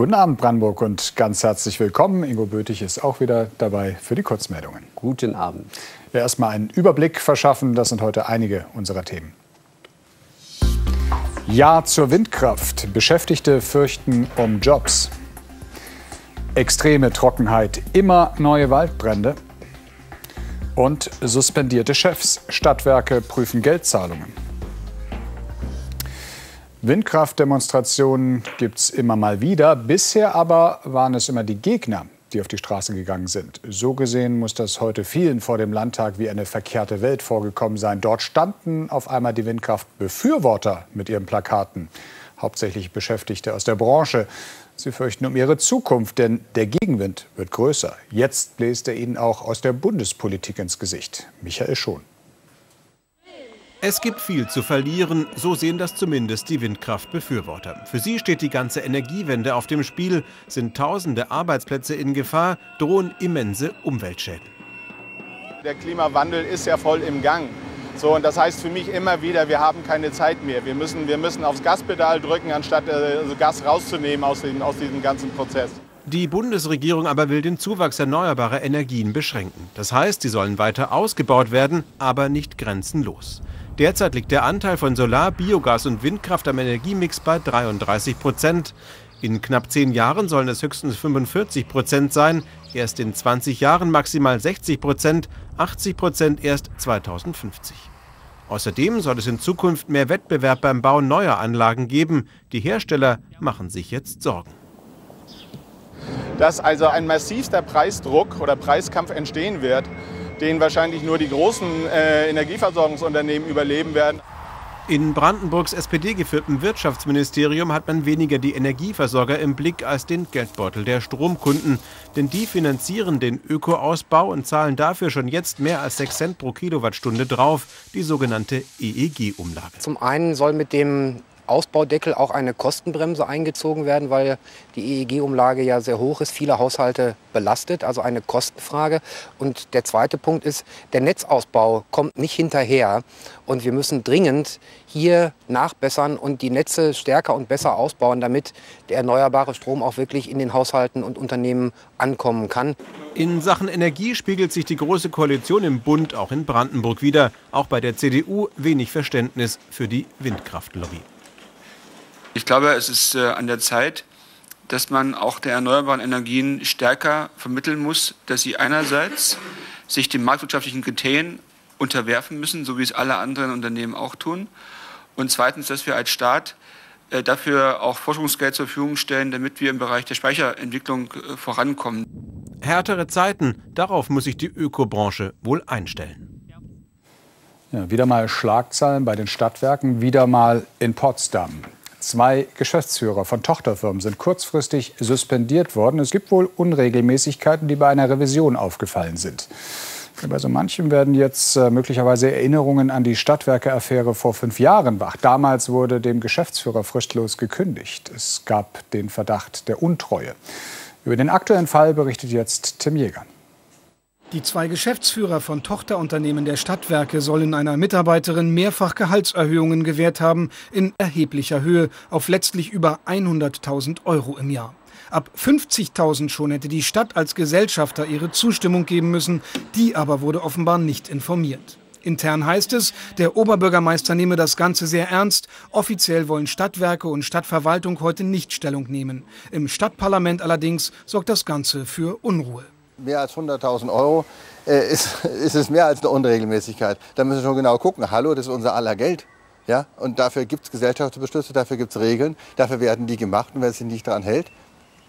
Guten Abend, Brandenburg, und ganz herzlich willkommen. Ingo Bötig ist auch wieder dabei für die Kurzmeldungen. Guten Abend. Wir erstmal einen Überblick verschaffen. Das sind heute einige unserer Themen. Ja zur Windkraft. Beschäftigte fürchten um Jobs. Extreme Trockenheit, immer neue Waldbrände. Und suspendierte Chefs. Stadtwerke prüfen Geldzahlungen. Windkraftdemonstrationen gibt es immer mal wieder. Bisher aber waren es immer die Gegner, die auf die Straße gegangen sind. So gesehen muss das heute vielen vor dem Landtag wie eine verkehrte Welt vorgekommen sein. Dort standen auf einmal die Windkraftbefürworter mit ihren Plakaten, hauptsächlich Beschäftigte aus der Branche. Sie fürchten um ihre Zukunft, denn der Gegenwind wird größer. Jetzt bläst er ihnen auch aus der Bundespolitik ins Gesicht. Michael Schon. Es gibt viel zu verlieren, so sehen das zumindest die Windkraftbefürworter. Für sie steht die ganze Energiewende auf dem Spiel, sind tausende Arbeitsplätze in Gefahr, drohen immense Umweltschäden. Der Klimawandel ist ja voll im Gang. So, und das heißt für mich immer wieder, wir haben keine Zeit mehr. Wir müssen, wir müssen aufs Gaspedal drücken, anstatt äh, Gas rauszunehmen aus, dem, aus diesem ganzen Prozess. Die Bundesregierung aber will den Zuwachs erneuerbarer Energien beschränken. Das heißt, sie sollen weiter ausgebaut werden, aber nicht grenzenlos. Derzeit liegt der Anteil von Solar-, Biogas- und Windkraft am Energiemix bei 33 Prozent. In knapp zehn Jahren sollen es höchstens 45 Prozent sein, erst in 20 Jahren maximal 60 Prozent, 80 Prozent erst 2050. Außerdem soll es in Zukunft mehr Wettbewerb beim Bau neuer Anlagen geben. Die Hersteller machen sich jetzt Sorgen. Dass also ein massivster Preisdruck oder Preiskampf entstehen wird, den wahrscheinlich nur die großen äh, Energieversorgungsunternehmen überleben werden. In Brandenburgs SPD-geführten Wirtschaftsministerium hat man weniger die Energieversorger im Blick als den Geldbeutel der Stromkunden. Denn die finanzieren den Ökoausbau und zahlen dafür schon jetzt mehr als 6 Cent pro Kilowattstunde drauf, die sogenannte EEG-Umlage. Zum einen soll mit dem Ausbaudeckel auch eine Kostenbremse eingezogen werden, weil die EEG-Umlage ja sehr hoch ist, viele Haushalte belastet, also eine Kostenfrage. Und der zweite Punkt ist, der Netzausbau kommt nicht hinterher und wir müssen dringend hier nachbessern und die Netze stärker und besser ausbauen, damit der erneuerbare Strom auch wirklich in den Haushalten und Unternehmen ankommen kann. In Sachen Energie spiegelt sich die Große Koalition im Bund auch in Brandenburg wieder. Auch bei der CDU wenig Verständnis für die Windkraftlobby. Ich glaube, es ist äh, an der Zeit, dass man auch der erneuerbaren Energien stärker vermitteln muss, dass sie einerseits sich den marktwirtschaftlichen Kriterien unterwerfen müssen, so wie es alle anderen Unternehmen auch tun. Und zweitens, dass wir als Staat äh, dafür auch Forschungsgeld zur Verfügung stellen, damit wir im Bereich der Speicherentwicklung äh, vorankommen. Härtere Zeiten, darauf muss sich die Ökobranche wohl einstellen. Ja, wieder mal Schlagzeilen bei den Stadtwerken, wieder mal in Potsdam. Zwei Geschäftsführer von Tochterfirmen sind kurzfristig suspendiert worden. Es gibt wohl Unregelmäßigkeiten, die bei einer Revision aufgefallen sind. Bei so manchem werden jetzt äh, möglicherweise Erinnerungen an die Stadtwerke-Affäre vor fünf Jahren wach. Damals wurde dem Geschäftsführer fristlos gekündigt. Es gab den Verdacht der Untreue. Über den aktuellen Fall berichtet jetzt Tim Jäger. Die zwei Geschäftsführer von Tochterunternehmen der Stadtwerke sollen einer Mitarbeiterin mehrfach Gehaltserhöhungen gewährt haben, in erheblicher Höhe auf letztlich über 100.000 Euro im Jahr. Ab 50.000 schon hätte die Stadt als Gesellschafter ihre Zustimmung geben müssen, die aber wurde offenbar nicht informiert. Intern heißt es, der Oberbürgermeister nehme das Ganze sehr ernst. Offiziell wollen Stadtwerke und Stadtverwaltung heute nicht Stellung nehmen. Im Stadtparlament allerdings sorgt das Ganze für Unruhe mehr als 100.000 Euro, äh, ist, ist es mehr als eine Unregelmäßigkeit. Da müssen wir schon genau gucken. Hallo, das ist unser aller Geld. Ja? Und dafür gibt es Gesellschaftsbeschlüsse, dafür gibt es Regeln, dafür werden die gemacht. Und wer sich nicht daran hält,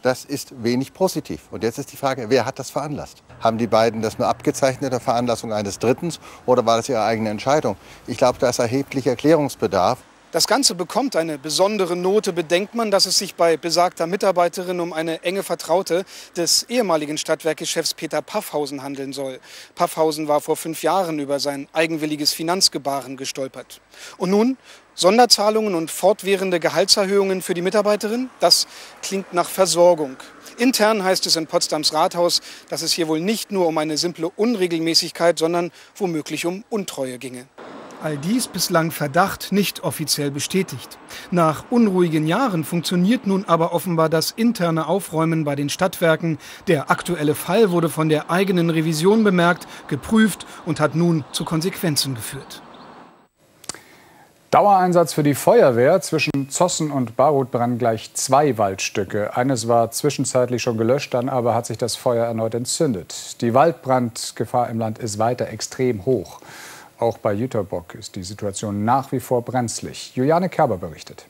das ist wenig positiv. Und jetzt ist die Frage, wer hat das veranlasst? Haben die beiden das nur abgezeichnet, der Veranlassung eines Drittens, oder war das ihre eigene Entscheidung? Ich glaube, da ist erheblicher Erklärungsbedarf. Das Ganze bekommt eine besondere Note, bedenkt man, dass es sich bei besagter Mitarbeiterin um eine enge Vertraute des ehemaligen Stadtwerkechefs Peter Paffhausen handeln soll. Paffhausen war vor fünf Jahren über sein eigenwilliges Finanzgebaren gestolpert. Und nun Sonderzahlungen und fortwährende Gehaltserhöhungen für die Mitarbeiterin? Das klingt nach Versorgung. Intern heißt es in Potsdams Rathaus, dass es hier wohl nicht nur um eine simple Unregelmäßigkeit, sondern womöglich um Untreue ginge. All dies bislang Verdacht, nicht offiziell bestätigt. Nach unruhigen Jahren funktioniert nun aber offenbar das interne Aufräumen bei den Stadtwerken. Der aktuelle Fall wurde von der eigenen Revision bemerkt, geprüft und hat nun zu Konsequenzen geführt. Dauereinsatz für die Feuerwehr. Zwischen Zossen und Barut brennen gleich zwei Waldstücke. Eines war zwischenzeitlich schon gelöscht, dann aber hat sich das Feuer erneut entzündet. Die Waldbrandgefahr im Land ist weiter extrem hoch. Auch bei Jüterbock ist die Situation nach wie vor brenzlig. Juliane Kerber berichtet.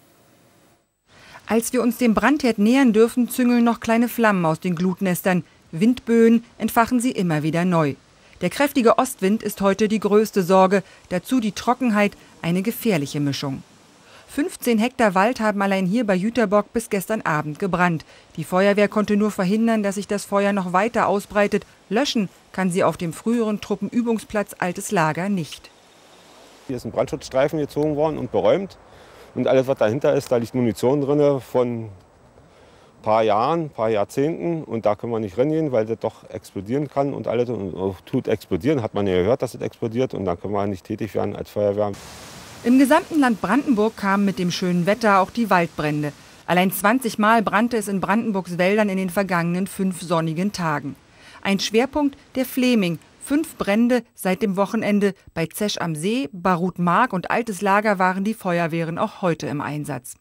Als wir uns dem Brandherd nähern dürfen, züngeln noch kleine Flammen aus den Glutnestern. Windböen entfachen sie immer wieder neu. Der kräftige Ostwind ist heute die größte Sorge, dazu die Trockenheit, eine gefährliche Mischung. 15 Hektar Wald haben allein hier bei Jüterbock bis gestern Abend gebrannt. Die Feuerwehr konnte nur verhindern, dass sich das Feuer noch weiter ausbreitet. Löschen kann sie auf dem früheren Truppenübungsplatz Altes Lager nicht. Hier ist ein Brandschutzstreifen gezogen worden und beräumt. Und alles, was dahinter ist, da liegt Munition drin von ein paar Jahren, ein paar Jahrzehnten. Und da können wir nicht reingehen, weil das doch explodieren kann und alles und tut explodieren. Hat man ja gehört, dass es explodiert. Und dann können wir nicht tätig werden als Feuerwehr. Im gesamten Land Brandenburg kamen mit dem schönen Wetter auch die Waldbrände. Allein 20 Mal brannte es in Brandenburgs Wäldern in den vergangenen fünf sonnigen Tagen. Ein Schwerpunkt der Fleming. Fünf Brände seit dem Wochenende bei Zesch am See, Barut Mark und Altes Lager waren die Feuerwehren auch heute im Einsatz.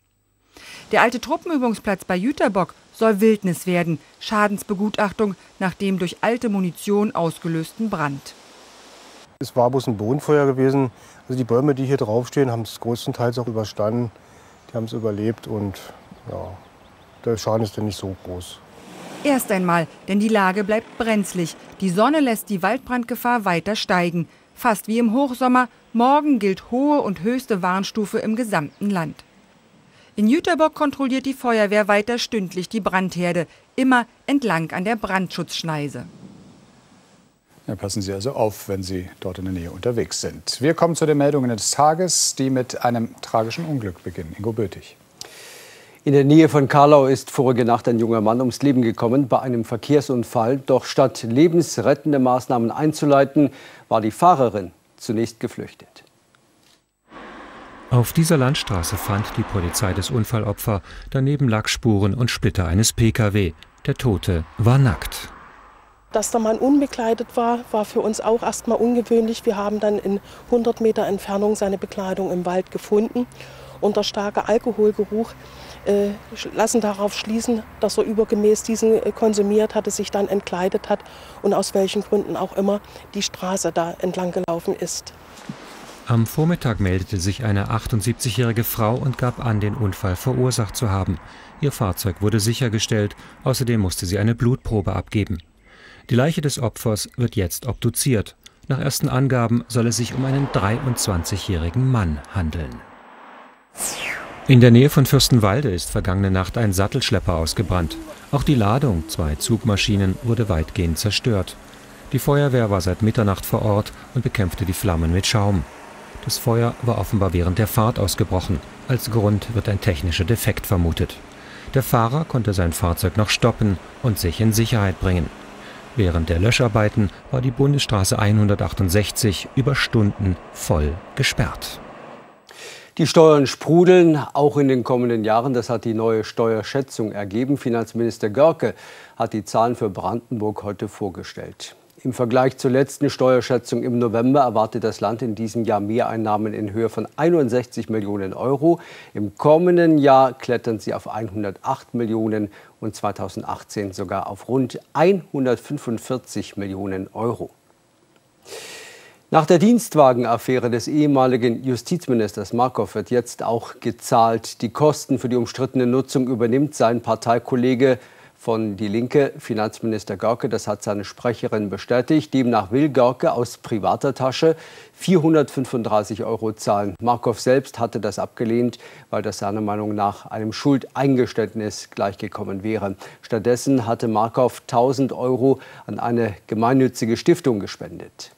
Der alte Truppenübungsplatz bei Jüterbock soll Wildnis werden. Schadensbegutachtung nach dem durch alte Munition ausgelösten Brand. Es war bloß ein Bodenfeuer gewesen. Also die Bäume, die hier draufstehen, haben es größtenteils auch überstanden. Die haben es überlebt und ja, der Schaden ist dann nicht so groß. Erst einmal, denn die Lage bleibt brenzlig. Die Sonne lässt die Waldbrandgefahr weiter steigen. Fast wie im Hochsommer, morgen gilt hohe und höchste Warnstufe im gesamten Land. In Jüterbock kontrolliert die Feuerwehr weiter stündlich die Brandherde, immer entlang an der Brandschutzschneise. Ja, passen Sie also auf, wenn Sie dort in der Nähe unterwegs sind. Wir kommen zu den Meldungen des Tages, die mit einem tragischen Unglück beginnen. Ingo Bötig. In der Nähe von Karlau ist vorige Nacht ein junger Mann ums Leben gekommen bei einem Verkehrsunfall. Doch statt lebensrettende Maßnahmen einzuleiten, war die Fahrerin zunächst geflüchtet. Auf dieser Landstraße fand die Polizei das Unfallopfer. Daneben Lackspuren und Splitter eines Pkw. Der Tote war nackt. Dass der Mann unbekleidet war, war für uns auch erstmal ungewöhnlich. Wir haben dann in 100 Meter Entfernung seine Bekleidung im Wald gefunden. Und der starke Alkoholgeruch äh, lassen darauf schließen, dass er übergemäß diesen äh, konsumiert hatte, sich dann entkleidet hat und aus welchen Gründen auch immer die Straße da entlang gelaufen ist. Am Vormittag meldete sich eine 78-jährige Frau und gab an, den Unfall verursacht zu haben. Ihr Fahrzeug wurde sichergestellt, außerdem musste sie eine Blutprobe abgeben. Die Leiche des Opfers wird jetzt obduziert. Nach ersten Angaben soll es sich um einen 23-jährigen Mann handeln. In der Nähe von Fürstenwalde ist vergangene Nacht ein Sattelschlepper ausgebrannt. Auch die Ladung, zwei Zugmaschinen, wurde weitgehend zerstört. Die Feuerwehr war seit Mitternacht vor Ort und bekämpfte die Flammen mit Schaum. Das Feuer war offenbar während der Fahrt ausgebrochen. Als Grund wird ein technischer Defekt vermutet. Der Fahrer konnte sein Fahrzeug noch stoppen und sich in Sicherheit bringen. Während der Löscharbeiten war die Bundesstraße 168 über Stunden voll gesperrt. Die Steuern sprudeln auch in den kommenden Jahren. Das hat die neue Steuerschätzung ergeben. Finanzminister Görke hat die Zahlen für Brandenburg heute vorgestellt. Im Vergleich zur letzten Steuerschätzung im November erwartet das Land in diesem Jahr Mehreinnahmen in Höhe von 61 Millionen Euro. Im kommenden Jahr klettern sie auf 108 Millionen und 2018 sogar auf rund 145 Millionen Euro. Nach der Dienstwagenaffäre des ehemaligen Justizministers Markov wird jetzt auch gezahlt. Die Kosten für die umstrittene Nutzung übernimmt sein Parteikollege von Die Linke, Finanzminister Görke. Das hat seine Sprecherin bestätigt. Demnach will Görke aus privater Tasche 435 Euro zahlen. Markov selbst hatte das abgelehnt, weil das seiner Meinung nach einem Schuldeingeständnis gleichgekommen wäre. Stattdessen hatte Markov 1000 Euro an eine gemeinnützige Stiftung gespendet.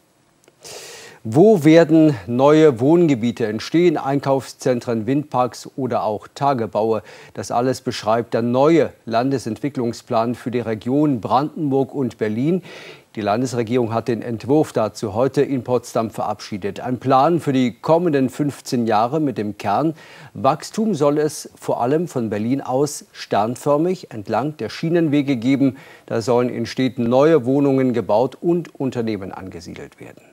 Wo werden neue Wohngebiete entstehen? Einkaufszentren, Windparks oder auch Tagebaue. Das alles beschreibt der neue Landesentwicklungsplan für die Region Brandenburg und Berlin. Die Landesregierung hat den Entwurf dazu heute in Potsdam verabschiedet. Ein Plan für die kommenden 15 Jahre mit dem Kern. Wachstum soll es vor allem von Berlin aus sternförmig entlang der Schienenwege geben. Da sollen in Städten neue Wohnungen gebaut und Unternehmen angesiedelt werden.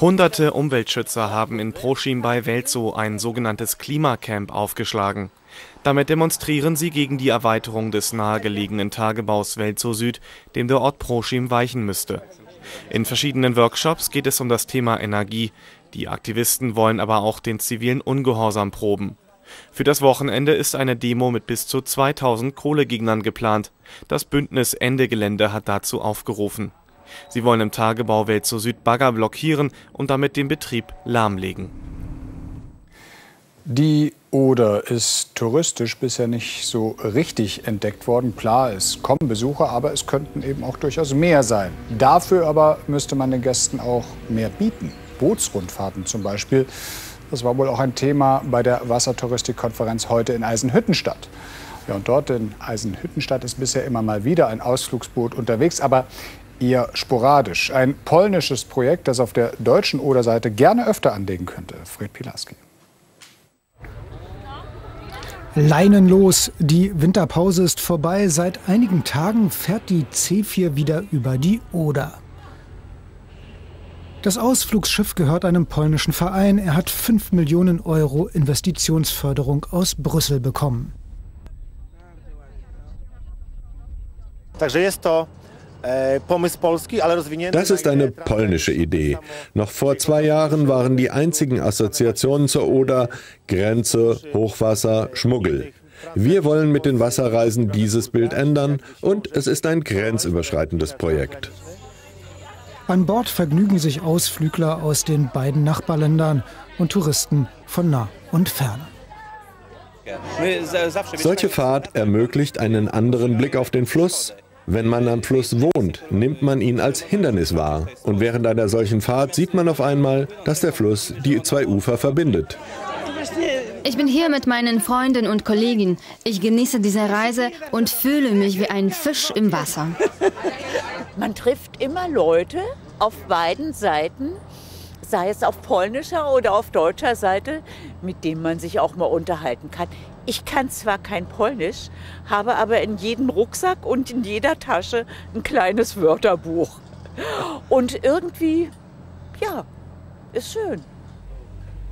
Hunderte Umweltschützer haben in Proschim bei Welzow ein sogenanntes Klimacamp aufgeschlagen. Damit demonstrieren sie gegen die Erweiterung des nahegelegenen Tagebaus Welzow Süd, dem der Ort Proschim weichen müsste. In verschiedenen Workshops geht es um das Thema Energie. Die Aktivisten wollen aber auch den zivilen Ungehorsam proben. Für das Wochenende ist eine Demo mit bis zu 2000 Kohlegegnern geplant. Das Bündnis Ende Gelände hat dazu aufgerufen. Sie wollen im Tagebau Welzow Süd Bagger blockieren und damit den Betrieb lahmlegen. Die Oder ist touristisch bisher nicht so richtig entdeckt worden. Klar, es kommen Besucher, aber es könnten eben auch durchaus mehr sein. Dafür aber müsste man den Gästen auch mehr bieten. Bootsrundfahrten zum Beispiel. Das war wohl auch ein Thema bei der Wassertouristikkonferenz heute in Eisenhüttenstadt. Ja, und dort in Eisenhüttenstadt ist bisher immer mal wieder ein Ausflugsboot unterwegs, aber eher sporadisch. Ein polnisches Projekt, das auf der deutschen Oderseite gerne öfter anlegen könnte. Fred Pilarski. Leinenlos, die Winterpause ist vorbei. Seit einigen Tagen fährt die C4 wieder über die Oder. Das Ausflugsschiff gehört einem polnischen Verein. Er hat 5 Millionen Euro Investitionsförderung aus Brüssel bekommen. Także jest to das ist eine polnische Idee. Noch vor zwei Jahren waren die einzigen Assoziationen zur Oder Grenze, Hochwasser, Schmuggel. Wir wollen mit den Wasserreisen dieses Bild ändern und es ist ein grenzüberschreitendes Projekt. An Bord vergnügen sich Ausflügler aus den beiden Nachbarländern und Touristen von nah und fern. Solche Fahrt ermöglicht einen anderen Blick auf den Fluss, wenn man am Fluss wohnt, nimmt man ihn als Hindernis wahr. Und während einer solchen Fahrt sieht man auf einmal, dass der Fluss die zwei Ufer verbindet. Ich bin hier mit meinen Freunden und Kollegen. Ich genieße diese Reise und fühle mich wie ein Fisch im Wasser. Man trifft immer Leute auf beiden Seiten, sei es auf polnischer oder auf deutscher Seite, mit denen man sich auch mal unterhalten kann. Ich kann zwar kein Polnisch, habe aber in jedem Rucksack und in jeder Tasche ein kleines Wörterbuch. Und irgendwie, ja, ist schön.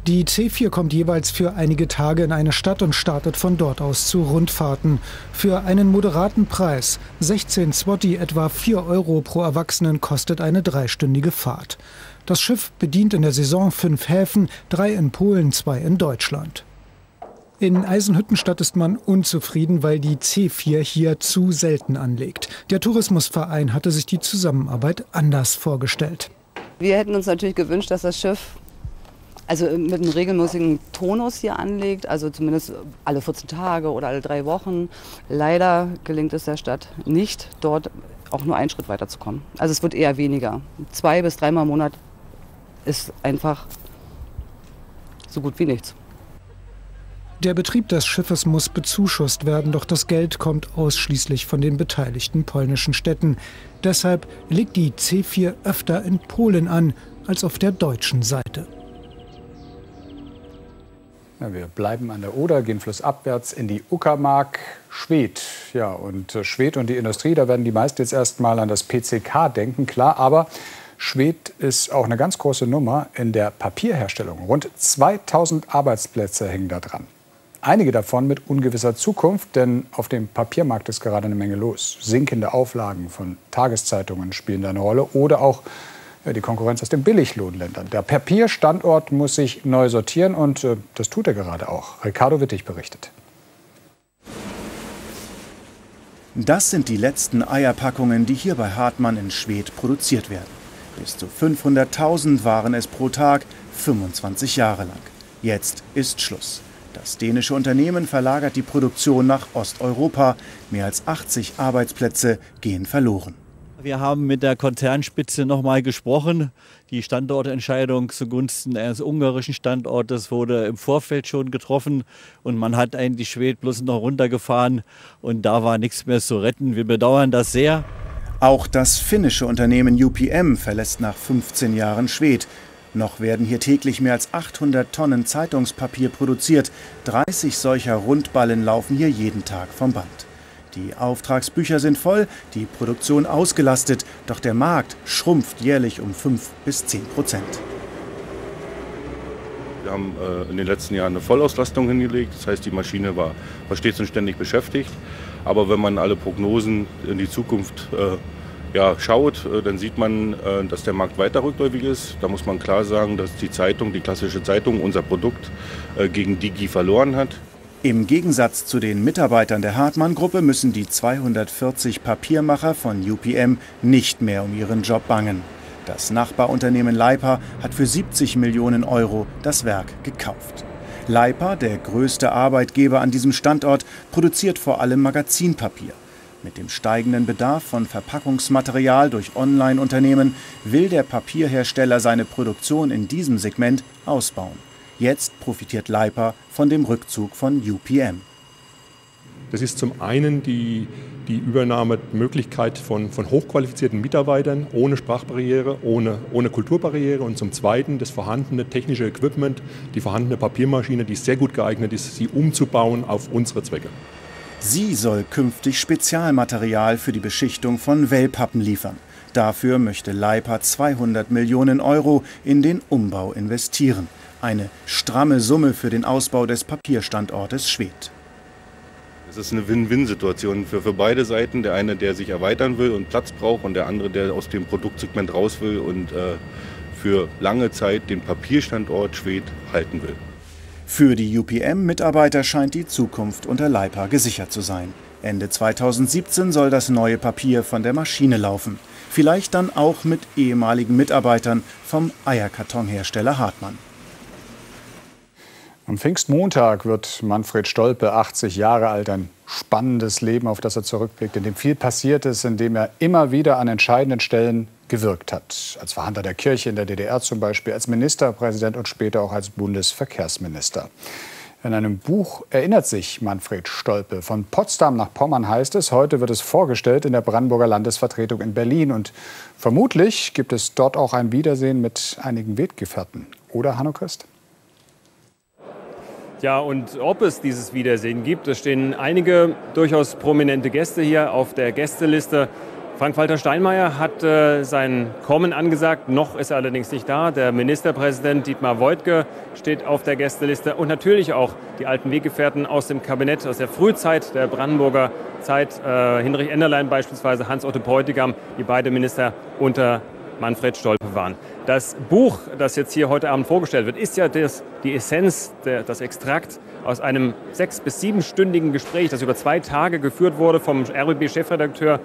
Die C4 kommt jeweils für einige Tage in eine Stadt und startet von dort aus zu Rundfahrten. Für einen moderaten Preis, 16 Zloty, etwa 4 Euro pro Erwachsenen, kostet eine dreistündige Fahrt. Das Schiff bedient in der Saison fünf Häfen, drei in Polen, zwei in Deutschland. In Eisenhüttenstadt ist man unzufrieden, weil die C4 hier zu selten anlegt. Der Tourismusverein hatte sich die Zusammenarbeit anders vorgestellt. Wir hätten uns natürlich gewünscht, dass das Schiff also mit einem regelmäßigen Tonus hier anlegt, also zumindest alle 14 Tage oder alle drei Wochen. Leider gelingt es der Stadt nicht, dort auch nur einen Schritt weiterzukommen. Also es wird eher weniger. Zwei bis dreimal im Monat ist einfach so gut wie nichts. Der Betrieb des Schiffes muss bezuschusst werden, doch das Geld kommt ausschließlich von den beteiligten polnischen Städten. Deshalb legt die C4 öfter in Polen an als auf der deutschen Seite. Ja, wir bleiben an der Oder, gehen flussabwärts in die Uckermark, Schwedt. Ja, und äh, Schwedt und die Industrie, da werden die meisten jetzt erst mal an das PCK denken, klar, aber Schwedt ist auch eine ganz große Nummer in der Papierherstellung. Rund 2000 Arbeitsplätze hängen da dran. Einige davon mit ungewisser Zukunft, denn auf dem Papiermarkt ist gerade eine Menge los. Sinkende Auflagen von Tageszeitungen spielen da eine Rolle oder auch die Konkurrenz aus den Billiglohnländern. Der Papierstandort muss sich neu sortieren und äh, das tut er gerade auch. Ricardo Wittig berichtet. Das sind die letzten Eierpackungen, die hier bei Hartmann in Schwedt produziert werden. Bis zu 500.000 waren es pro Tag, 25 Jahre lang. Jetzt ist Schluss. Das dänische Unternehmen verlagert die Produktion nach Osteuropa. Mehr als 80 Arbeitsplätze gehen verloren. Wir haben mit der Konzernspitze nochmal gesprochen. Die Standortentscheidung zugunsten eines ungarischen Standortes wurde im Vorfeld schon getroffen und man hat eigentlich Schwed bloß noch runtergefahren und da war nichts mehr zu retten. Wir bedauern das sehr. Auch das finnische Unternehmen UPM verlässt nach 15 Jahren Schwed. Noch werden hier täglich mehr als 800 Tonnen Zeitungspapier produziert. 30 solcher Rundballen laufen hier jeden Tag vom Band. Die Auftragsbücher sind voll, die Produktion ausgelastet, doch der Markt schrumpft jährlich um 5 bis 10 Prozent. Wir haben äh, in den letzten Jahren eine Vollauslastung hingelegt. Das heißt, die Maschine war, stets und ständig beschäftigt. Aber wenn man alle Prognosen in die Zukunft äh, ja, schaut, äh, dann sieht man, äh, dass der Markt weiter rückläufig ist. Da muss man klar sagen, dass die Zeitung, die klassische Zeitung, unser Produkt äh, gegen Digi verloren hat. Im Gegensatz zu den Mitarbeitern der Hartmann-Gruppe müssen die 240 Papiermacher von UPM nicht mehr um ihren Job bangen. Das Nachbarunternehmen Leipa hat für 70 Millionen Euro das Werk gekauft. Leipa, der größte Arbeitgeber an diesem Standort, produziert vor allem Magazinpapier. Mit dem steigenden Bedarf von Verpackungsmaterial durch Online-Unternehmen will der Papierhersteller seine Produktion in diesem Segment ausbauen. Jetzt profitiert Leipa von dem Rückzug von UPM. Das ist zum einen die, die Übernahmemöglichkeit von, von hochqualifizierten Mitarbeitern ohne Sprachbarriere, ohne, ohne Kulturbarriere und zum zweiten das vorhandene technische Equipment, die vorhandene Papiermaschine, die sehr gut geeignet ist, sie umzubauen auf unsere Zwecke. Sie soll künftig Spezialmaterial für die Beschichtung von Wellpappen liefern. Dafür möchte Leipa 200 Millionen Euro in den Umbau investieren. Eine stramme Summe für den Ausbau des Papierstandortes Schwedt. Es ist eine Win-Win-Situation für, für beide Seiten. Der eine, der sich erweitern will und Platz braucht und der andere, der aus dem Produktsegment raus will und äh, für lange Zeit den Papierstandort Schwedt halten will. Für die UPM-Mitarbeiter scheint die Zukunft unter Leipa gesichert zu sein. Ende 2017 soll das neue Papier von der Maschine laufen. Vielleicht dann auch mit ehemaligen Mitarbeitern vom Eierkartonhersteller Hartmann. Am Pfingstmontag wird Manfred Stolpe 80 Jahre alt. Ein spannendes Leben, auf das er zurückblickt, in dem viel passiert ist, in dem er immer wieder an entscheidenden Stellen gewirkt hat. Als Verhandler der Kirche in der DDR zum Beispiel, als Ministerpräsident und später auch als Bundesverkehrsminister. In einem Buch erinnert sich Manfred Stolpe. Von Potsdam nach Pommern heißt es, heute wird es vorgestellt in der Brandenburger Landesvertretung in Berlin. Und vermutlich gibt es dort auch ein Wiedersehen mit einigen Weggefährten. Oder, Hanno Christ? Ja, und ob es dieses Wiedersehen gibt, es stehen einige durchaus prominente Gäste hier auf der Gästeliste. Frank-Walter Steinmeier hat äh, sein Kommen angesagt. Noch ist er allerdings nicht da. Der Ministerpräsident Dietmar Woidke steht auf der Gästeliste. Und natürlich auch die alten Weggefährten aus dem Kabinett, aus der Frühzeit der Brandenburger Zeit. Äh, Hinrich Enderlein beispielsweise, Hans-Otto Bräutigam, die beide Minister unter Manfred Stolpe waren. Das Buch, das jetzt hier heute Abend vorgestellt wird, ist ja das, die Essenz, der, das Extrakt aus einem sechs- bis siebenstündigen Gespräch, das über zwei Tage geführt wurde vom RBB-Chefredakteur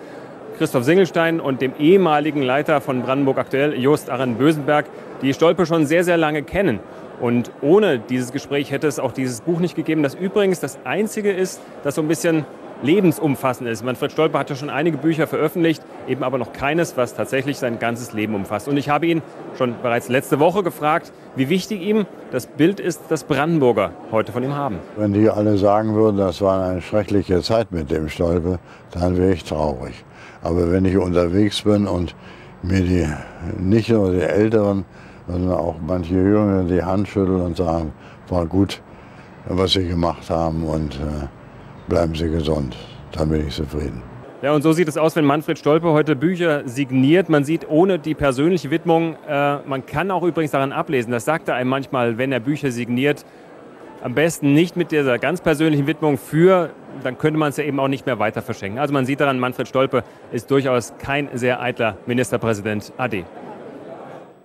Christoph Singelstein und dem ehemaligen Leiter von Brandenburg aktuell, Jost Arren-Bösenberg, die Stolpe schon sehr, sehr lange kennen. Und ohne dieses Gespräch hätte es auch dieses Buch nicht gegeben, das übrigens das einzige ist, das so ein bisschen lebensumfassend ist. Manfred Stolper hat ja schon einige Bücher veröffentlicht, eben aber noch keines, was tatsächlich sein ganzes Leben umfasst. Und ich habe ihn schon bereits letzte Woche gefragt, wie wichtig ihm das Bild ist, das Brandenburger heute von ihm haben. Wenn die alle sagen würden, das war eine schreckliche Zeit mit dem Stolpe, dann wäre ich traurig. Aber wenn ich unterwegs bin und mir die, nicht nur die Älteren, sondern auch manche Jüngeren die Hand schütteln und sagen, war gut, was sie gemacht haben und äh, bleiben Sie gesund. Dann bin ich zufrieden. Ja, und so sieht es aus, wenn Manfred Stolpe heute Bücher signiert. Man sieht ohne die persönliche Widmung, äh, man kann auch übrigens daran ablesen, das sagt er einem manchmal, wenn er Bücher signiert, am besten nicht mit dieser ganz persönlichen Widmung für, dann könnte man es ja eben auch nicht mehr weiter verschenken. Also man sieht daran, Manfred Stolpe ist durchaus kein sehr eitler Ministerpräsident. Ade.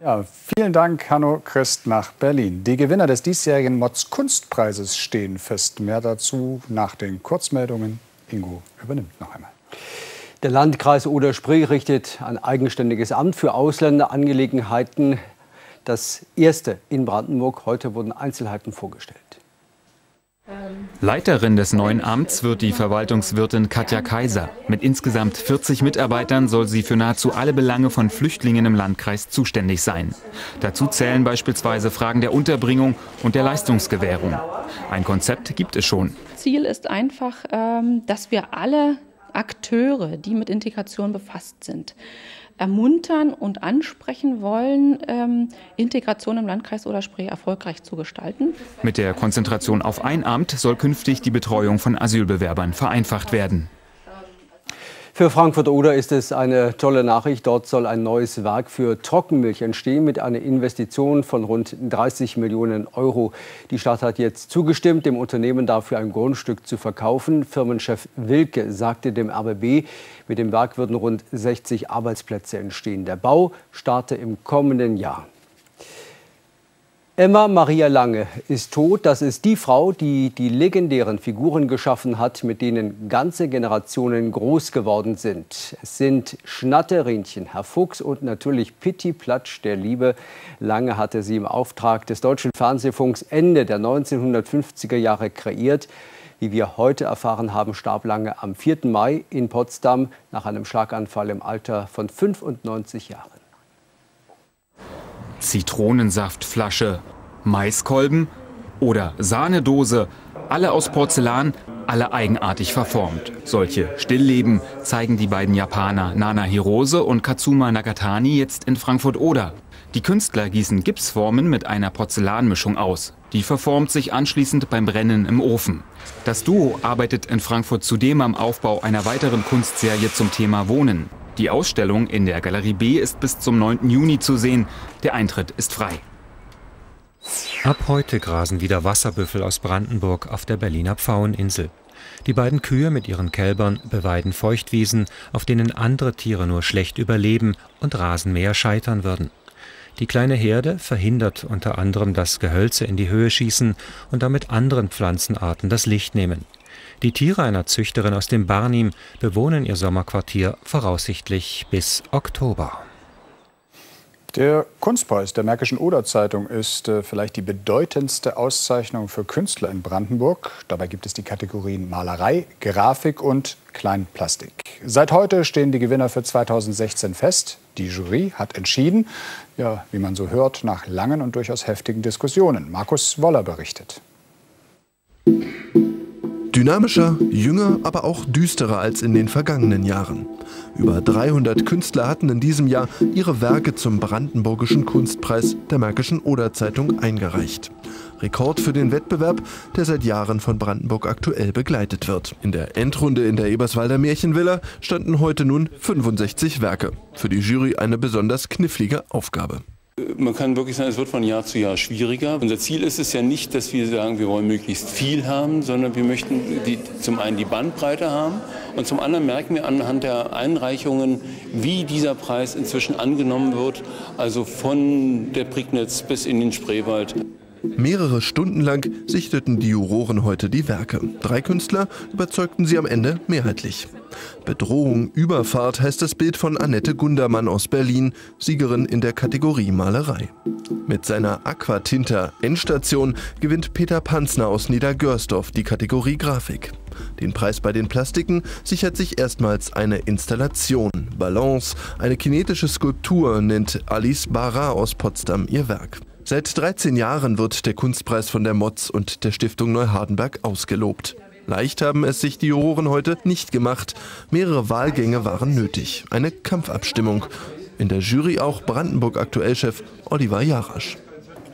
Ja, vielen Dank, Hanno Christ nach Berlin. Die Gewinner des diesjährigen Mods Kunstpreises stehen fest. Mehr dazu nach den Kurzmeldungen. Ingo übernimmt noch einmal. Der Landkreis Oder-Spree richtet ein eigenständiges Amt für Ausländerangelegenheiten. Das erste in Brandenburg. Heute wurden Einzelheiten vorgestellt. Leiterin des neuen Amts wird die Verwaltungswirtin Katja Kaiser. Mit insgesamt 40 Mitarbeitern soll sie für nahezu alle Belange von Flüchtlingen im Landkreis zuständig sein. Dazu zählen beispielsweise Fragen der Unterbringung und der Leistungsgewährung. Ein Konzept gibt es schon. Ziel ist einfach, ähm, dass wir alle Akteure, die mit Integration befasst sind, ermuntern und ansprechen wollen, ähm, Integration im Landkreis Oder-Spree erfolgreich zu gestalten. Mit der Konzentration auf ein Amt soll künftig die Betreuung von Asylbewerbern vereinfacht werden. Für Frankfurt-Oder ist es eine tolle Nachricht. Dort soll ein neues Werk für Trockenmilch entstehen mit einer Investition von rund 30 Millionen Euro. Die Stadt hat jetzt zugestimmt, dem Unternehmen dafür ein Grundstück zu verkaufen. Firmenchef Wilke sagte dem RBB, mit dem Werk würden rund 60 Arbeitsplätze entstehen. Der Bau starte im kommenden Jahr. Emma Maria Lange ist tot. Das ist die Frau, die die legendären Figuren geschaffen hat, mit denen ganze Generationen groß geworden sind. Es sind Schnatterinchen, Herr Fuchs und natürlich Pitti Platsch der Liebe. Lange hatte sie im Auftrag des deutschen Fernsehfunks Ende der 1950er Jahre kreiert. Wie wir heute erfahren haben, starb Lange am 4. Mai in Potsdam nach einem Schlaganfall im Alter von 95 Jahren. Zitronensaftflasche, Maiskolben oder Sahnedose, alle aus Porzellan, alle eigenartig verformt. Solche Stillleben zeigen die beiden Japaner Nana Hirose und Katsuma Nagatani jetzt in Frankfurt-Oder. Die Künstler gießen Gipsformen mit einer Porzellanmischung aus. Die verformt sich anschließend beim Brennen im Ofen. Das Duo arbeitet in Frankfurt zudem am Aufbau einer weiteren Kunstserie zum Thema Wohnen. Die Ausstellung in der Galerie B ist bis zum 9. Juni zu sehen. Der Eintritt ist frei. Ab heute grasen wieder Wasserbüffel aus Brandenburg auf der Berliner Pfaueninsel. Die beiden Kühe mit ihren Kälbern beweiden Feuchtwiesen, auf denen andere Tiere nur schlecht überleben und Rasenmäher scheitern würden. Die kleine Herde verhindert unter anderem, dass Gehölze in die Höhe schießen und damit anderen Pflanzenarten das Licht nehmen. Die Tiere einer Züchterin aus dem Barnim bewohnen ihr Sommerquartier voraussichtlich bis Oktober. Der Kunstpreis der Märkischen Oder-Zeitung ist äh, vielleicht die bedeutendste Auszeichnung für Künstler in Brandenburg. Dabei gibt es die Kategorien Malerei, Grafik und Kleinplastik. Seit heute stehen die Gewinner für 2016 fest. Die Jury hat entschieden, ja, wie man so hört, nach langen und durchaus heftigen Diskussionen. Markus Woller berichtet. Dynamischer, jünger, aber auch düsterer als in den vergangenen Jahren. Über 300 Künstler hatten in diesem Jahr ihre Werke zum Brandenburgischen Kunstpreis der Märkischen Oder-Zeitung eingereicht. Rekord für den Wettbewerb, der seit Jahren von Brandenburg aktuell begleitet wird. In der Endrunde in der Eberswalder Märchenvilla standen heute nun 65 Werke. Für die Jury eine besonders knifflige Aufgabe. Man kann wirklich sagen, es wird von Jahr zu Jahr schwieriger. Unser Ziel ist es ja nicht, dass wir sagen, wir wollen möglichst viel haben, sondern wir möchten die, zum einen die Bandbreite haben und zum anderen merken wir anhand der Einreichungen, wie dieser Preis inzwischen angenommen wird, also von der Prignitz bis in den Spreewald. Mehrere Stunden lang sichteten die Juroren heute die Werke. Drei Künstler überzeugten sie am Ende mehrheitlich. Bedrohung, Überfahrt heißt das Bild von Annette Gundermann aus Berlin, Siegerin in der Kategorie Malerei. Mit seiner Aquatinta Endstation gewinnt Peter Panzner aus Niedergörsdorf die Kategorie Grafik. Den Preis bei den Plastiken sichert sich erstmals eine Installation. Balance, eine kinetische Skulptur, nennt Alice Barra aus Potsdam ihr Werk. Seit 13 Jahren wird der Kunstpreis von der MOZ und der Stiftung Neuhardenberg ausgelobt. Leicht haben es sich die Juroren heute nicht gemacht. Mehrere Wahlgänge waren nötig. Eine Kampfabstimmung. In der Jury auch Brandenburg-Aktuellchef Oliver Jarasch.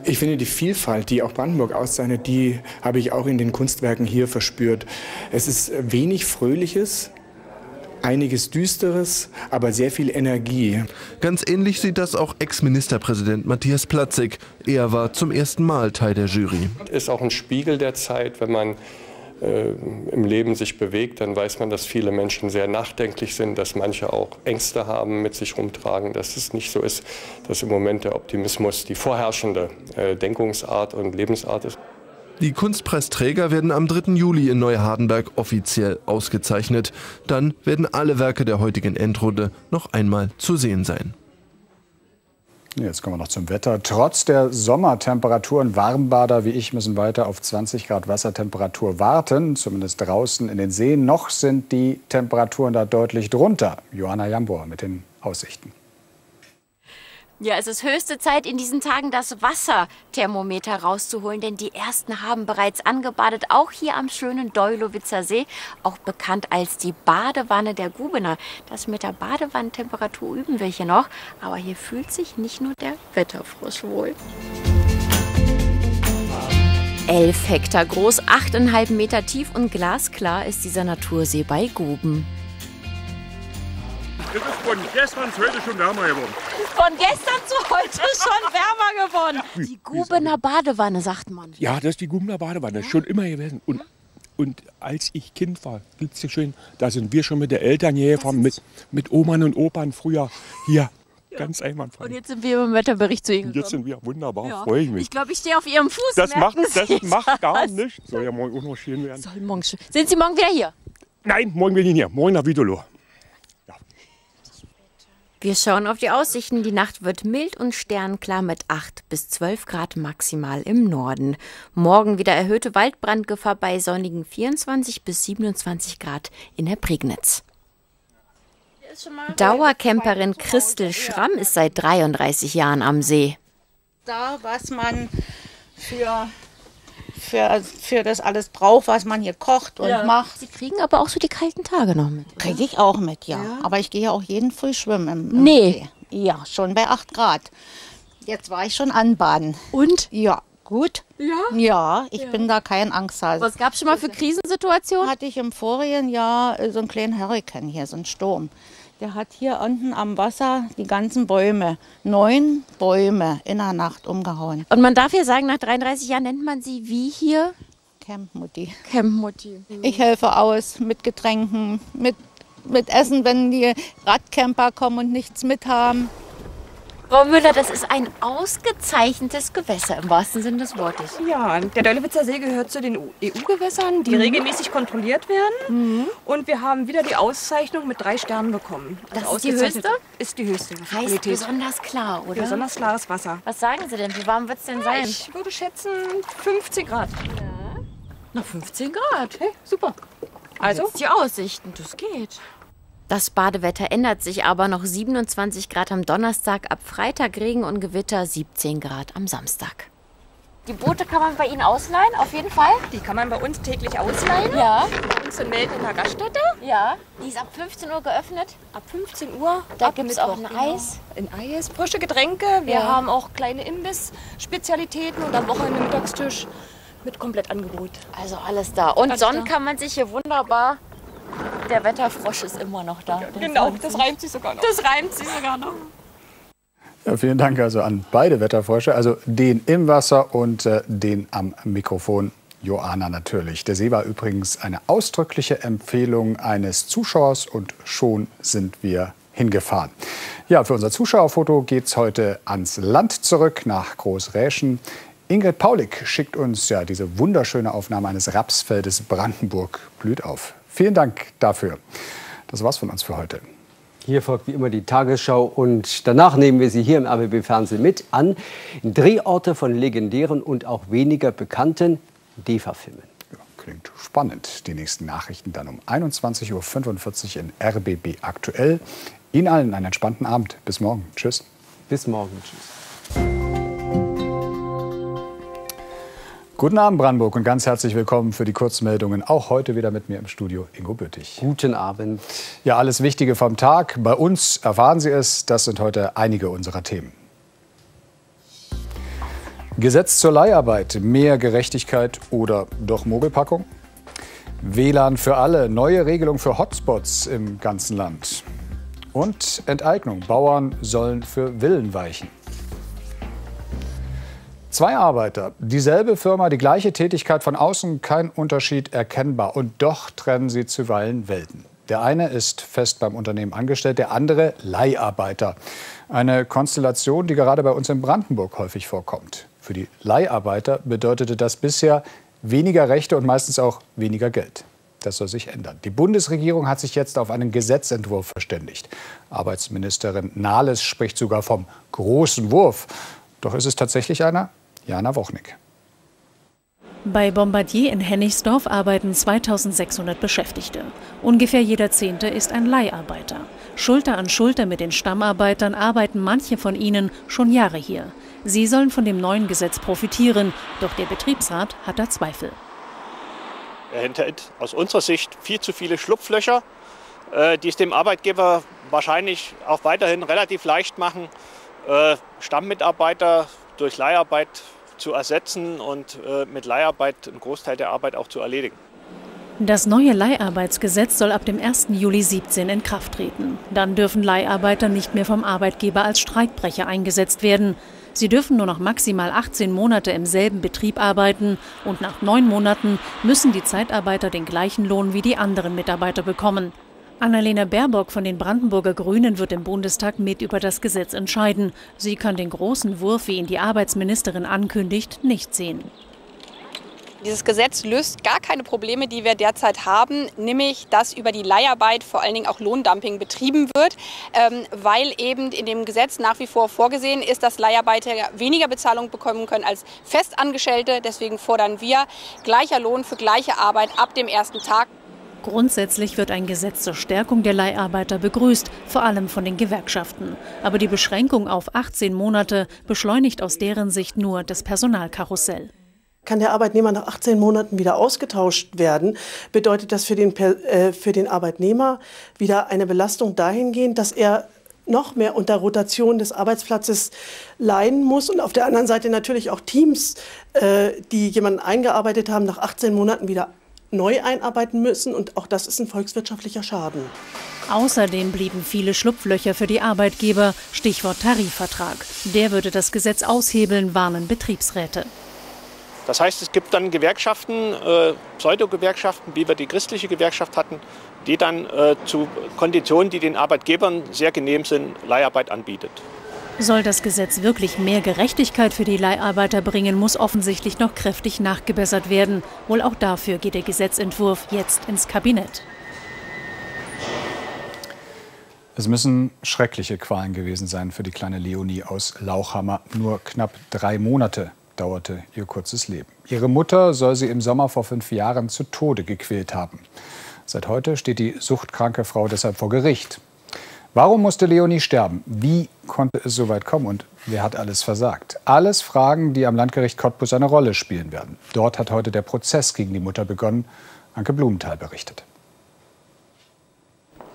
Ich finde, die Vielfalt, die auch Brandenburg auszeichnet, die habe ich auch in den Kunstwerken hier verspürt. Es ist wenig Fröhliches, einiges Düsteres, aber sehr viel Energie. Ganz ähnlich sieht das auch Ex-Ministerpräsident Matthias Platzig. Er war zum ersten Mal Teil der Jury. Ist auch ein Spiegel der Zeit, wenn man äh, im Leben sich bewegt, dann weiß man, dass viele Menschen sehr nachdenklich sind, dass manche auch Ängste haben, mit sich rumtragen, dass es nicht so ist, dass im Moment der Optimismus die vorherrschende äh, Denkungsart und Lebensart ist. Die Kunstpreisträger werden am 3. Juli in Neuhardenberg offiziell ausgezeichnet. Dann werden alle Werke der heutigen Endrunde noch einmal zu sehen sein. Jetzt kommen wir noch zum Wetter. Trotz der Sommertemperaturen, Warmbader wie ich müssen weiter auf 20 Grad Wassertemperatur warten, zumindest draußen in den Seen. Noch sind die Temperaturen da deutlich drunter. Johanna Jambor mit den Aussichten. Ja, es ist höchste Zeit, in diesen Tagen das Wasserthermometer rauszuholen, denn die ersten haben bereits angebadet, auch hier am schönen Deulowitzer See, auch bekannt als die Badewanne der Gubener. Das mit der Badewannentemperatur üben wir hier noch, aber hier fühlt sich nicht nur der Wetterfrosch wohl. 11 Hektar groß, 8,5 Meter tief und glasklar ist dieser Natursee bei Guben. Das ist von gestern zu heute schon wärmer geworden. Von gestern zu heute schon wärmer geworden. Die Gubener Badewanne, sagt man. Ja, das ist die Gubener Badewanne, schon immer gewesen. Und, und als ich Kind war, gibt's ja schön, da sind wir schon mit den Eltern hier gefahren, mit, mit Oman und Opern früher hier. Ganz einwandfrei. Und jetzt sind wir im Wetterbericht zu Ihnen Und jetzt gekommen. sind wir wunderbar, Ja. freue ich mich. Ich glaube, ich stehe auf Ihrem Fuß. das macht, das macht gar nichts. Soll ja morgen auch noch schön werden. Soll morgen schön. Sind Sie morgen wieder hier? Nein, morgen bin ich hier. Morgen nach Widolo. Wir schauen auf die Aussichten. Die Nacht wird mild und sternklar mit 8 bis 12 Grad maximal im Norden. Morgen wieder erhöhte Waldbrandgefahr bei sonnigen 24 bis 27 Grad in der Prignitz. Dauercamperin Christel Schramm ist seit 33 Jahren am See. da, was man für, für, für das alles braucht, was man hier kocht und Ja. macht. Sie kriegen aber auch so die kalten Tage noch mit. Kriege ich auch mit, ja. Aber ich gehe ja auch jeden Früh schwimmen. Im, im Nee. See. Ja, schon bei 8 Grad. Jetzt war ich schon anbaden. Und? Ja, gut. Ja? Ja, ich Ja. bin da kein Angsthase. Was gab es schon mal für Krisensituationen? Hatte ich im vorigen Jahr äh, so einen kleinen Hurrikan hier, so einen Sturm. Der hat hier unten am Wasser die ganzen Bäume, neun Bäume in der Nacht umgehauen. Und man darf ja sagen, nach 33 Jahren nennt man sie wie hier? Campmutti. Campmutti. Ich helfe aus mit Getränken, mit, mit Essen, wenn die Radcamper kommen und nichts mit haben. Frau Müller, das ist ein ausgezeichnetes Gewässer im wahrsten Sinne des Wortes. Ja, der Deulewitzer See gehört zu den EU-Gewässern, die Mhm. regelmäßig kontrolliert werden. Und wir haben wieder die Auszeichnung mit drei Sternen bekommen. Also Das ist die höchste? Ist die höchste. Heißt Qualität. besonders klar, oder? Besonders klares Wasser. Was sagen Sie denn? Wie warm wird es denn sein? Ich würde schätzen 15 Grad. Noch 15 Grad. Hey, super. Also? Jetzt die Aussichten, das geht. Das Badewetter ändert sich aber noch 27 Grad am Donnerstag, ab Freitag Regen und Gewitter 17 Grad am Samstag. Die Boote kann man bei Ihnen ausleihen, auf jeden Fall? Die kann man bei uns täglich ausleihen. Ja. Bei uns in Meld in der Gaststätte. Ja. Die ist ab 15 Uhr geöffnet. Ab 15 Uhr. Da ab gibt es auch ein genau. Eis. Ein Eis, frische Getränke. Wir Ja. haben auch kleine Imbiss-Spezialitäten und am Wochenende Mittagstisch mit Komplettangebot. Also alles da. Und Alles sonnen da. kann man sich hier wunderbar. Der Wetterfrosch ist immer noch da. Genau, das Sie. reimt sich sogar noch. Das reimt sich sogar noch. Ja, vielen Dank also an beide Wetterfrösche, also den im Wasser und äh, den am Mikrofon. Joana natürlich. Der See war übrigens eine ausdrückliche Empfehlung eines Zuschauers und schon sind wir hingefahren. Ja, für unser Zuschauerfoto geht's heute ans Land zurück nach Großräschen. Ingrid Paulik schickt uns ja diese wunderschöne Aufnahme eines Rapsfeldes Brandenburg blüht auf. Vielen Dank dafür. Das war's von uns für heute. Hier folgt wie immer die Tagesschau und danach nehmen wir Sie hier im RBB Fernsehen mit an Drehorte von legendären und auch weniger bekannten DEFA-Filmen. Klingt spannend. Die nächsten Nachrichten dann um 21.45 Uhr in RBB aktuell. Ihnen allen einen entspannten Abend. Bis morgen. Tschüss. Bis morgen. Tschüss. Guten Abend, Brandenburg, und ganz herzlich willkommen für die Kurzmeldungen. Auch heute wieder mit mir im Studio Ingo Böttich. Guten Abend. Ja, alles Wichtige vom Tag. Bei uns erfahren Sie es. Das sind heute einige unserer Themen. Gesetz zur Leiharbeit, mehr Gerechtigkeit oder doch Mogelpackung? WLAN für alle, neue Regelung für Hotspots im ganzen Land. Und Enteignung, Bauern sollen für Villen weichen. Zwei Arbeiter, dieselbe Firma, die gleiche Tätigkeit von außen, kein Unterschied erkennbar. Und doch trennen sie zuweilen Welten. Der eine ist fest beim Unternehmen angestellt, der andere Leiharbeiter. Eine Konstellation, die gerade bei uns in Brandenburg häufig vorkommt. Für die Leiharbeiter bedeutete das bisher weniger Rechte und meistens auch weniger Geld. Das soll sich ändern. Die Bundesregierung hat sich jetzt auf einen Gesetzentwurf verständigt. Arbeitsministerin Nahles spricht sogar vom großen Wurf. Doch ist es tatsächlich einer? Jana Wochnik. Bei Bombardier in Hennigsdorf arbeiten 2600 Beschäftigte. Ungefähr jeder Zehnte ist ein Leiharbeiter. Schulter an Schulter mit den Stammarbeitern arbeiten manche von ihnen schon Jahre hier. Sie sollen von dem neuen Gesetz profitieren, doch der Betriebsrat hat da Zweifel. Er enthält aus unserer Sicht viel zu viele Schlupflöcher, äh, die es dem Arbeitgeber wahrscheinlich auch weiterhin relativ leicht machen, äh, Stammmitarbeiter durch Leiharbeit zu ersetzen und äh, mit Leiharbeit einen Großteil der Arbeit auch zu erledigen. Das neue Leiharbeitsgesetz soll ab dem 1. Juli 17 in Kraft treten. Dann dürfen Leiharbeiter nicht mehr vom Arbeitgeber als Streikbrecher eingesetzt werden. Sie dürfen nur noch maximal 18 Monate im selben Betrieb arbeiten und nach neun Monaten müssen die Zeitarbeiter den gleichen Lohn wie die anderen Mitarbeiter bekommen. Annalena Baerbock von den Brandenburger Grünen wird im Bundestag mit über das Gesetz entscheiden. Sie kann den großen Wurf, wie ihn die Arbeitsministerin ankündigt, nicht sehen. Dieses Gesetz löst gar keine Probleme, die wir derzeit haben, nämlich dass über die Leiharbeit vor allen Dingen auch Lohndumping betrieben wird, ähm, weil eben in dem Gesetz nach wie vor vorgesehen ist, dass Leiharbeiter weniger Bezahlung bekommen können als Festangestellte. Deswegen fordern wir gleicher Lohn für gleiche Arbeit ab dem ersten Tag. Grundsätzlich wird ein Gesetz zur Stärkung der Leiharbeiter begrüßt, vor allem von den Gewerkschaften. Aber die Beschränkung auf 18 Monate beschleunigt aus deren Sicht nur das Personalkarussell. Kann der Arbeitnehmer nach 18 Monaten wieder ausgetauscht werden, bedeutet das für den, äh, für den Arbeitnehmer wieder eine Belastung dahingehend, dass er noch mehr unter Rotation des Arbeitsplatzes leiden muss und auf der anderen Seite natürlich auch Teams, äh, die jemanden eingearbeitet haben, nach 18 Monaten wieder neu einarbeiten müssen und auch das ist ein volkswirtschaftlicher Schaden. Außerdem blieben viele Schlupflöcher für die Arbeitgeber, Stichwort Tarifvertrag. Der würde das Gesetz aushebeln, warnen Betriebsräte. Das heißt, es gibt dann Gewerkschaften, äh, Pseudo-Gewerkschaften, wie wir die christliche Gewerkschaft hatten, die dann äh, zu Konditionen, die den Arbeitgebern sehr genehm sind, Leiharbeit anbietet. Soll das Gesetz wirklich mehr Gerechtigkeit für die Leiharbeiter bringen, muss offensichtlich noch kräftig nachgebessert werden. Wohl auch dafür geht der Gesetzentwurf jetzt ins Kabinett. Es müssen schreckliche Qualen gewesen sein für die kleine Leonie aus Lauchhammer. Nur knapp drei Monate dauerte ihr kurzes Leben. Ihre Mutter soll sie im Sommer vor fünf Jahren zu Tode gequält haben. Seit heute steht die suchtkranke Frau deshalb vor Gericht. Warum musste Leonie sterben? Wie konnte es so weit kommen und wer hat alles versagt? Alles Fragen, die am Landgericht Cottbus eine Rolle spielen werden. Dort hat heute der Prozess gegen die Mutter begonnen. Anke Blumenthal berichtet.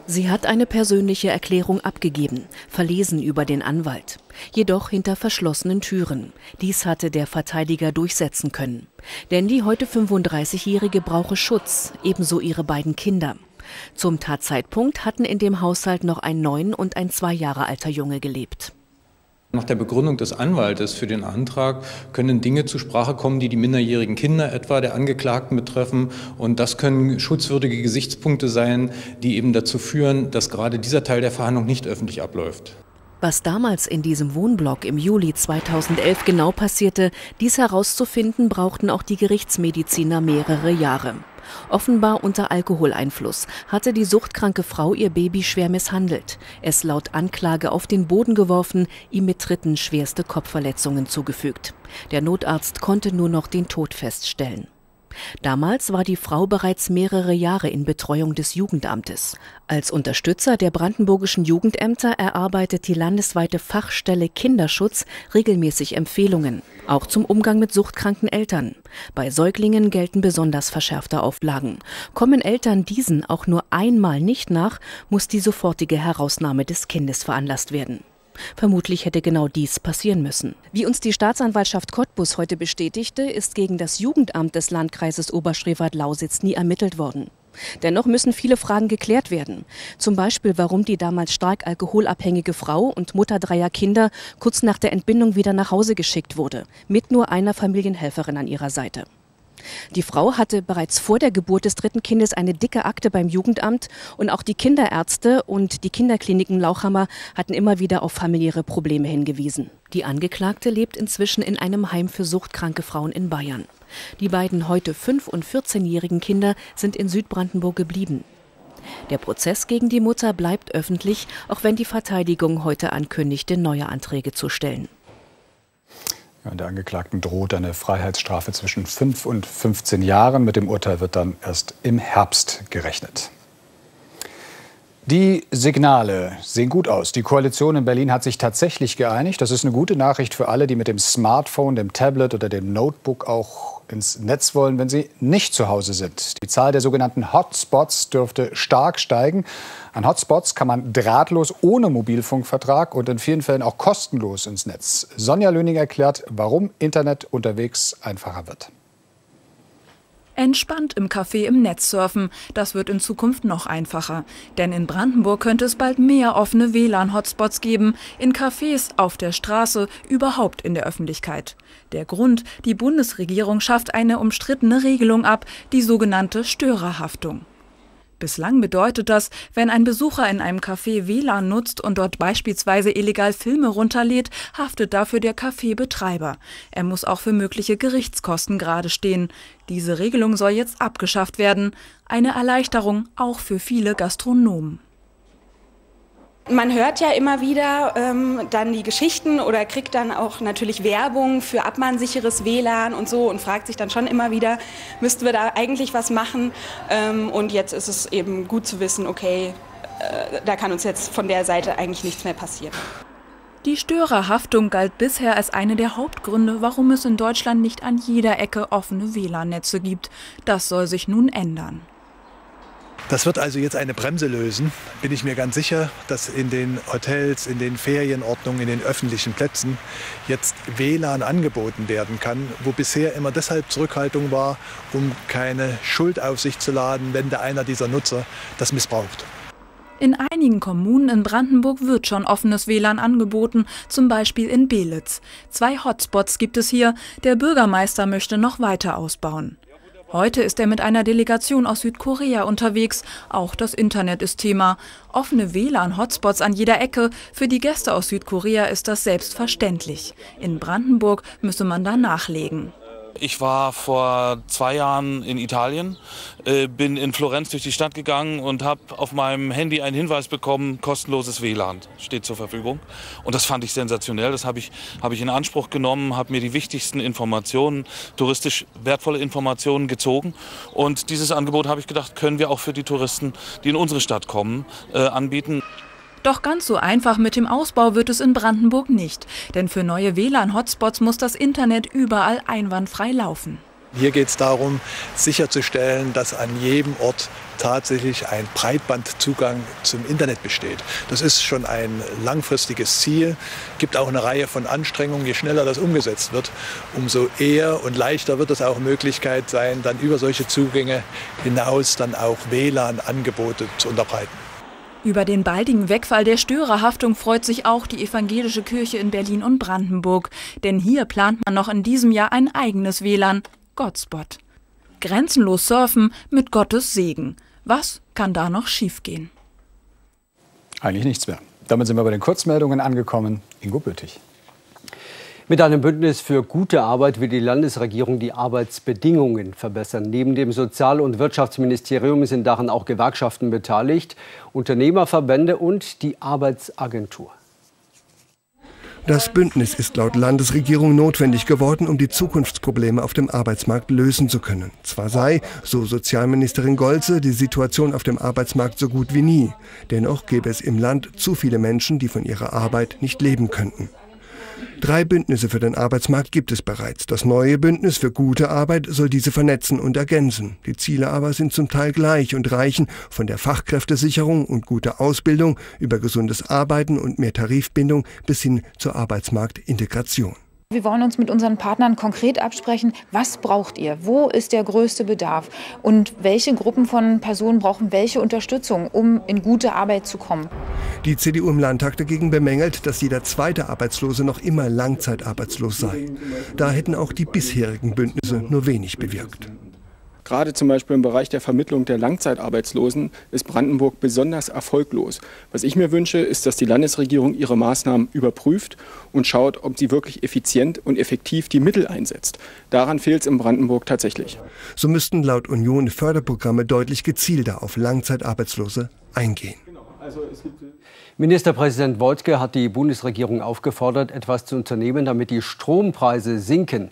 Sie hat eine persönliche Erklärung abgegeben, verlesen über den Anwalt. Jedoch hinter verschlossenen Türen. Dies hatte der Verteidiger durchsetzen können. Denn die heute 35-Jährige brauche Schutz, ebenso ihre beiden Kinder. Zum Tatzeitpunkt hatten in dem Haushalt noch ein neun und ein zwei Jahre alter Junge gelebt. Nach der Begründung des Anwaltes für den Antrag können Dinge zur Sprache kommen, die die minderjährigen Kinder etwa der Angeklagten betreffen. Und das können schutzwürdige Gesichtspunkte sein, die eben dazu führen, dass gerade dieser Teil der Verhandlung nicht öffentlich abläuft. Was damals in diesem Wohnblock im Juli 2011 genau passierte, dies herauszufinden, brauchten auch die Gerichtsmediziner mehrere Jahre. Offenbar unter Alkoholeinfluss hatte die suchtkranke Frau ihr Baby schwer misshandelt, es laut Anklage auf den Boden geworfen, ihm mit Tritten schwerste Kopfverletzungen zugefügt. Der Notarzt konnte nur noch den Tod feststellen. Damals war die Frau bereits mehrere Jahre in Betreuung des Jugendamtes. Als Unterstützer der brandenburgischen Jugendämter erarbeitet die landesweite Fachstelle Kinderschutz regelmäßig Empfehlungen, auch zum Umgang mit suchtkranken Eltern. Bei Säuglingen gelten besonders verschärfte Auflagen. Kommen Eltern diesen auch nur einmal nicht nach, muss die sofortige Herausnahme des Kindes veranlasst werden. Vermutlich hätte genau dies passieren müssen. Wie uns die Staatsanwaltschaft Cottbus heute bestätigte, ist gegen das Jugendamt des Landkreises Oberschrewat-Lausitz nie ermittelt worden. Dennoch müssen viele Fragen geklärt werden. Zum Beispiel, warum die damals stark alkoholabhängige Frau und Mutter dreier Kinder kurz nach der Entbindung wieder nach Hause geschickt wurde, mit nur einer Familienhelferin an ihrer Seite. Die Frau hatte bereits vor der Geburt des dritten Kindes eine dicke Akte beim Jugendamt und auch die Kinderärzte und die Kinderkliniken Lauchhammer hatten immer wieder auf familiäre Probleme hingewiesen. Die Angeklagte lebt inzwischen in einem Heim für suchtkranke Frauen in Bayern. Die beiden heute 5- und 14-jährigen Kinder sind in Südbrandenburg geblieben. Der Prozess gegen die Mutter bleibt öffentlich, auch wenn die Verteidigung heute ankündigte, neue Anträge zu stellen. Ja, der Angeklagten droht eine Freiheitsstrafe zwischen 5 und 15 Jahren. Mit dem Urteil wird dann erst im Herbst gerechnet. Die Signale sehen gut aus. Die Koalition in Berlin hat sich tatsächlich geeinigt. Das ist eine gute Nachricht für alle, die mit dem Smartphone, dem Tablet oder dem Notebook auch ins Netz wollen, wenn sie nicht zu Hause sind. Die Zahl der sogenannten Hotspots dürfte stark steigen. An Hotspots kann man drahtlos ohne Mobilfunkvertrag und in vielen Fällen auch kostenlos ins Netz. Sonja Löning erklärt, warum Internet unterwegs einfacher wird. Entspannt im Café im Netz surfen, das wird in Zukunft noch einfacher. Denn in Brandenburg könnte es bald mehr offene WLAN-Hotspots geben, in Cafés, auf der Straße, überhaupt in der Öffentlichkeit. Der Grund, die Bundesregierung schafft eine umstrittene Regelung ab, die sogenannte Störerhaftung. Bislang bedeutet das, wenn ein Besucher in einem Café WLAN nutzt und dort beispielsweise illegal Filme runterlädt, haftet dafür der Cafébetreiber. Er muss auch für mögliche Gerichtskosten gerade stehen. Diese Regelung soll jetzt abgeschafft werden. Eine Erleichterung auch für viele Gastronomen. Man hört ja immer wieder ähm, dann die Geschichten oder kriegt dann auch natürlich Werbung für abmahnsicheres WLAN und so und fragt sich dann schon immer wieder, müssten wir da eigentlich was machen? Ähm, und jetzt ist es eben gut zu wissen, okay, äh, da kann uns jetzt von der Seite eigentlich nichts mehr passieren. Die Störerhaftung galt bisher als eine der Hauptgründe, warum es in Deutschland nicht an jeder Ecke offene WLAN-Netze gibt. Das soll sich nun ändern. Das wird also jetzt eine Bremse lösen, bin ich mir ganz sicher, dass in den Hotels, in den Ferienortungen, in den öffentlichen Plätzen jetzt WLAN angeboten werden kann, wo bisher immer deshalb Zurückhaltung war, um keine Schuld auf sich zu laden, wenn der einer dieser Nutzer das missbraucht. In einigen Kommunen in Brandenburg wird schon offenes WLAN angeboten, zum Beispiel in Belitz. Zwei Hotspots gibt es hier. Der Bürgermeister möchte noch weiter ausbauen. Heute ist er mit einer Delegation aus Südkorea unterwegs. Auch das Internet ist Thema. Offene WLAN-Hotspots an jeder Ecke. Für die Gäste aus Südkorea ist das selbstverständlich. In Brandenburg müsse man da nachlegen. Ich war vor zwei Jahren in Italien, äh, bin in Florenz durch die Stadt gegangen und habe auf meinem Handy einen Hinweis bekommen, kostenloses WLAN steht zur Verfügung. Und das fand ich sensationell. Das habe ich, hab ich in Anspruch genommen, habe mir die wichtigsten Informationen, touristisch wertvolle Informationen gezogen. Und dieses Angebot habe ich gedacht, können wir auch für die Touristen, die in unsere Stadt kommen, äh, anbieten. Doch ganz so einfach mit dem Ausbau wird es in Brandenburg nicht. Denn für neue WLAN-Hotspots muss das Internet überall einwandfrei laufen. Hier geht es darum, sicherzustellen, dass an jedem Ort tatsächlich ein Breitbandzugang zum Internet besteht. Das ist schon ein langfristiges Ziel. Es gibt auch eine Reihe von Anstrengungen. Je schneller das umgesetzt wird, umso eher und leichter wird es auch Möglichkeit sein, dann über solche Zugänge hinaus dann auch WLAN-Angebote zu unterbreiten. Über den baldigen Wegfall der Störerhaftung freut sich auch die evangelische Kirche in Berlin und Brandenburg. Denn hier plant man noch in diesem Jahr ein eigenes WLAN, Godspot. Grenzenlos surfen mit Gottes Segen. Was kann da noch schiefgehen? Eigentlich nichts mehr. Damit sind wir bei den Kurzmeldungen angekommen. Ingo Böttich. Mit einem Bündnis für gute Arbeit will die Landesregierung die Arbeitsbedingungen verbessern. Neben dem Sozial- und Wirtschaftsministerium sind daran auch Gewerkschaften beteiligt, Unternehmerverbände und die Arbeitsagentur. Das Bündnis ist laut Landesregierung notwendig geworden, um die Zukunftsprobleme auf dem Arbeitsmarkt lösen zu können. Zwar sei, so Sozialministerin Golze, die Situation auf dem Arbeitsmarkt so gut wie nie. Dennoch gäbe es im Land zu viele Menschen, die von ihrer Arbeit nicht leben könnten. Drei Bündnisse für den Arbeitsmarkt gibt es bereits. Das neue Bündnis für gute Arbeit soll diese vernetzen und ergänzen. Die Ziele aber sind zum Teil gleich und reichen von der Fachkräftesicherung und guter Ausbildung über gesundes Arbeiten und mehr Tarifbindung bis hin zur Arbeitsmarktintegration. Wir wollen uns mit unseren Partnern konkret absprechen, was braucht ihr, wo ist der größte Bedarf und welche Gruppen von Personen brauchen welche Unterstützung, um in gute Arbeit zu kommen. Die CDU im Landtag dagegen bemängelt, dass jeder zweite Arbeitslose noch immer langzeitarbeitslos sei. Da hätten auch die bisherigen Bündnisse nur wenig bewirkt. Gerade zum Beispiel im Bereich der Vermittlung der Langzeitarbeitslosen ist Brandenburg besonders erfolglos. Was ich mir wünsche, ist, dass die Landesregierung ihre Maßnahmen überprüft und schaut, ob sie wirklich effizient und effektiv die Mittel einsetzt. Daran fehlt es in Brandenburg tatsächlich. So müssten laut Union Förderprogramme deutlich gezielter auf Langzeitarbeitslose eingehen. Ministerpräsident Wojtke hat die Bundesregierung aufgefordert, etwas zu unternehmen, damit die Strompreise sinken.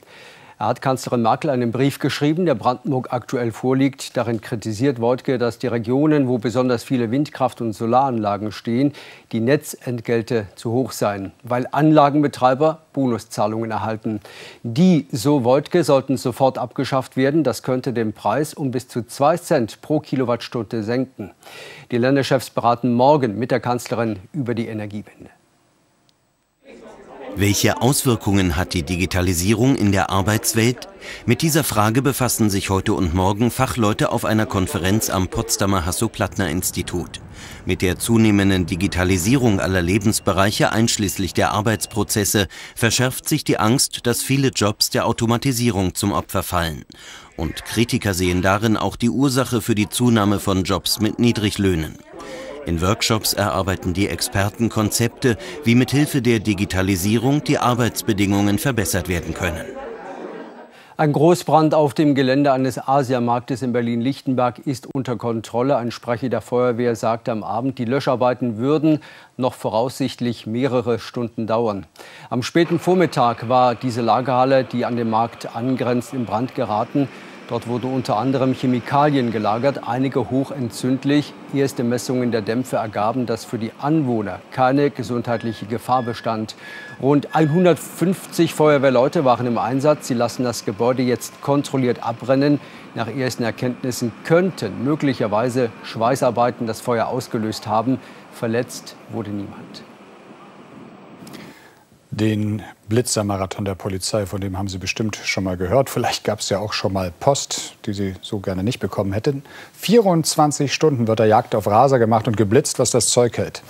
Er hat Kanzlerin Merkel einen Brief geschrieben, der Brandenburg aktuell vorliegt. Darin kritisiert Wojtke, dass die Regionen, wo besonders viele Windkraft- und Solaranlagen stehen, die Netzentgelte zu hoch seien, weil Anlagenbetreiber Bonuszahlungen erhalten. Die, so Wojtke, sollten sofort abgeschafft werden. Das könnte den Preis um bis zu zwei Cent pro Kilowattstunde senken. Die Länderchefs beraten morgen mit der Kanzlerin über die Energiewende. Welche Auswirkungen hat die Digitalisierung in der Arbeitswelt? Mit dieser Frage befassen sich heute und morgen Fachleute auf einer Konferenz am Potsdamer Hasso-Plattner-Institut. Mit der zunehmenden Digitalisierung aller Lebensbereiche einschließlich der Arbeitsprozesse verschärft sich die Angst, dass viele Jobs der Automatisierung zum Opfer fallen. Und Kritiker sehen darin auch die Ursache für die Zunahme von Jobs mit Niedriglöhnen. In Workshops erarbeiten die Experten Konzepte, wie mit Hilfe der Digitalisierung die Arbeitsbedingungen verbessert werden können. Ein Großbrand auf dem Gelände eines Asiamarktes in Berlin-Lichtenberg ist unter Kontrolle. Ein Sprecher der Feuerwehr sagte am Abend, die Löscharbeiten würden noch voraussichtlich mehrere Stunden dauern. Am späten Vormittag war diese Lagerhalle, die an den Markt angrenzt, in Brand geraten. Dort wurden unter anderem Chemikalien gelagert, einige hochentzündlich. Erste Messungen der Dämpfe ergaben, dass für die Anwohner keine gesundheitliche Gefahr bestand. Rund 150 Feuerwehrleute waren im Einsatz. Sie lassen das Gebäude jetzt kontrolliert abbrennen. Nach ersten Erkenntnissen könnten möglicherweise Schweißarbeiten das Feuer ausgelöst haben. Verletzt wurde niemand. Den Blitzermarathon der Polizei, von dem haben Sie bestimmt schon mal gehört. Vielleicht gab es ja auch schon mal Post, die Sie so gerne nicht bekommen hätten. 24 Stunden wird der Jagd auf Raser gemacht und geblitzt, was das Zeug hält.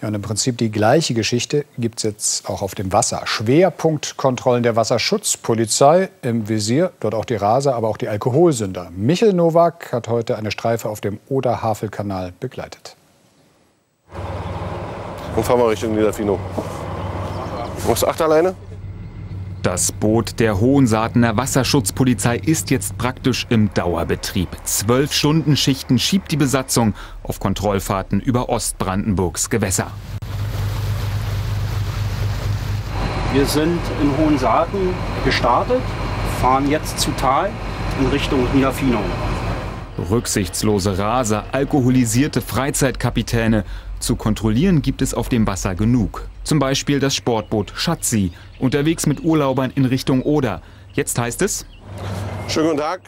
Ja, und im Prinzip die gleiche Geschichte gibt es jetzt auch auf dem Wasser. Schwerpunktkontrollen der Wasserschutzpolizei im Visier, dort auch die Raser, aber auch die Alkoholsünder. Michel Nowak hat heute eine Streife auf dem Oder-Havel-Kanal begleitet. Und fahren wir Richtung Niederfino. Muss acht alleine? Das Boot der Hohensaatener Wasserschutzpolizei ist jetzt praktisch im Dauerbetrieb. Zwölf Stunden Schichten schiebt die Besatzung auf Kontrollfahrten über Ostbrandenburgs Gewässer. Wir sind in Hohensaaten gestartet, fahren jetzt zu Tal in Richtung Niederfino. Rücksichtslose Raser, alkoholisierte Freizeitkapitäne. Zu kontrollieren gibt es auf dem Wasser genug. Zum Beispiel das Sportboot Schatzi, unterwegs mit Urlaubern in Richtung Oder. Jetzt heißt es. Schönen guten Tag.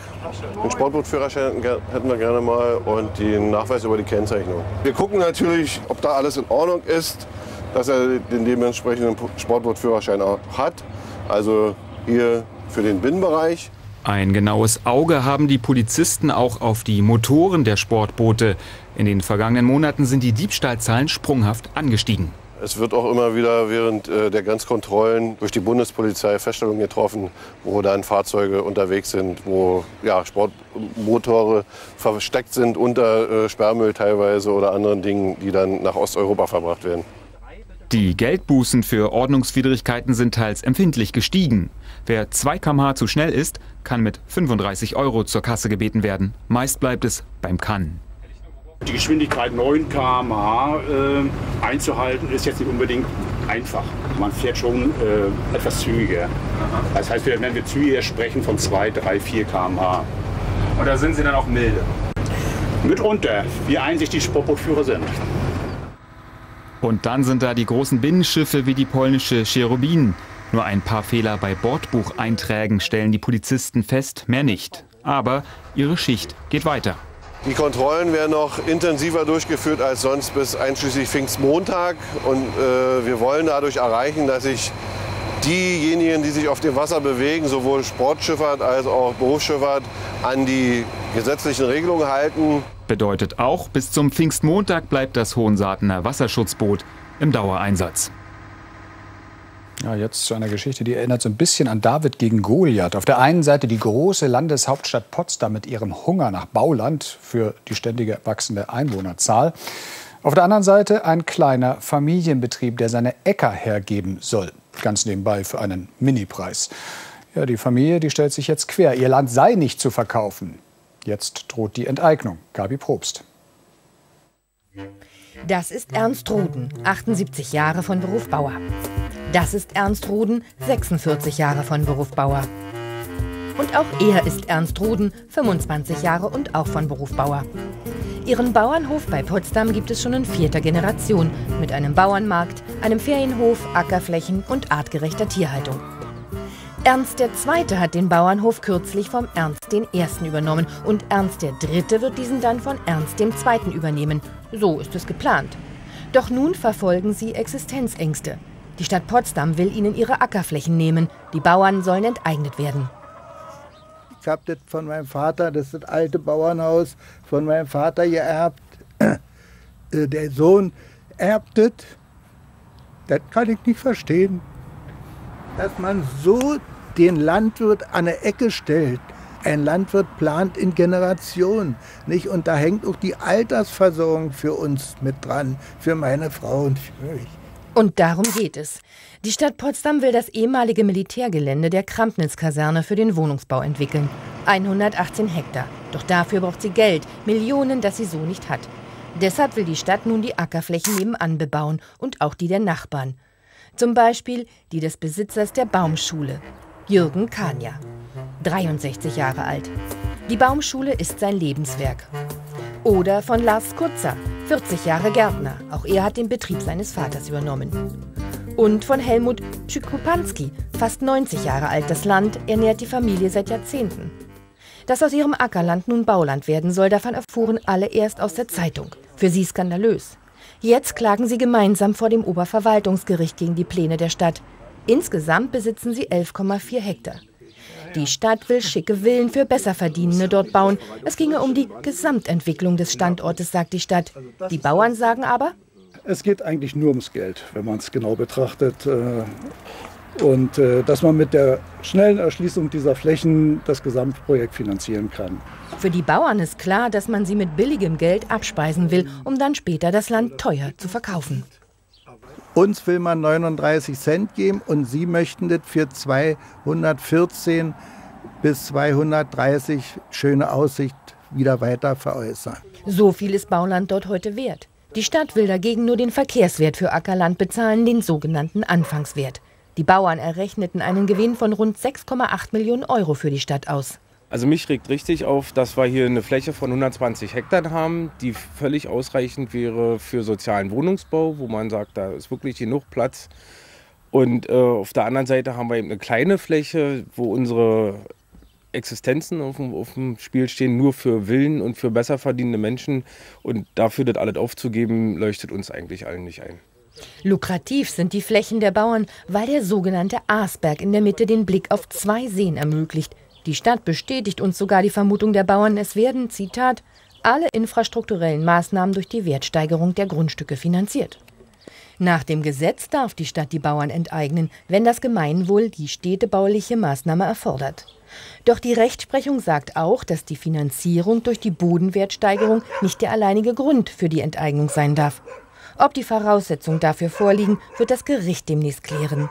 Den Sportbootführerschein hätten wir gerne mal und den Nachweis über die Kennzeichnung. Wir gucken natürlich, ob da alles in Ordnung ist, dass er den dementsprechenden Sportbootführerschein auch hat. Also hier für den Binnenbereich. Ein genaues Auge haben die Polizisten auch auf die Motoren der Sportboote. In den vergangenen Monaten sind die Diebstahlzahlen sprunghaft angestiegen. Es wird auch immer wieder während äh, der Grenzkontrollen durch die Bundespolizei Feststellungen getroffen, wo dann Fahrzeuge unterwegs sind, wo ja, Sportmotore versteckt sind unter äh, Sperrmüll teilweise oder anderen Dingen, die dann nach Osteuropa verbracht werden. Die Geldbußen für Ordnungswidrigkeiten sind teils empfindlich gestiegen. Wer 2 km/h zu schnell ist, kann mit 35 Euro zur Kasse gebeten werden. Meist bleibt es beim Kann. Die Geschwindigkeit 9 km/h äh, einzuhalten, ist jetzt nicht unbedingt einfach. Man fährt schon äh, etwas zügiger. Das heißt, wenn wir zügiger sprechen von 2, 3, 4 km/h. Und da sind Sie dann auch milde? Mitunter, wie einzig die Sportbootführer sind. Und dann sind da die großen Binnenschiffe wie die polnische Cherubin. Nur ein paar Fehler bei Bordbucheinträgen stellen die Polizisten fest, mehr nicht. Aber ihre Schicht geht weiter. Die Kontrollen werden noch intensiver durchgeführt als sonst bis einschließlich Pfingstmontag. Und äh, wir wollen dadurch erreichen, dass sich diejenigen, die sich auf dem Wasser bewegen, sowohl Sportschifffahrt als auch Berufsschifffahrt, an die gesetzlichen Regelungen halten. Bedeutet auch, bis zum Pfingstmontag bleibt das Hohensaatener Wasserschutzboot im Dauereinsatz. Ja, jetzt zu einer Geschichte, die erinnert so ein bisschen an David gegen Goliath. Auf der einen Seite die große Landeshauptstadt Potsdam mit ihrem Hunger nach Bauland für die ständige wachsende Einwohnerzahl. Auf der anderen Seite ein kleiner Familienbetrieb, der seine Äcker hergeben soll. Ganz nebenbei für einen Minipreis. Ja, die Familie, die stellt sich jetzt quer. Ihr Land sei nicht zu verkaufen. Jetzt droht die Enteignung. Gabi Probst. Das ist Ernst Ruden, 78 Jahre von Beruf Bauer. Das ist Ernst Ruden, 46 Jahre von Beruf Bauer. Und auch er ist Ernst Ruden, 25 Jahre und auch von Beruf Bauer. Ihren Bauernhof bei Potsdam gibt es schon in vierter Generation mit einem Bauernmarkt, einem Ferienhof, Ackerflächen und artgerechter Tierhaltung. Ernst II. hat den Bauernhof kürzlich vom Ernst I. übernommen und Ernst III. wird diesen dann von Ernst II. übernehmen. So ist es geplant. Doch nun verfolgen sie Existenzängste. Die Stadt Potsdam will ihnen ihre Ackerflächen nehmen. Die Bauern sollen enteignet werden. Ich habe das von meinem Vater, das ist das alte Bauernhaus, von meinem Vater geerbt. Äh, der Sohn erbt es. Das kann ich nicht verstehen. Dass man so den Landwirt an der Ecke stellt. Ein Landwirt plant in Generationen. Nicht? Und da hängt auch die Altersversorgung für uns mit dran, für meine Frau und für mich. Und darum geht es. Die Stadt Potsdam will das ehemalige Militärgelände der Krampnitz-Kaserne für den Wohnungsbau entwickeln. 118 Hektar. Doch dafür braucht sie Geld, Millionen, das sie so nicht hat. Deshalb will die Stadt nun die Ackerflächen nebenan bebauen und auch die der Nachbarn. Zum Beispiel die des Besitzers der Baumschule, Jürgen Kania. 63 Jahre alt. Die Baumschule ist sein Lebenswerk. Oder von Lars Kutzer, 40 Jahre Gärtner. Auch er hat den Betrieb seines Vaters übernommen. Und von Helmut Tschukupanski, fast 90 Jahre alt. Das Land ernährt die Familie seit Jahrzehnten. Dass aus ihrem Ackerland nun Bauland werden soll, davon erfuhren alle erst aus der Zeitung. Für sie skandalös. Jetzt klagen sie gemeinsam vor dem Oberverwaltungsgericht gegen die Pläne der Stadt. Insgesamt besitzen sie 11,4 Hektar. Die Stadt will schicke Villen für Besserverdienende dort bauen. Es ginge um die Gesamtentwicklung des Standortes, sagt die Stadt. Die Bauern sagen aber, es geht eigentlich nur ums Geld, wenn man es genau betrachtet. Äh, und äh, dass man mit der schnellen Erschließung dieser Flächen das Gesamtprojekt finanzieren kann. Für die Bauern ist klar, dass man sie mit billigem Geld abspeisen will, um dann später das Land teuer zu verkaufen. Uns will man 39 Cent geben und Sie möchten das für 214 bis 230 schöne Aussicht wieder weiter veräußern. So viel ist Bauland dort heute wert. Die Stadt will dagegen nur den Verkehrswert für Ackerland bezahlen, den sogenannten Anfangswert. Die Bauern errechneten einen Gewinn von rund 6,8 Millionen Euro für die Stadt aus. Also mich regt richtig auf, dass wir hier eine Fläche von 120 Hektar haben, die völlig ausreichend wäre für sozialen Wohnungsbau, wo man sagt, da ist wirklich genug Platz. Und äh, auf der anderen Seite haben wir eben eine kleine Fläche, wo unsere Existenzen auf dem, auf dem Spiel stehen, nur für Willen und für besser verdienende Menschen. Und dafür das alles aufzugeben, leuchtet uns eigentlich allen nicht ein. Lukrativ sind die Flächen der Bauern, weil der sogenannte Aasberg in der Mitte den Blick auf zwei Seen ermöglicht. Die Stadt bestätigt uns sogar die Vermutung der Bauern, es werden, Zitat, alle infrastrukturellen Maßnahmen durch die Wertsteigerung der Grundstücke finanziert. Nach dem Gesetz darf die Stadt die Bauern enteignen, wenn das Gemeinwohl die städtebauliche Maßnahme erfordert. Doch die Rechtsprechung sagt auch, dass die Finanzierung durch die Bodenwertsteigerung nicht der alleinige Grund für die Enteignung sein darf. Ob die Voraussetzungen dafür vorliegen, wird das Gericht demnächst klären.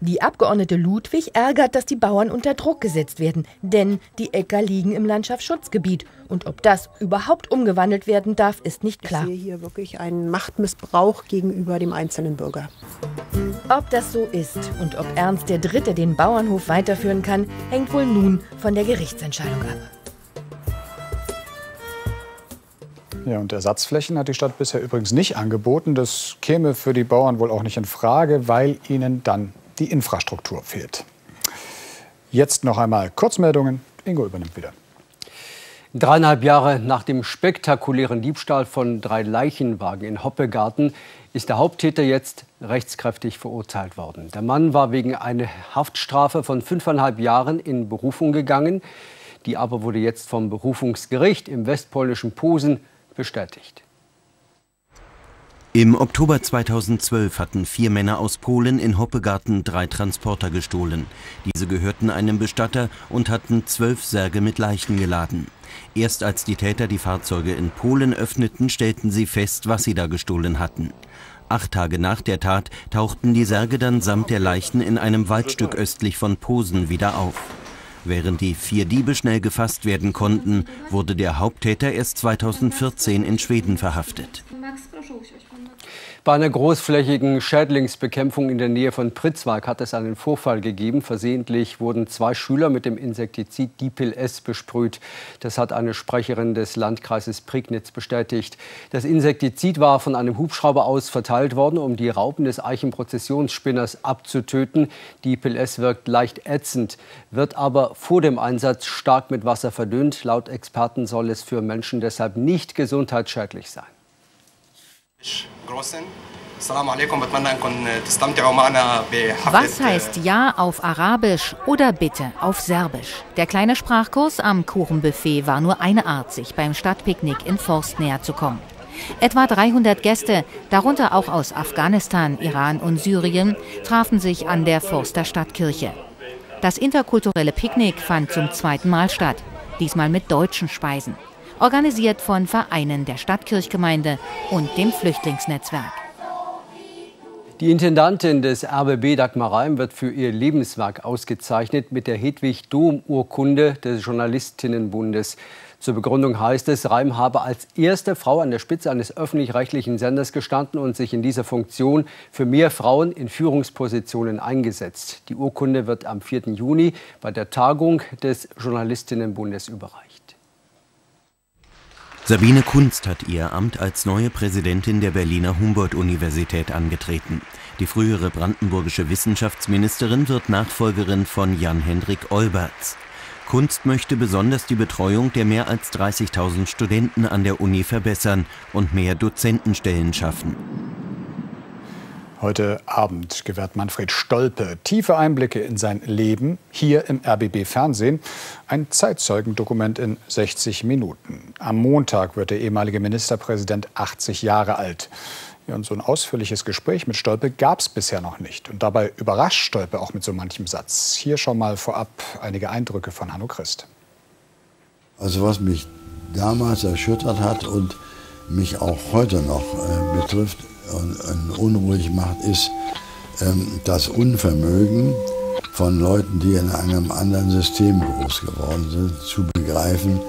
Die Abgeordnete Ludwig ärgert, dass die Bauern unter Druck gesetzt werden, denn die Äcker liegen im Landschaftsschutzgebiet. Und ob das überhaupt umgewandelt werden darf, ist nicht klar. Ich sehe hier wirklich einen Machtmissbrauch gegenüber dem einzelnen Bürger. Ob das so ist und ob Ernst III. den Bauernhof weiterführen kann, hängt wohl nun von der Gerichtsentscheidung ab. Ja, und Ersatzflächen hat die Stadt bisher übrigens nicht angeboten. Das käme für die Bauern wohl auch nicht in Frage, weil ihnen dann die Infrastruktur fehlt. Jetzt noch einmal Kurzmeldungen. Ingo übernimmt wieder. Dreieinhalb Jahre nach dem spektakulären Diebstahl von drei Leichenwagen in Hoppegarten ist der Haupttäter jetzt rechtskräftig verurteilt worden. Der Mann war wegen einer Haftstrafe von fünfeinhalb Jahren in Berufung gegangen. Die aber wurde jetzt vom Berufungsgericht im westpolnischen Posen bestätigt. Im Oktober 2012 hatten vier Männer aus Polen in Hoppegarten drei Transporter gestohlen. Diese gehörten einem Bestatter und hatten zwölf Särge mit Leichen geladen. Erst als die Täter die Fahrzeuge in Polen öffneten, stellten sie fest, was sie da gestohlen hatten. Acht Tage nach der Tat tauchten die Särge dann samt der Leichen in einem Waldstück östlich von Posen wieder auf. Während die vier Diebe schnell gefasst werden konnten, wurde der Haupttäter erst 2014 in Schweden verhaftet. Bei einer großflächigen Schädlingsbekämpfung in der Nähe von Pritzwalk hat es einen Vorfall gegeben. Versehentlich wurden zwei Schüler mit dem Insektizid Dipil-S besprüht. Das hat eine Sprecherin des Landkreises Prignitz bestätigt. Das Insektizid war von einem Hubschrauber aus verteilt worden, um die Raupen des Eichenprozessionsspinners abzutöten. Dipil-S wirkt leicht ätzend, wird aber vor dem Einsatz stark mit Wasser verdünnt. Laut Experten soll es für Menschen deshalb nicht gesundheitsschädlich sein. Was heißt Ja auf Arabisch oder Bitte auf Serbisch? Der kleine Sprachkurs am Kuchenbuffet war nur eine Art, sich beim Stadtpicknick in Forst näher zu kommen. Etwa 300 Gäste, darunter auch aus Afghanistan, Iran und Syrien, trafen sich an der Forster Stadtkirche. Das interkulturelle Picknick fand zum zweiten Mal statt, diesmal mit deutschen Speisen organisiert von Vereinen der Stadtkirchgemeinde und dem Flüchtlingsnetzwerk. Die Intendantin des RBB Dagmar Reim wird für ihr Lebenswerk ausgezeichnet mit der Hedwig Dom-Urkunde des Journalistinnenbundes. Zur Begründung heißt es, Reim habe als erste Frau an der Spitze eines öffentlich-rechtlichen Senders gestanden und sich in dieser Funktion für mehr Frauen in Führungspositionen eingesetzt. Die Urkunde wird am 4. Juni bei der Tagung des Journalistinnenbundes überreicht. Sabine Kunst hat ihr Amt als neue Präsidentin der Berliner Humboldt-Universität angetreten. Die frühere brandenburgische Wissenschaftsministerin wird Nachfolgerin von Jan-Hendrik Olberts. Kunst möchte besonders die Betreuung der mehr als 30.000 Studenten an der Uni verbessern und mehr Dozentenstellen schaffen. Heute Abend gewährt Manfred Stolpe tiefe Einblicke in sein Leben hier im RBB Fernsehen. Ein Zeitzeugendokument in 60 Minuten. Am Montag wird der ehemalige Ministerpräsident 80 Jahre alt. Ja, und so ein ausführliches Gespräch mit Stolpe gab es bisher noch nicht. Und dabei überrascht Stolpe auch mit so manchem Satz. Hier schon mal vorab einige Eindrücke von Hanno Christ. Also was mich damals erschüttert hat und mich auch heute noch äh, betrifft, unruhig macht, ist ähm, das Unvermögen von Leuten, die in einem anderen System groß geworden sind, zu begreifen,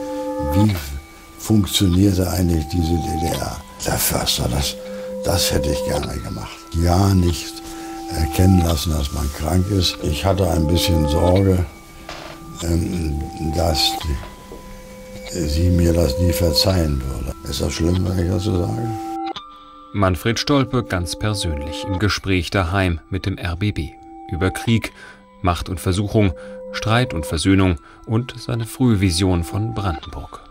wie funktionierte eigentlich diese DDR. Der Förster, das, das hätte ich gerne gemacht. Ja, nicht erkennen lassen, dass man krank ist. Ich hatte ein bisschen Sorge, ähm, dass sie mir das nie verzeihen würde. Ist das schlimm, wenn ich das so sage? Manfred Stolpe ganz persönlich im Gespräch daheim mit dem RBB über Krieg, Macht und Versuchung, Streit und Versöhnung und seine frühe Vision von Brandenburg.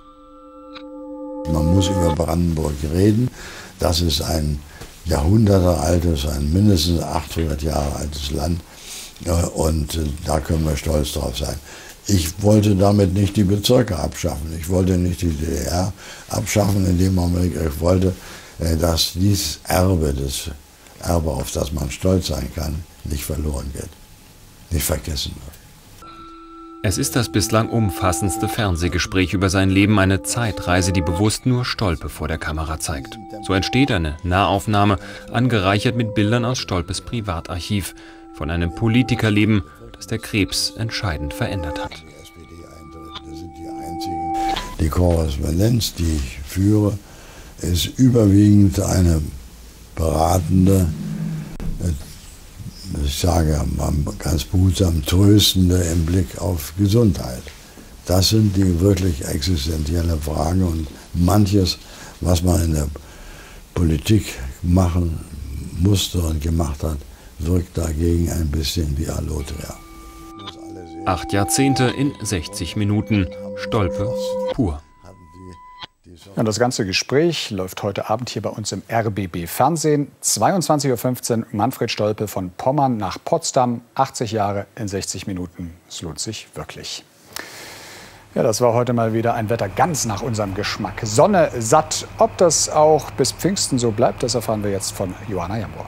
Man muss über Brandenburg reden. Das ist ein jahrhundertealtes, ein mindestens 800 Jahre altes Land. Und äh, da können wir stolz drauf sein. Ich wollte damit nicht die Bezirke abschaffen. Ich wollte nicht die DDR abschaffen in dem Moment. Ich wollte äh, dass dieses Erbe, das Erbe, auf das man stolz sein kann, nicht verloren geht, nicht vergessen wird. Es ist das bislang umfassendste Fernsehgespräch über sein Leben, eine Zeitreise, die bewusst nur Stolpe vor der Kamera zeigt. So entsteht eine Nahaufnahme, angereichert mit Bildern aus Stolpes Privatarchiv, von einem Politikerleben, das der Krebs entscheidend verändert hat. Die Korrespondenz, die ich führe, ist überwiegend eine beratende, ich sage ganz behutsam tröstende im Blick auf Gesundheit. Das sind die wirklich existenziellen Fragen und manches, was man in der Politik machen musste und gemacht hat, wirkt dagegen ein bisschen wie Allotria. Acht Jahrzehnte in 60 Minuten. Stolpe pur. Ja, das ganze Gespräch läuft heute Abend hier bei uns im RBB Fernsehen. 22.15 Uhr Manfred Stolpe von Pommern nach Potsdam. 80 Jahre in 60 Minuten. Es lohnt sich wirklich. Ja, das war heute mal wieder ein Wetter ganz nach unserem Geschmack. Sonne satt. Ob das auch bis Pfingsten so bleibt, das erfahren wir jetzt von Johanna Jambor.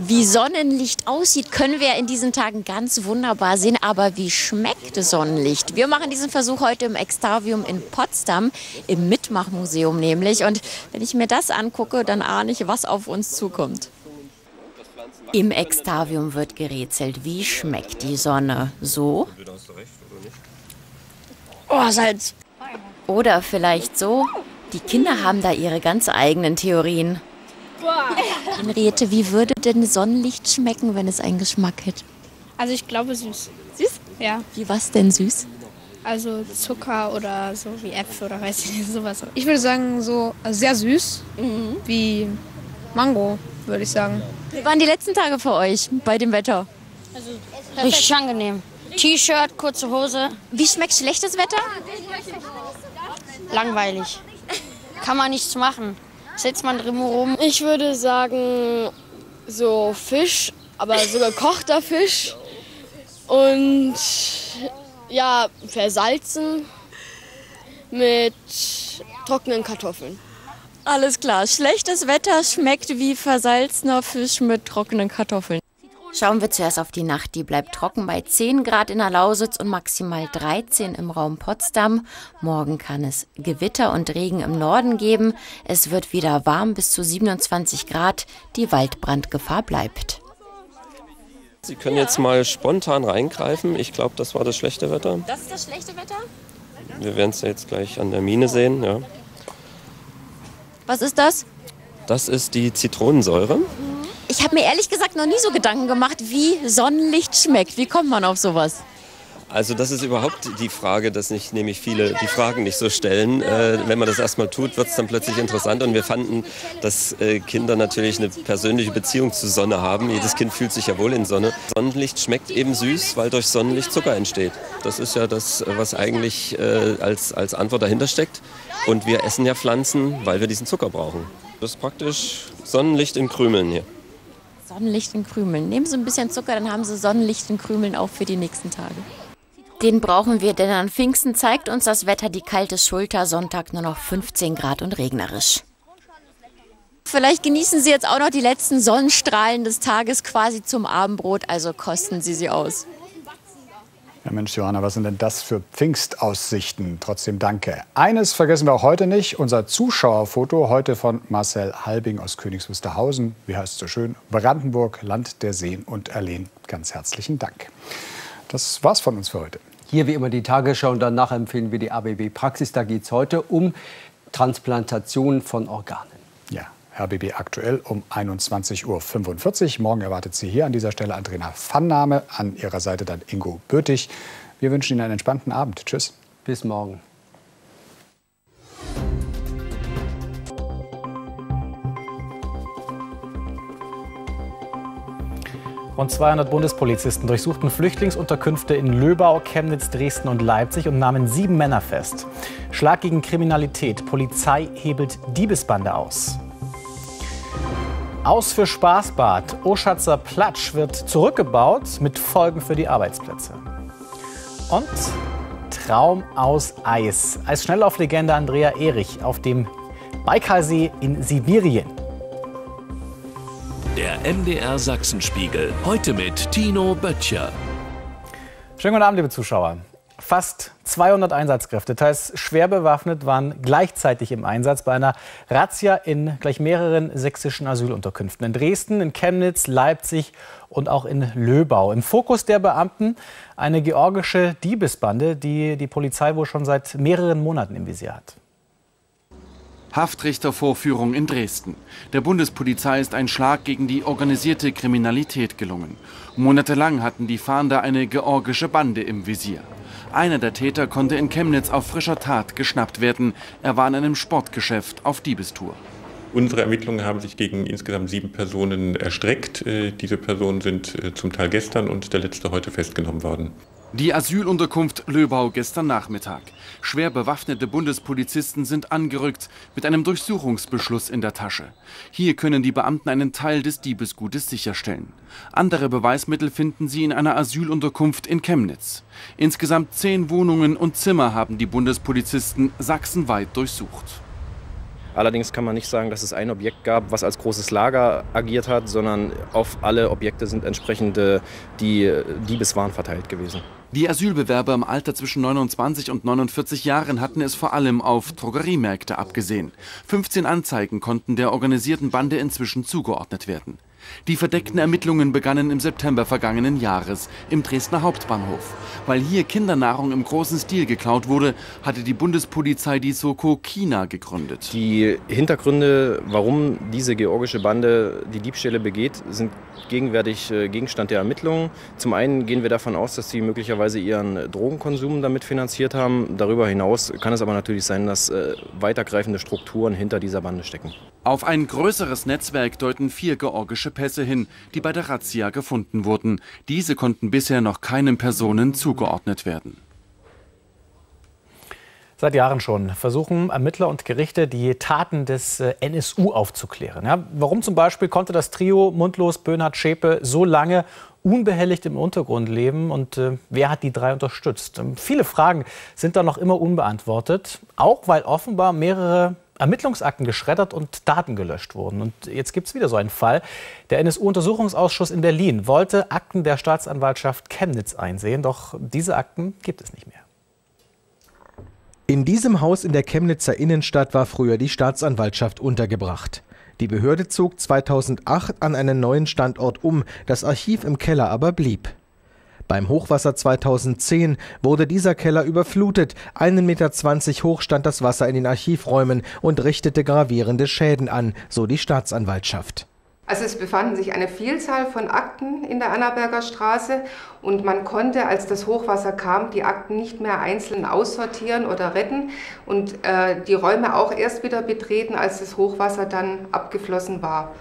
Wie Sonnenlicht aussieht, können wir in diesen Tagen ganz wunderbar sehen. Aber wie schmeckt Sonnenlicht? Wir machen diesen Versuch heute im Extavium in Potsdam, im Mitmachmuseum nämlich. Und wenn ich mir das angucke, dann ahne ich, was auf uns zukommt. Im Extavium wird gerätselt. Wie schmeckt die Sonne? So? Oh, Salz. Oder vielleicht so? Die Kinder haben da ihre ganz eigenen Theorien. Henriette, wie würde denn Sonnenlicht schmecken, wenn es einen Geschmack hätte? Also ich glaube süß. Süß? Ja. Wie was denn süß? Also Zucker oder so wie Äpfel oder weiß ich nicht, sowas. Ich würde sagen so also sehr süß, mhm. wie Mango, würde ich sagen. Wie waren die letzten Tage für euch bei dem Wetter? Also richtig angenehm. T-Shirt, kurze Hose. Wie schmeckt schlechtes Wetter? Langweilig. Kann man nichts machen. Sitzt man drin rum. Ich würde sagen, so Fisch, aber so gekochter Fisch. Und ja, versalzen mit trockenen Kartoffeln. Alles klar, schlechtes Wetter schmeckt wie versalzener Fisch mit trockenen Kartoffeln. Schauen wir zuerst auf die Nacht. Die bleibt trocken bei 10 Grad in der Lausitz und maximal 13 im Raum Potsdam. Morgen kann es Gewitter und Regen im Norden geben. Es wird wieder warm bis zu 27 Grad. Die Waldbrandgefahr bleibt. Sie können jetzt mal spontan reingreifen. Ich glaube, das war das schlechte Wetter. Das ist das schlechte Wetter? Wir werden es jetzt gleich an der Mine sehen. Ja. Was ist das? Das ist die Zitronensäure. Ich habe mir ehrlich gesagt noch nie so Gedanken gemacht, wie Sonnenlicht schmeckt. Wie kommt man auf sowas? Also das ist überhaupt die Frage, dass nicht nämlich viele die Fragen nicht so stellen. Äh, wenn man das erstmal tut, wird es dann plötzlich interessant. Und wir fanden, dass äh, Kinder natürlich eine persönliche Beziehung zur Sonne haben. Jedes Kind fühlt sich ja wohl in Sonne. Sonnenlicht schmeckt eben süß, weil durch Sonnenlicht Zucker entsteht. Das ist ja das, was eigentlich äh, als, als Antwort dahinter steckt. Und wir essen ja Pflanzen, weil wir diesen Zucker brauchen. Das ist praktisch Sonnenlicht in Krümeln hier. Sonnenlicht in Krümeln. Nehmen Sie ein bisschen Zucker, dann haben Sie Sonnenlicht in Krümeln auch für die nächsten Tage. Den brauchen wir, denn an Pfingsten zeigt uns das Wetter die kalte Schulter. Sonntag nur noch 15 Grad und regnerisch. Vielleicht genießen Sie jetzt auch noch die letzten Sonnenstrahlen des Tages quasi zum Abendbrot, also kosten Sie sie aus. Ja, Mensch, Johanna, was sind denn das für Pfingstaussichten? Trotzdem danke. Eines vergessen wir auch heute nicht: unser Zuschauerfoto heute von Marcel Halbing aus Königs Wusterhausen. Wie heißt es so schön? Brandenburg, Land der Seen und Erlehen. Ganz herzlichen Dank. Das war's von uns für heute. Hier wie immer die Tagesschau und danach empfehlen wir die ABB Praxis. Da geht es heute um Transplantation von Organen. RBB aktuell um 21.45 Uhr. Morgen erwartet Sie hier an dieser Stelle Andrina Pfannahme, an Ihrer Seite dann Ingo Bötig. Wir wünschen Ihnen einen entspannten Abend. Tschüss. Bis morgen. Rund 200 Bundespolizisten durchsuchten Flüchtlingsunterkünfte in Löbau, Chemnitz, Dresden und Leipzig und nahmen sieben Männer fest. Schlag gegen Kriminalität. Polizei hebelt Diebesbande aus. Aus für Spaßbad. Oschatzer Platsch wird zurückgebaut mit Folgen für die Arbeitsplätze. Und Traum aus Eis. Als Schnelllauflegende Andrea Erich auf dem Baikalsee in Sibirien. Der MDR Sachsenspiegel. Heute mit Tino Böttcher. Schönen guten Abend, liebe Zuschauer. Fast 200 Einsatzkräfte, teils schwer bewaffnet, waren gleichzeitig im Einsatz bei einer Razzia in gleich mehreren sächsischen Asylunterkünften. In Dresden, in Chemnitz, Leipzig und auch in Löbau. Im Fokus der Beamten eine georgische Diebesbande, die die Polizei wohl schon seit mehreren Monaten im Visier hat. Haftrichtervorführung in Dresden. Der Bundespolizei ist ein Schlag gegen die organisierte Kriminalität gelungen. Monatelang hatten die Fahnder eine georgische Bande im Visier. Einer der Täter konnte in Chemnitz auf frischer Tat geschnappt werden. Er war in einem Sportgeschäft auf Diebestour. Unsere Ermittlungen haben sich gegen insgesamt sieben Personen erstreckt. Äh, diese Personen sind äh, zum Teil gestern und der letzte heute festgenommen worden. Die Asylunterkunft Löbau gestern Nachmittag. Schwer bewaffnete Bundespolizisten sind angerückt mit einem Durchsuchungsbeschluss in der Tasche. Hier können die Beamten einen Teil des Diebesgutes sicherstellen. Andere Beweismittel finden sie in einer Asylunterkunft in Chemnitz. Insgesamt zehn Wohnungen und Zimmer haben die Bundespolizisten sachsenweit durchsucht. Allerdings kann man nicht sagen, dass es ein Objekt gab, was als großes Lager agiert hat, sondern auf alle Objekte sind entsprechende die Diebeswaren verteilt gewesen. Die Asylbewerber im Alter zwischen 29 und 49 Jahren hatten es vor allem auf Drogeriemärkte abgesehen. 15 Anzeigen konnten der organisierten Bande inzwischen zugeordnet werden. Die verdeckten Ermittlungen begannen im September vergangenen Jahres im Dresdner Hauptbahnhof. Weil hier Kindernahrung im großen Stil geklaut wurde, hatte die Bundespolizei die Soko China gegründet. Die Hintergründe, warum diese georgische Bande die Diebstähle begeht, sind gegenwärtig äh, Gegenstand der Ermittlungen. Zum einen gehen wir davon aus, dass sie möglicherweise ihren Drogenkonsum damit finanziert haben. Darüber hinaus kann es aber natürlich sein, dass äh, weitergreifende Strukturen hinter dieser Bande stecken. Auf ein größeres Netzwerk deuten vier georgische Pässe hin, die bei der Razzia gefunden wurden. Diese konnten bisher noch keinen Personen zugeordnet werden. Seit Jahren schon versuchen Ermittler und Gerichte, die Taten des äh, NSU aufzuklären. Ja, warum zum Beispiel konnte das Trio Mundlos Böhnhardt Schäpe so lange unbehelligt im Untergrund leben und äh, wer hat die drei unterstützt? Ähm, viele Fragen sind da noch immer unbeantwortet, auch weil offenbar mehrere Ermittlungsakten geschreddert und Daten gelöscht wurden. Und jetzt gibt es wieder so einen Fall. Der NSU-Untersuchungsausschuss in Berlin wollte Akten der Staatsanwaltschaft Chemnitz einsehen, doch diese Akten gibt es nicht mehr. In diesem Haus in der Chemnitzer Innenstadt war früher die Staatsanwaltschaft untergebracht. Die Behörde zog 2008 an einen neuen Standort um, das Archiv im Keller aber blieb. Beim Hochwasser 2010 wurde dieser Keller überflutet. 1,20 Meter hoch stand das Wasser in den Archivräumen und richtete gravierende Schäden an, so die Staatsanwaltschaft. Also es befanden sich eine Vielzahl von Akten in der Annaberger Straße und man konnte, als das Hochwasser kam, die Akten nicht mehr einzeln aussortieren oder retten und äh, die Räume auch erst wieder betreten, als das Hochwasser dann abgeflossen war.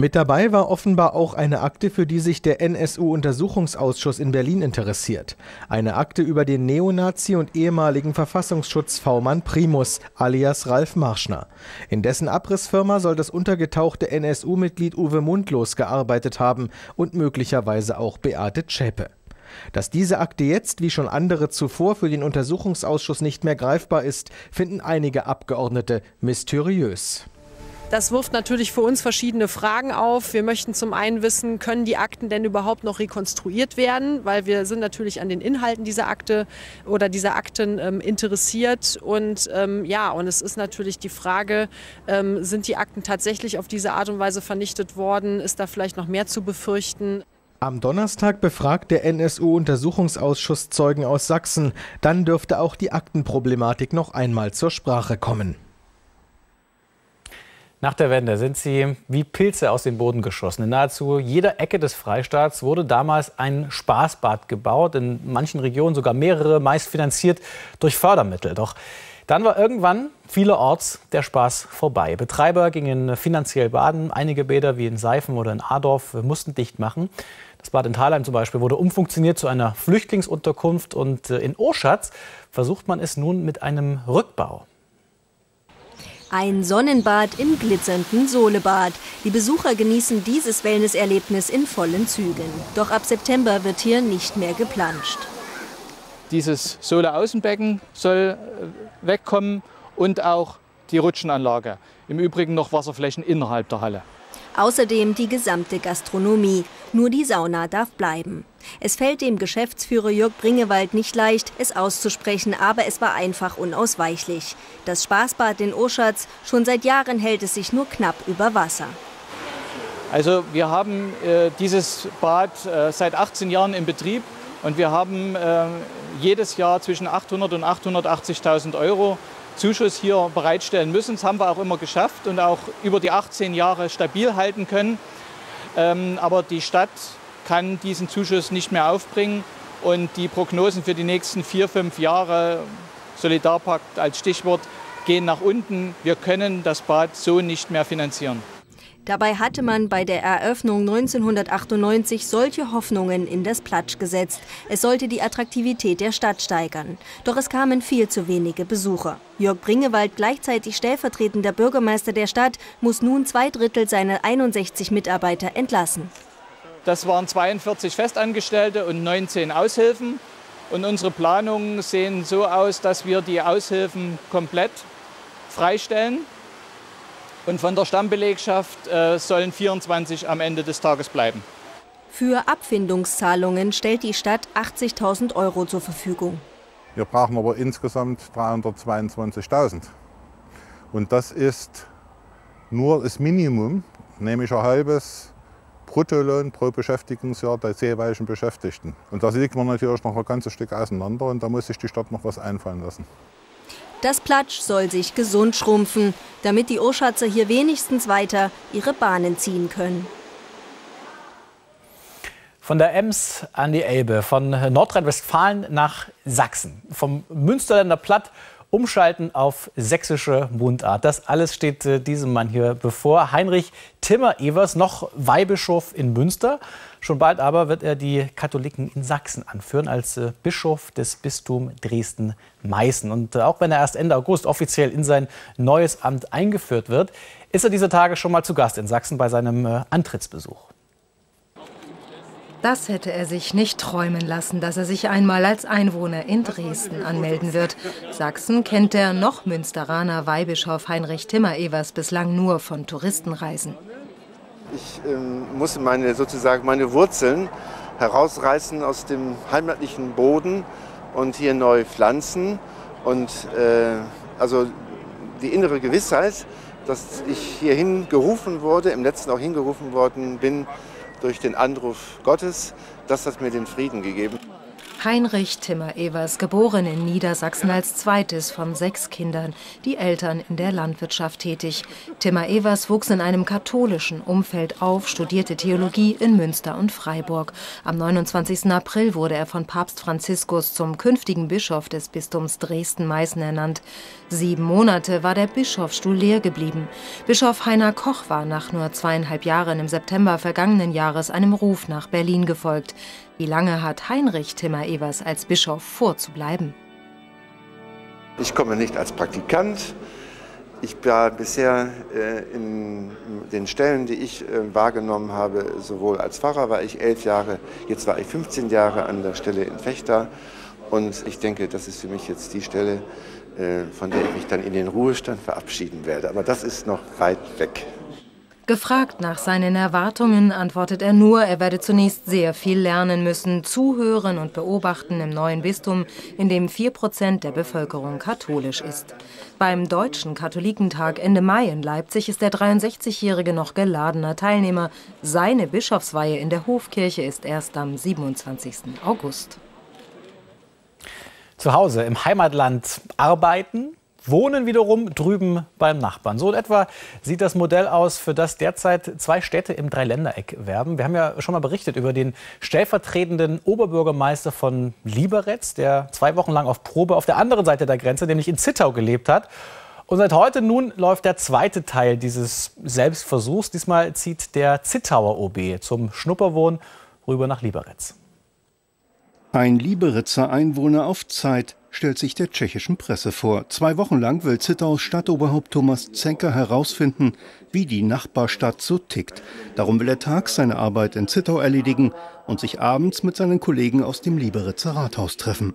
Mit dabei war offenbar auch eine Akte, für die sich der NSU-Untersuchungsausschuss in Berlin interessiert. Eine Akte über den Neonazi und ehemaligen Verfassungsschutz-V-Mann Primus alias Ralf Marschner. In dessen Abrissfirma soll das untergetauchte NSU-Mitglied Uwe Mundlos gearbeitet haben und möglicherweise auch Beate Zschäpe. Dass diese Akte jetzt, wie schon andere zuvor, für den Untersuchungsausschuss nicht mehr greifbar ist, finden einige Abgeordnete mysteriös. Das wirft natürlich für uns verschiedene Fragen auf. Wir möchten zum einen wissen, können die Akten denn überhaupt noch rekonstruiert werden? Weil wir sind natürlich an den Inhalten dieser Akte oder dieser Akten ähm, interessiert. Und ähm, ja, und es ist natürlich die Frage, ähm, sind die Akten tatsächlich auf diese Art und Weise vernichtet worden? Ist da vielleicht noch mehr zu befürchten? Am Donnerstag befragt der NSU-Untersuchungsausschuss Zeugen aus Sachsen. Dann dürfte auch die Aktenproblematik noch einmal zur Sprache kommen. Nach der Wende sind sie wie Pilze aus dem Boden geschossen. In nahezu jeder Ecke des Freistaats wurde damals ein Spaßbad gebaut, in manchen Regionen sogar mehrere, meist finanziert durch Fördermittel. Doch dann war irgendwann vielerorts der Spaß vorbei. Betreiber gingen finanziell baden. Einige Bäder wie in Seifen oder in Adorf mussten dicht machen. Das Bad in Thalheim zum Beispiel wurde umfunktioniert zu einer Flüchtlingsunterkunft und äh, in Oschatz versucht man es nun mit einem Rückbau. Ein Sonnenbad im glitzernden Solebad. Die Besucher genießen dieses Wellnesserlebnis in vollen Zügen. Doch ab September wird hier nicht mehr geplanscht. Dieses Sohle-Außenbecken soll äh, wegkommen und auch die Rutschenanlage. Im Übrigen noch Wasserflächen innerhalb der Halle. Außerdem die gesamte Gastronomie. Nur die Sauna darf bleiben. Es fällt dem Geschäftsführer Jörg Bringewald nicht leicht, es auszusprechen, aber es war einfach unausweichlich. Das Spaßbad in Oschatz, schon seit Jahren hält es sich nur knapp über Wasser. Also wir haben äh, dieses Bad äh, seit 18 Jahren in Betrieb und wir haben äh, jedes Jahr zwischen 800 und 880.000 Euro Zuschuss hier bereitstellen müssen. Das haben wir auch immer geschafft und auch über die 18 Jahre stabil halten können. Ähm, aber die Stadt kann diesen Zuschuss nicht mehr aufbringen und die Prognosen für die nächsten vier, fünf Jahre, Solidarpakt als Stichwort, gehen nach unten. Wir können das Bad so nicht mehr finanzieren. Dabei hatte man bei der Eröffnung 1998 solche Hoffnungen in das Platsch gesetzt. Es sollte die Attraktivität der Stadt steigern. Doch es kamen viel zu wenige Besucher. Jörg Bringewald, gleichzeitig stellvertretender Bürgermeister der Stadt, muss nun zwei Drittel seiner 61 Mitarbeiter entlassen. Das waren 42 Festangestellte und 19 Aushilfen. Und unsere Planungen sehen so aus, dass wir die Aushilfen komplett freistellen. Und von der Stammbelegschaft äh, sollen 24 am Ende des Tages bleiben. Für Abfindungszahlungen stellt die Stadt 80.000 Euro zur Verfügung. Wir brauchen aber insgesamt 322.000. Und das ist nur das Minimum, nämlich ein halbes Bruttolohn pro Beschäftigungsjahr der jeweiligen Beschäftigten. Und da liegt man natürlich noch ein ganzes Stück auseinander und da muss sich die Stadt noch was einfallen lassen. Das Platsch soll sich gesund schrumpfen, damit die Urschatzer hier wenigstens weiter ihre Bahnen ziehen können. Von der Ems an die Elbe, von Nordrhein-Westfalen nach Sachsen, vom Münsterländer Platt umschalten auf sächsische Mundart. Das alles steht äh, diesem Mann hier bevor. Heinrich Timmer-Evers, noch Weihbischof in Münster. Schon bald aber wird er die Katholiken in Sachsen anführen als äh, Bischof des Bistums Dresden-Meißen. Und äh, auch wenn er erst Ende August offiziell in sein neues Amt eingeführt wird, ist er diese Tage schon mal zu Gast in Sachsen bei seinem äh, Antrittsbesuch. Das hätte er sich nicht träumen lassen, dass er sich einmal als Einwohner in Dresden anmelden wird. Sachsen kennt der noch Münsteraner Weihbischof Heinrich Timmer-Evers bislang nur von Touristenreisen. Ich ähm, muss meine, sozusagen meine Wurzeln herausreißen aus dem heimatlichen Boden und hier neu pflanzen. Und äh, also die innere Gewissheit, dass ich hierhin gerufen wurde, im letzten auch hingerufen worden bin, durch den Anruf Gottes, das hat mir den Frieden gegeben. Heinrich Timmer-Evers, geboren in Niedersachsen als zweites von sechs Kindern, die Eltern in der Landwirtschaft tätig. Timmer-Evers wuchs in einem katholischen Umfeld auf, studierte Theologie in Münster und Freiburg. Am 29. April wurde er von Papst Franziskus zum künftigen Bischof des Bistums Dresden-Meißen ernannt. Sieben Monate war der Bischofsstuhl leer geblieben. Bischof Heiner Koch war nach nur zweieinhalb Jahren im September vergangenen Jahres einem Ruf nach Berlin gefolgt. Wie lange hat Heinrich Timmer-Evers als Bischof vorzubleiben? Ich komme nicht als Praktikant. Ich war bisher äh, in den Stellen, die ich äh, wahrgenommen habe, sowohl als Pfarrer war ich elf Jahre, jetzt war ich 15 Jahre an der Stelle in Fechter. Und ich denke, das ist für mich jetzt die Stelle, äh, von der ich mich dann in den Ruhestand verabschieden werde. Aber das ist noch weit weg. Gefragt nach seinen Erwartungen antwortet er nur, er werde zunächst sehr viel lernen müssen, zuhören und beobachten im neuen Bistum, in dem 4 Prozent der Bevölkerung katholisch ist. Beim Deutschen Katholikentag Ende Mai in Leipzig ist der 63-Jährige noch geladener Teilnehmer. Seine Bischofsweihe in der Hofkirche ist erst am 27. August. Zu Hause im Heimatland arbeiten, wohnen wiederum drüben beim Nachbarn. So in etwa sieht das Modell aus, für das derzeit zwei Städte im Dreiländereck werben. Wir haben ja schon mal berichtet über den stellvertretenden Oberbürgermeister von Liberec, der zwei Wochen lang auf Probe auf der anderen Seite der Grenze, nämlich in Zittau, gelebt hat. Und seit heute nun läuft der zweite Teil dieses Selbstversuchs. Diesmal zieht der Zittauer OB zum Schnupperwohn rüber nach Liberec. Ein Liberezer Einwohner auf Zeit stellt sich der tschechischen Presse vor. Zwei Wochen lang will Zittaus Stadtoberhaupt Thomas Zenker herausfinden, wie die Nachbarstadt so tickt. Darum will er tags seine Arbeit in Zittau erledigen und sich abends mit seinen Kollegen aus dem Liberezer Rathaus treffen.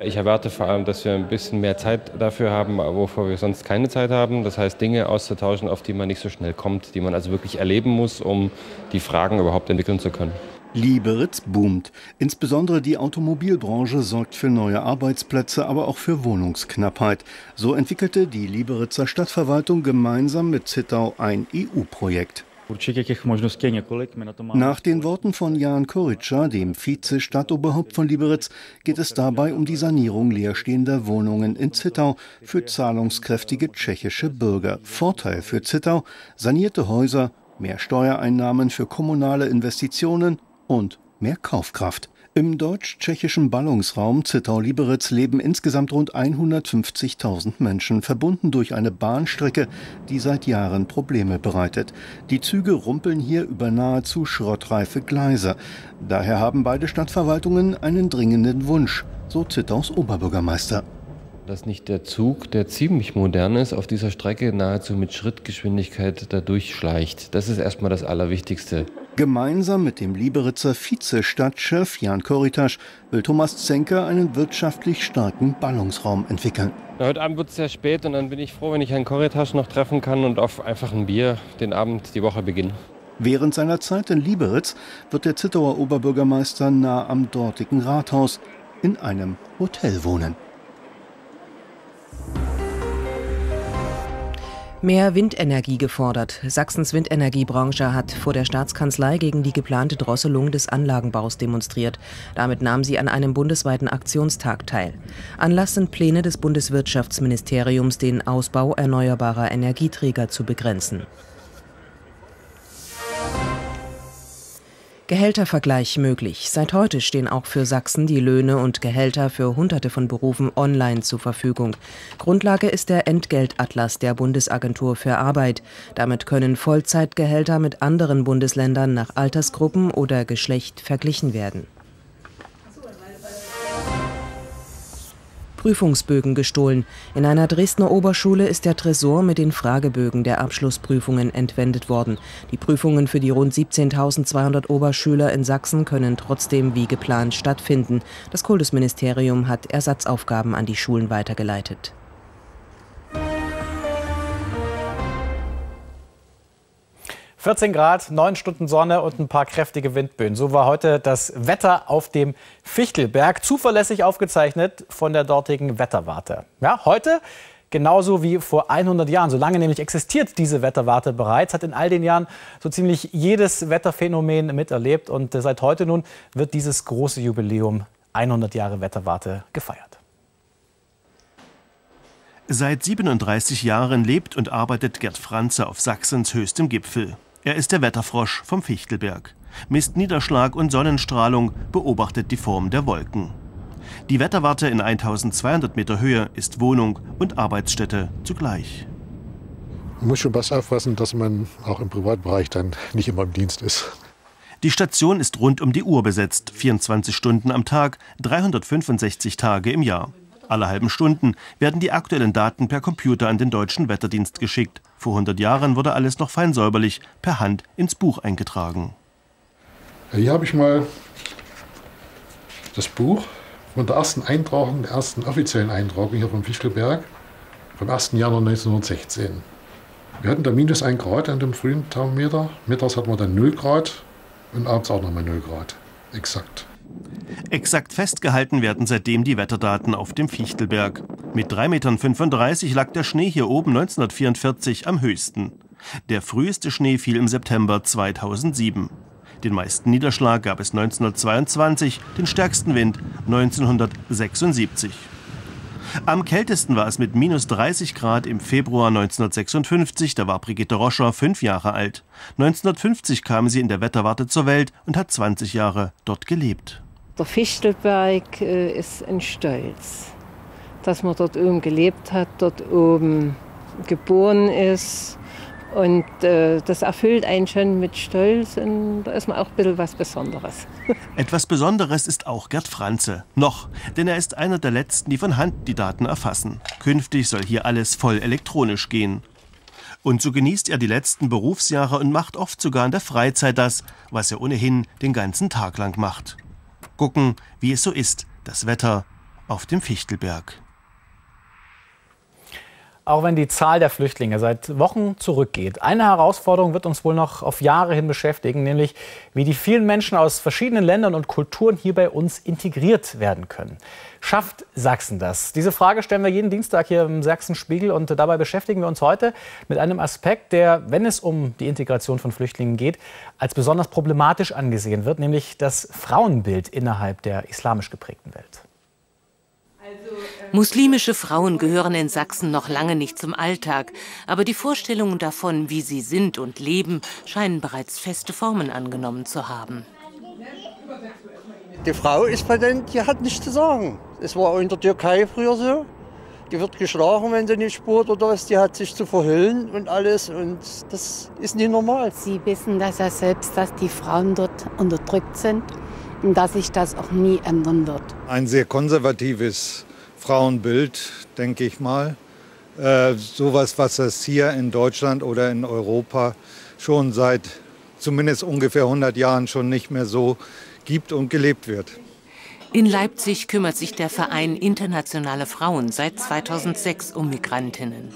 Ich erwarte vor allem, dass wir ein bisschen mehr Zeit dafür haben, wovor wir sonst keine Zeit haben. Das heißt, Dinge auszutauschen, auf die man nicht so schnell kommt, die man also wirklich erleben muss, um die Fragen überhaupt entwickeln zu können. Liberec boomt. Insbesondere die Automobilbranche sorgt für neue Arbeitsplätze, aber auch für Wohnungsknappheit. So entwickelte die Liberecer Stadtverwaltung gemeinsam mit Zittau ein EU-Projekt. Nach den Worten von Jan Korica, dem Vize-Stadtoberhaupt von Liberec, geht es dabei um die Sanierung leerstehender Wohnungen in Zittau für zahlungskräftige tschechische Bürger. Vorteil für Zittau, sanierte Häuser, mehr Steuereinnahmen für kommunale Investitionen und mehr Kaufkraft. Im deutsch-tschechischen Ballungsraum Zittau-Liberec leben insgesamt rund 150.000 Menschen, verbunden durch eine Bahnstrecke, die seit Jahren Probleme bereitet. Die Züge rumpeln hier über nahezu schrottreife Gleise. Daher haben beide Stadtverwaltungen einen dringenden Wunsch, so Zittaus Oberbürgermeister dass nicht der Zug, der ziemlich modern ist, auf dieser Strecke nahezu mit Schrittgeschwindigkeit da durchschleicht. Das ist erstmal das Allerwichtigste. Gemeinsam mit dem Liberezer Vize-Stadtchef Jan Koritasch will Thomas Zenker einen wirtschaftlich starken Ballungsraum entwickeln. Heute Abend wird es sehr spät und dann bin ich froh, wenn ich Herrn Koritasch noch treffen kann und auf einfach ein Bier den Abend, die Woche beginnen. Während seiner Zeit in Lieberitz wird der Zittauer Oberbürgermeister nah am dortigen Rathaus in einem Hotel wohnen. Mehr Windenergie gefordert. Sachsens Windenergiebranche hat vor der Staatskanzlei gegen die geplante Drosselung des Anlagenbaus demonstriert. Damit nahm sie an einem bundesweiten Aktionstag teil. Anlass sind Pläne des Bundeswirtschaftsministeriums, den Ausbau erneuerbarer Energieträger zu begrenzen. Gehältervergleich möglich. Seit heute stehen auch für Sachsen die Löhne und Gehälter für Hunderte von Berufen online zur Verfügung. Grundlage ist der Entgeltatlas der Bundesagentur für Arbeit. Damit können Vollzeitgehälter mit anderen Bundesländern nach Altersgruppen oder Geschlecht verglichen werden. Prüfungsbögen gestohlen. In einer Dresdner Oberschule ist der Tresor mit den Fragebögen der Abschlussprüfungen entwendet worden. Die Prüfungen für die rund 17.200 Oberschüler in Sachsen können trotzdem wie geplant stattfinden. Das Kultusministerium hat Ersatzaufgaben an die Schulen weitergeleitet. 14 Grad, 9 Stunden Sonne und ein paar kräftige Windböen. So war heute das Wetter auf dem Fichtelberg, zuverlässig aufgezeichnet von der dortigen Wetterwarte. Ja, heute genauso wie vor 100 Jahren. So lange nämlich existiert diese Wetterwarte bereits, hat in all den Jahren so ziemlich jedes Wetterphänomen miterlebt und seit heute nun wird dieses große Jubiläum 100 Jahre Wetterwarte gefeiert. Seit 37 Jahren lebt und arbeitet Gerd Franze auf Sachsens höchstem Gipfel. Er ist der Wetterfrosch vom Fichtelberg, misst Niederschlag und Sonnenstrahlung, beobachtet die Form der Wolken. Die Wetterwarte in 1200 Meter Höhe ist Wohnung und Arbeitsstätte zugleich. Man muss schon was aufpassen, dass man auch im Privatbereich dann nicht immer im Dienst ist. Die Station ist rund um die Uhr besetzt, 24 Stunden am Tag, 365 Tage im Jahr. Alle halben Stunden werden die aktuellen Daten per Computer an den Deutschen Wetterdienst geschickt. Vor 100 Jahren wurde alles noch fein säuberlich per Hand ins Buch eingetragen. Hier habe ich mal das Buch von der ersten Eintragung, der ersten offiziellen Eintragung hier vom Fichtelberg vom 1. Januar 1916. Wir hatten da minus 1 Grad an dem frühen Thermometer. Mittags hatten wir dann 0 Grad und abends auch nochmal 0 Grad. Exakt. Exakt festgehalten werden seitdem die Wetterdaten auf dem Fichtelberg. Mit 3,35 Metern lag der Schnee hier oben 1944 am höchsten. Der früheste Schnee fiel im September 2007. Den meisten Niederschlag gab es 1922, den stärksten Wind 1976. Am kältesten war es mit minus 30 Grad im Februar 1956, da war Brigitte Roscher fünf Jahre alt. 1950 kam sie in der Wetterwarte zur Welt und hat 20 Jahre dort gelebt. Der Fichtelberg äh, ist ein Stolz, dass man dort oben gelebt hat, dort oben geboren ist. Und äh, das erfüllt einen schon mit Stolz und da ist man auch ein bisschen was Besonderes. Etwas Besonderes ist auch Gerd Franze. Noch, denn er ist einer der Letzten, die von Hand die Daten erfassen. Künftig soll hier alles voll elektronisch gehen. Und so genießt er die letzten Berufsjahre und macht oft sogar in der Freizeit das, was er ohnehin den ganzen Tag lang macht. Gucken, wie es so ist, das Wetter auf dem Fichtelberg. Auch wenn die Zahl der Flüchtlinge seit Wochen zurückgeht. Eine Herausforderung wird uns wohl noch auf Jahre hin beschäftigen, nämlich wie die vielen Menschen aus verschiedenen Ländern und Kulturen hier bei uns integriert werden können. Schafft Sachsen das? Diese Frage stellen wir jeden Dienstag hier im Sachsenspiegel und dabei beschäftigen wir uns heute mit einem Aspekt, der, wenn es um die Integration von Flüchtlingen geht, als besonders problematisch angesehen wird, nämlich das Frauenbild innerhalb der islamisch geprägten Welt. Muslimische Frauen gehören in Sachsen noch lange nicht zum Alltag, aber die Vorstellungen davon, wie sie sind und leben, scheinen bereits feste Formen angenommen zu haben. Die Frau ist bei denen, die hat nichts zu sagen. Es war auch in der Türkei früher so. Die wird geschlagen, wenn sie nicht spurt oder was. Die hat sich zu verhüllen und alles. Und das ist nicht normal. Sie wissen das ja selbst, dass die Frauen dort unterdrückt sind und dass sich das auch nie ändern wird. Ein sehr konservatives Frauenbild, denke ich mal. Äh, sowas, was es hier in Deutschland oder in Europa schon seit zumindest ungefähr 100 Jahren schon nicht mehr so gibt und gelebt wird. In Leipzig kümmert sich der Verein Internationale Frauen seit 2006 um Migrantinnen.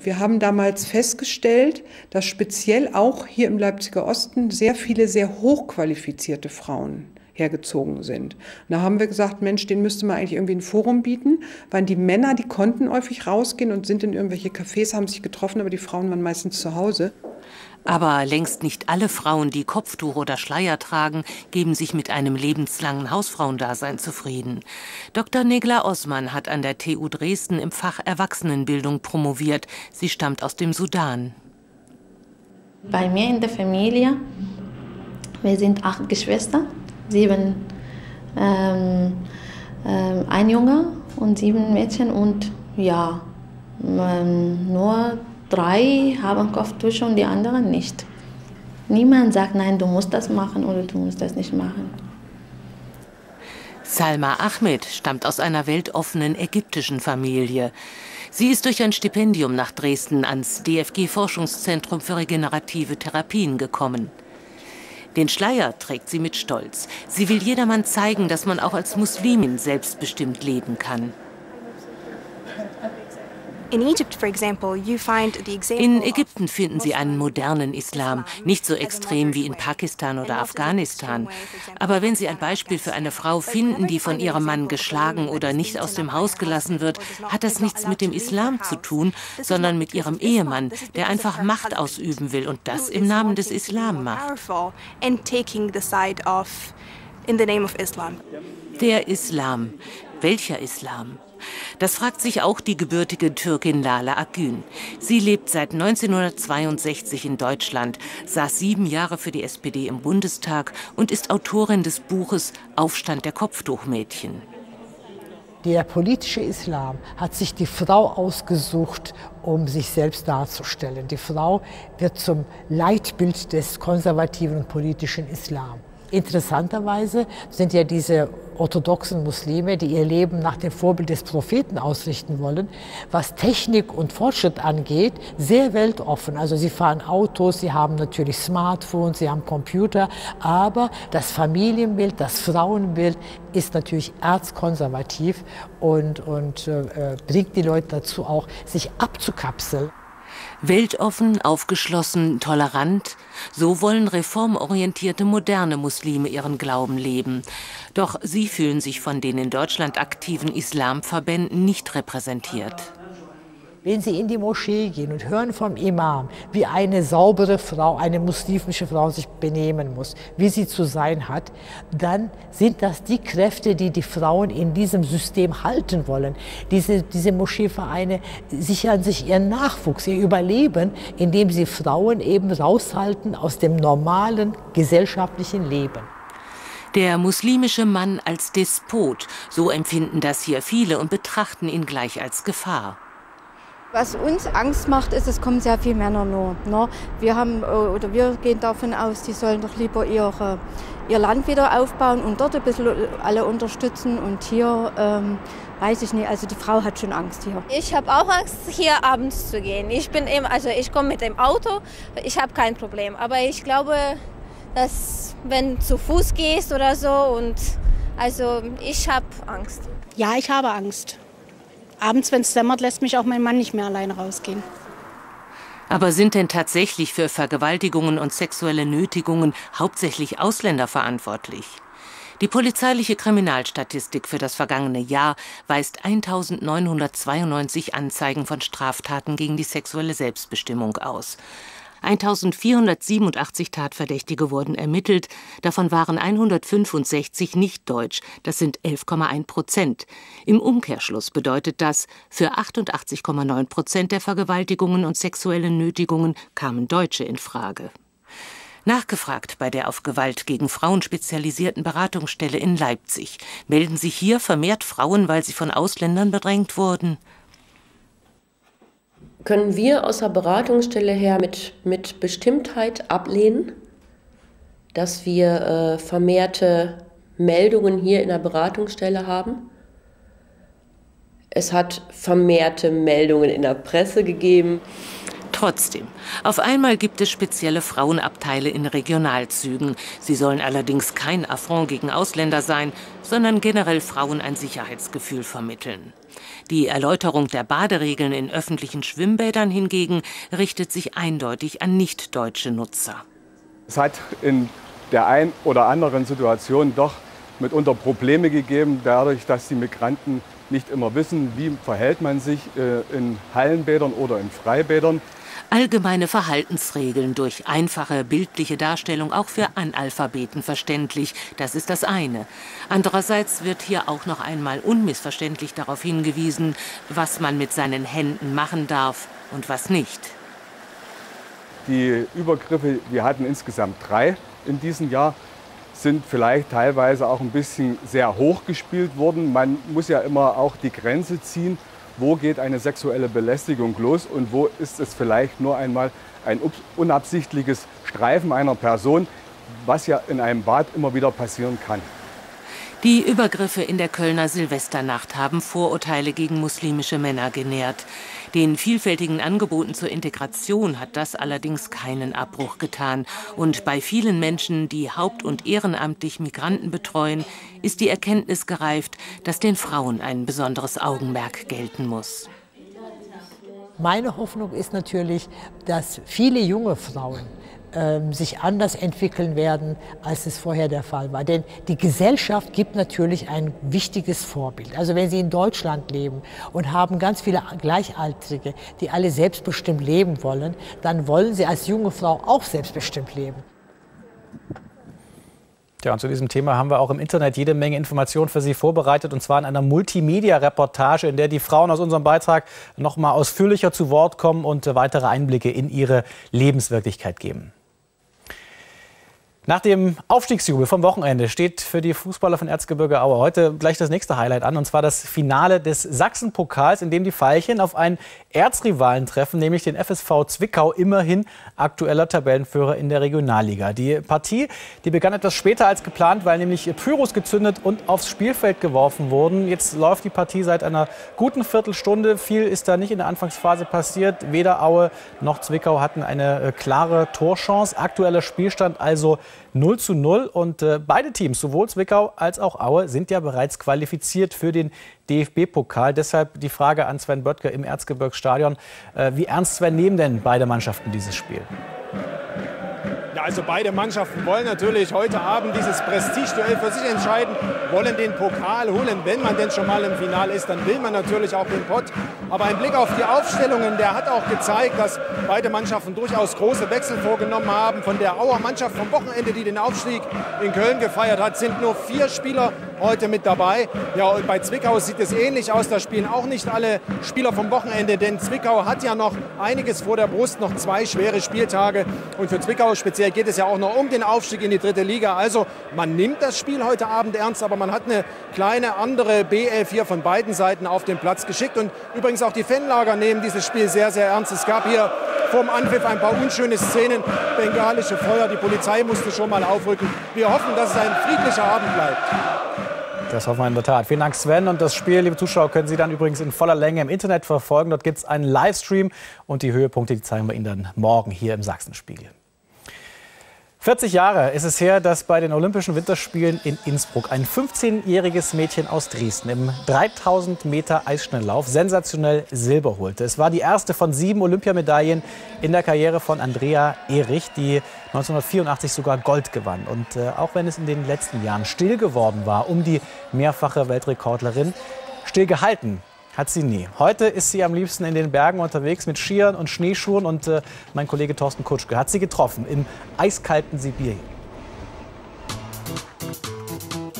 Wir haben damals festgestellt, dass speziell auch hier im Leipziger Osten sehr viele sehr hochqualifizierte Frauen hergezogen sind. Und da haben wir gesagt, Mensch, den müsste man eigentlich irgendwie ein Forum bieten, weil die Männer, die konnten häufig rausgehen und sind in irgendwelche Cafés, haben sich getroffen, aber die Frauen waren meistens zu Hause. Aber längst nicht alle Frauen, die Kopftuch oder Schleier tragen, geben sich mit einem lebenslangen Hausfrauendasein zufrieden. Dr. Negla Osman hat an der TU Dresden im Fach Erwachsenenbildung promoviert. Sie stammt aus dem Sudan. Bei mir in der Familie, wir sind acht Geschwister, sieben, ähm, ähm, ein Junge und sieben Mädchen und ja, ähm, nur drei haben Kopftuch und die anderen nicht. Niemand sagt, nein, du musst das machen oder du musst das nicht machen. Salma Ahmed stammt aus einer weltoffenen ägyptischen Familie. Sie ist durch ein Stipendium nach Dresden ans DFG Forschungszentrum für regenerative Therapien gekommen. Den Schleier trägt sie mit Stolz. Sie will jedermann zeigen, dass man auch als Muslimin selbstbestimmt leben kann. In Ägypten finden Sie einen modernen Islam, nicht so extrem wie in Pakistan oder Afghanistan. Aber wenn Sie ein Beispiel für eine Frau finden, die von ihrem Mann geschlagen oder nicht aus dem Haus gelassen wird, hat das nichts mit dem Islam zu tun, sondern mit ihrem Ehemann, der einfach Macht ausüben will und das im Namen des Islam macht. Der Islam. Welcher Islam? Das fragt sich auch die gebürtige Türkin Lala Akgün. Sie lebt seit 1962 in Deutschland, saß sieben Jahre für die SPD im Bundestag und ist Autorin des Buches Aufstand der Kopftuchmädchen. Der politische Islam hat sich die Frau ausgesucht, um sich selbst darzustellen. Die Frau wird zum Leitbild des konservativen politischen Islam. Interessanterweise sind ja diese orthodoxen Muslime, die ihr Leben nach dem Vorbild des Propheten ausrichten wollen, was Technik und Fortschritt angeht, sehr weltoffen. Also sie fahren Autos, sie haben natürlich Smartphones, sie haben Computer, aber das Familienbild, das Frauenbild ist natürlich erzkonservativ und, und äh, bringt die Leute dazu auch, sich abzukapseln. Weltoffen, aufgeschlossen, tolerant, so wollen reformorientierte moderne Muslime ihren Glauben leben. Doch sie fühlen sich von den in Deutschland aktiven Islamverbänden nicht repräsentiert. Wenn Sie in die Moschee gehen und hören vom Imam, wie eine saubere Frau, eine muslimische Frau sich benehmen muss, wie sie zu sein hat, dann sind das die Kräfte, die die Frauen in diesem System halten wollen. Diese, diese Moscheevereine sichern sich ihren Nachwuchs, ihr Überleben, indem sie Frauen eben raushalten aus dem normalen gesellschaftlichen Leben. Der muslimische Mann als Despot, so empfinden das hier viele und betrachten ihn gleich als Gefahr. Was uns Angst macht, ist, es kommen sehr viele Männer nur. Ne? Wir, haben, äh, oder wir gehen davon aus, die sollen doch lieber ihre, ihr Land wieder aufbauen und dort ein bisschen alle unterstützen. Und hier ähm, weiß ich nicht, also die Frau hat schon Angst hier. Ich habe auch Angst, hier abends zu gehen. Ich bin eben, also ich komme mit dem Auto, ich habe kein Problem. Aber ich glaube, dass wenn du zu Fuß gehst oder so und also ich habe Angst. Ja, ich habe Angst abends, wenn es dämmert, lässt mich auch mein Mann nicht mehr alleine rausgehen. Aber sind denn tatsächlich für Vergewaltigungen und sexuelle Nötigungen hauptsächlich Ausländer verantwortlich? Die polizeiliche Kriminalstatistik für das vergangene Jahr weist 1992 Anzeigen von Straftaten gegen die sexuelle Selbstbestimmung aus. 1487 Tatverdächtige wurden ermittelt, davon waren 165 nicht deutsch, das sind 11,1 Prozent. Im Umkehrschluss bedeutet das, für 88,9 Prozent der Vergewaltigungen und sexuellen Nötigungen kamen Deutsche in Frage. Nachgefragt bei der auf Gewalt gegen Frauen spezialisierten Beratungsstelle in Leipzig. Melden sich hier vermehrt Frauen, weil sie von Ausländern bedrängt wurden? Können wir aus der Beratungsstelle her mit, mit Bestimmtheit ablehnen, dass wir äh, vermehrte Meldungen hier in der Beratungsstelle haben. Es hat vermehrte Meldungen in der Presse gegeben. Trotzdem, auf einmal gibt es spezielle Frauenabteile in Regionalzügen. Sie sollen allerdings kein Affront gegen Ausländer sein, sondern generell Frauen ein Sicherheitsgefühl vermitteln. Die Erläuterung der Baderegeln in öffentlichen Schwimmbädern hingegen richtet sich eindeutig an nicht-deutsche Nutzer. Es hat in der einen oder anderen Situation doch mitunter Probleme gegeben, dadurch, dass die Migranten nicht immer wissen, wie verhält man sich äh, in Hallenbädern oder in Freibädern. Allgemeine Verhaltensregeln durch einfache bildliche Darstellung auch für Analphabeten verständlich, das ist das eine. Andererseits wird hier auch noch einmal unmissverständlich darauf hingewiesen, was man mit seinen Händen machen darf und was nicht. Die Übergriffe, wir hatten insgesamt drei in diesem Jahr, sind vielleicht teilweise auch ein bisschen sehr hoch gespielt worden. Man muss ja immer auch die Grenze ziehen wo geht eine sexuelle Belästigung los und wo ist es vielleicht nur einmal ein unabsichtliches Streifen einer Person, was ja in einem Bad immer wieder passieren kann. Die Übergriffe in der Kölner Silvesternacht haben Vorurteile gegen muslimische Männer genährt. Den vielfältigen Angeboten zur Integration hat das allerdings keinen Abbruch getan. Und bei vielen Menschen, die haupt- und ehrenamtlich Migranten betreuen, ist die Erkenntnis gereift, dass den Frauen ein besonderes Augenmerk gelten muss. Meine Hoffnung ist natürlich, dass viele junge Frauen sich anders entwickeln werden, als es vorher der Fall war. Denn die Gesellschaft gibt natürlich ein wichtiges Vorbild. Also wenn Sie in Deutschland leben und haben ganz viele Gleichaltrige, die alle selbstbestimmt leben wollen, dann wollen Sie als junge Frau auch selbstbestimmt leben. Ja, und zu diesem Thema haben wir auch im Internet jede Menge Informationen für Sie vorbereitet, und zwar in einer Multimedia-Reportage, in der die Frauen aus unserem Beitrag noch mal ausführlicher zu Wort kommen und weitere Einblicke in ihre Lebenswirklichkeit geben. Nach dem Aufstiegsjubel vom Wochenende steht für die Fußballer von Erzgebirge Aue heute gleich das nächste Highlight an, und zwar das Finale des Sachsenpokals, in dem die Veilchen auf einen Erzrivalen treffen, nämlich den FSV Zwickau, immerhin aktueller Tabellenführer in der Regionalliga. Die Partie, die begann etwas später als geplant, weil nämlich Pyros gezündet und aufs Spielfeld geworfen wurden. Jetzt läuft die Partie seit einer guten Viertelstunde. Viel ist da nicht in der Anfangsphase passiert. Weder Aue noch Zwickau hatten eine äh, klare Torchance. Aktueller Spielstand also 0 zu 0. Und äh, beide Teams, sowohl Zwickau als auch Aue, sind ja bereits qualifiziert für den DFB-Pokal. Deshalb die Frage an Sven Böttger im Erzgebirgsstadion. Äh, wie ernst, Sven, nehmen denn beide Mannschaften dieses Spiel? Also beide Mannschaften wollen natürlich heute Abend dieses Prestigeduell für sich entscheiden, wollen den Pokal holen. Wenn man denn schon mal im Finale ist, dann will man natürlich auch den Pott. Aber ein Blick auf die Aufstellungen, der hat auch gezeigt, dass beide Mannschaften durchaus große Wechsel vorgenommen haben. Von der Auer Mannschaft vom Wochenende, die den Aufstieg in Köln gefeiert hat, sind nur vier Spieler heute mit dabei. Ja, und bei Zwickau sieht es ähnlich aus. Da spielen auch nicht alle Spieler vom Wochenende, denn Zwickau hat ja noch einiges vor der Brust, noch zwei schwere Spieltage. Und für Zwickau speziell Offiziell geht es ja auch noch um den Aufstieg in die dritte Liga. Also man nimmt das Spiel heute Abend ernst, aber man hat eine kleine andere B11 hier von beiden Seiten auf den Platz geschickt. Und übrigens auch die Fanlager nehmen dieses Spiel sehr, sehr ernst. Es gab hier vorm Anpfiff ein paar unschöne Szenen, bengalische Feuer. Die Polizei musste schon mal aufrücken. Wir hoffen, dass es ein friedlicher Abend bleibt. Das hoffen wir in der Tat. Vielen Dank, Sven. Und das Spiel, liebe Zuschauer, können Sie dann übrigens in voller Länge im Internet verfolgen. Dort gibt es einen Livestream und die Höhepunkte, die zeigen wir Ihnen dann morgen hier im Sachsenspiegel. 40 Jahre ist es her, dass bei den Olympischen Winterspielen in Innsbruck ein 15-jähriges Mädchen aus Dresden im 3000 Meter Eisschnelllauf sensationell Silber holte. Es war die erste von sieben Olympiamedaillen in der Karriere von Andrea Erich, die 1984 sogar Gold gewann. Und äh, auch wenn es in den letzten Jahren still geworden war um die mehrfache Weltrekordlerin, still gehalten hat sie nie. Heute ist sie am liebsten in den Bergen unterwegs mit Skiern und Schneeschuhen und äh, mein Kollege Thorsten Kutschke hat sie getroffen im eiskalten Sibirien.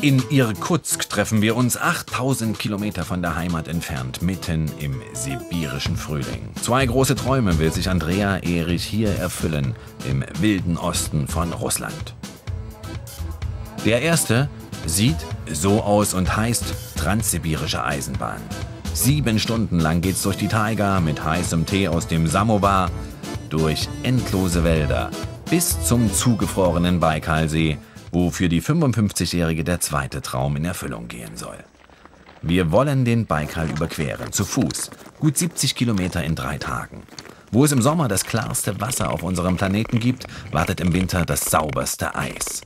In Irkutsk treffen wir uns 8000 Kilometer von der Heimat entfernt, mitten im sibirischen Frühling. Zwei große Träume will sich Andrea Erich hier erfüllen, im wilden Osten von Russland. Der erste sieht so aus und heißt Transsibirische Eisenbahn. Sieben Stunden lang geht's durch die Taiga mit heißem Tee aus dem Samovar, durch endlose Wälder bis zum zugefrorenen Baikalsee, wo für die 55-Jährige der zweite Traum in Erfüllung gehen soll. Wir wollen den Baikal überqueren, zu Fuß, gut 70 Kilometer in drei Tagen. Wo es im Sommer das klarste Wasser auf unserem Planeten gibt, wartet im Winter das sauberste Eis.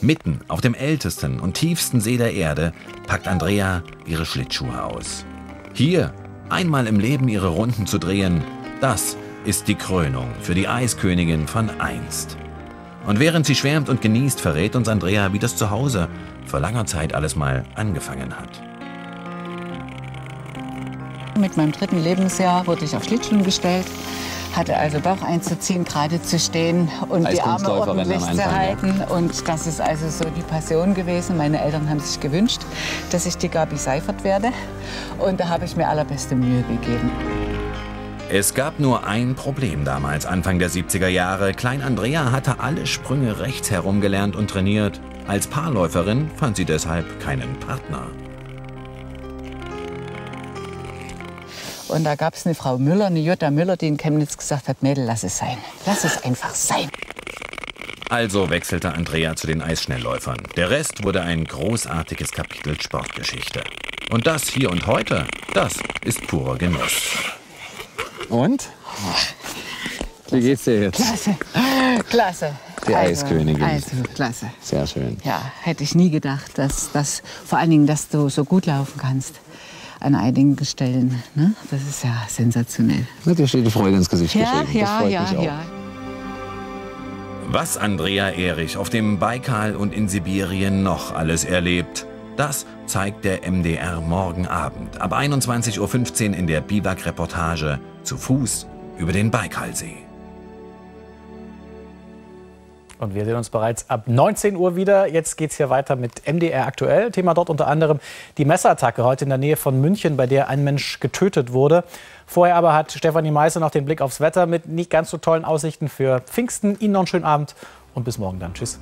Mitten auf dem ältesten und tiefsten See der Erde packt Andrea ihre Schlittschuhe aus. Hier einmal im Leben ihre Runden zu drehen, das ist die Krönung für die Eiskönigin von einst. Und während sie schwärmt und genießt, verrät uns Andrea, wie das zu Hause vor langer Zeit alles mal angefangen hat. Mit meinem dritten Lebensjahr wurde ich auf Schlittschuhen gestellt, hatte also Bauch einzuziehen, gerade zu stehen und die Arme ordentlich zu halten. Ja. Und das ist also so die Passion gewesen. Meine Eltern haben sich gewünscht, dass ich die Gabi Seifert werde. Und da habe ich mir allerbeste Mühe gegeben. Es gab nur ein Problem damals, Anfang der 70er Jahre. Klein Andrea hatte alle Sprünge rechts herum gelernt und trainiert. Als Paarläuferin fand sie deshalb keinen Partner. Und da gab es eine Frau Müller, eine Jutta Müller, die in Chemnitz gesagt hat, Mädel, lass es sein. Lass es einfach sein. Also wechselte Andrea zu den Eisschnellläufern. Der Rest wurde ein großartiges Kapitel Sportgeschichte. Und das hier und heute, das ist purer Genuss. Und? Wie geht's dir jetzt? Klasse, klasse. Die also, Eiskönigin. Also, klasse. Sehr schön. Ja, hätte ich nie gedacht, dass, dass vor allen Dingen, dass du so gut laufen kannst an einigen Stellen. Ne? Das ist ja sensationell. Na, dir steht die Freude ins Gesicht ja, geschrieben. Ja, ja, ja. Was Andrea Erich auf dem Baikal und in Sibirien noch alles erlebt, das zeigt der MDR morgen Abend ab 21.15 Uhr in der Biwak-Reportage zu Fuß über den Baikalsee. Und wir sehen uns bereits ab 19 Uhr wieder. Jetzt geht es hier weiter mit MDR aktuell. Thema dort unter anderem die Messerattacke heute in der Nähe von München, bei der ein Mensch getötet wurde. Vorher aber hat Stefanie Meißer noch den Blick aufs Wetter mit nicht ganz so tollen Aussichten für Pfingsten. Ihnen noch einen schönen Abend und bis morgen dann. Tschüss.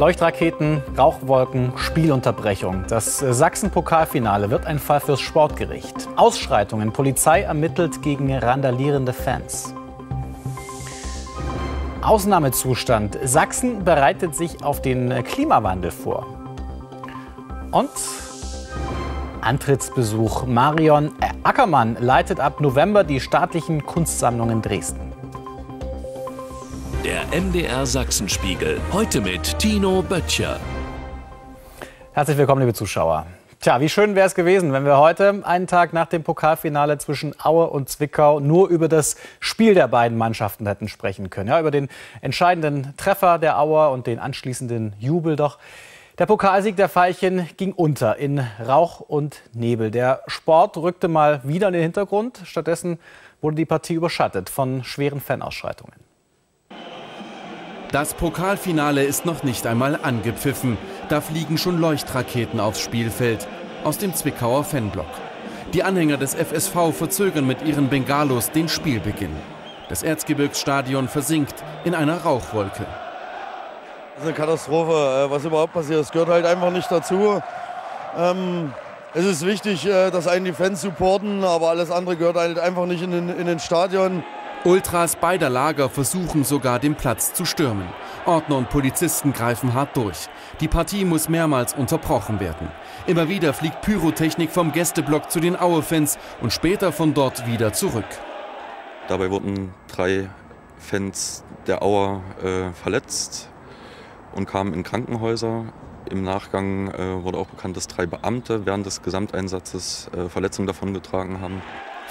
Leuchtraketen, Rauchwolken, Spielunterbrechung. Das Sachsen-Pokalfinale wird ein Fall fürs Sportgericht. Ausschreitungen. Polizei ermittelt gegen randalierende Fans. Ausnahmezustand. Sachsen bereitet sich auf den Klimawandel vor. Und Antrittsbesuch. Marion Ackermann leitet ab November die staatlichen Kunstsammlungen Dresden. MDR Sachsenspiegel. Heute mit Tino Böttcher. Herzlich willkommen, liebe Zuschauer. Tja, wie schön wäre es gewesen, wenn wir heute, einen Tag nach dem Pokalfinale zwischen Aue und Zwickau, nur über das Spiel der beiden Mannschaften hätten sprechen können. Ja, über den entscheidenden Treffer der Auer und den anschließenden Jubel. Doch der Pokalsieg der Veilchen ging unter in Rauch und Nebel. Der Sport rückte mal wieder in den Hintergrund. Stattdessen wurde die Partie überschattet von schweren Fanausschreitungen. Das Pokalfinale ist noch nicht einmal angepfiffen. Da fliegen schon Leuchtraketen aufs Spielfeld aus dem Zwickauer Fanblock. Die Anhänger des FSV verzögern mit ihren Bengalos den Spielbeginn. Das Erzgebirgsstadion versinkt in einer Rauchwolke. Das ist eine Katastrophe. Äh, was überhaupt passiert, das gehört halt einfach nicht dazu. Ähm, es ist wichtig, äh, dass einen die Fans supporten, aber alles andere gehört halt einfach nicht in den Stadion. Ultras beider Lager versuchen sogar den Platz zu stürmen. Ordner und Polizisten greifen hart durch. Die Partie muss mehrmals unterbrochen werden. Immer wieder fliegt Pyrotechnik vom Gästeblock zu den Aue-Fans und später von dort wieder zurück. Dabei wurden drei Fans der Auer äh, verletzt und kamen in Krankenhäuser. Im Nachgang äh, wurde auch bekannt, dass drei Beamte während des Gesamteinsatzes äh, Verletzungen davongetragen haben.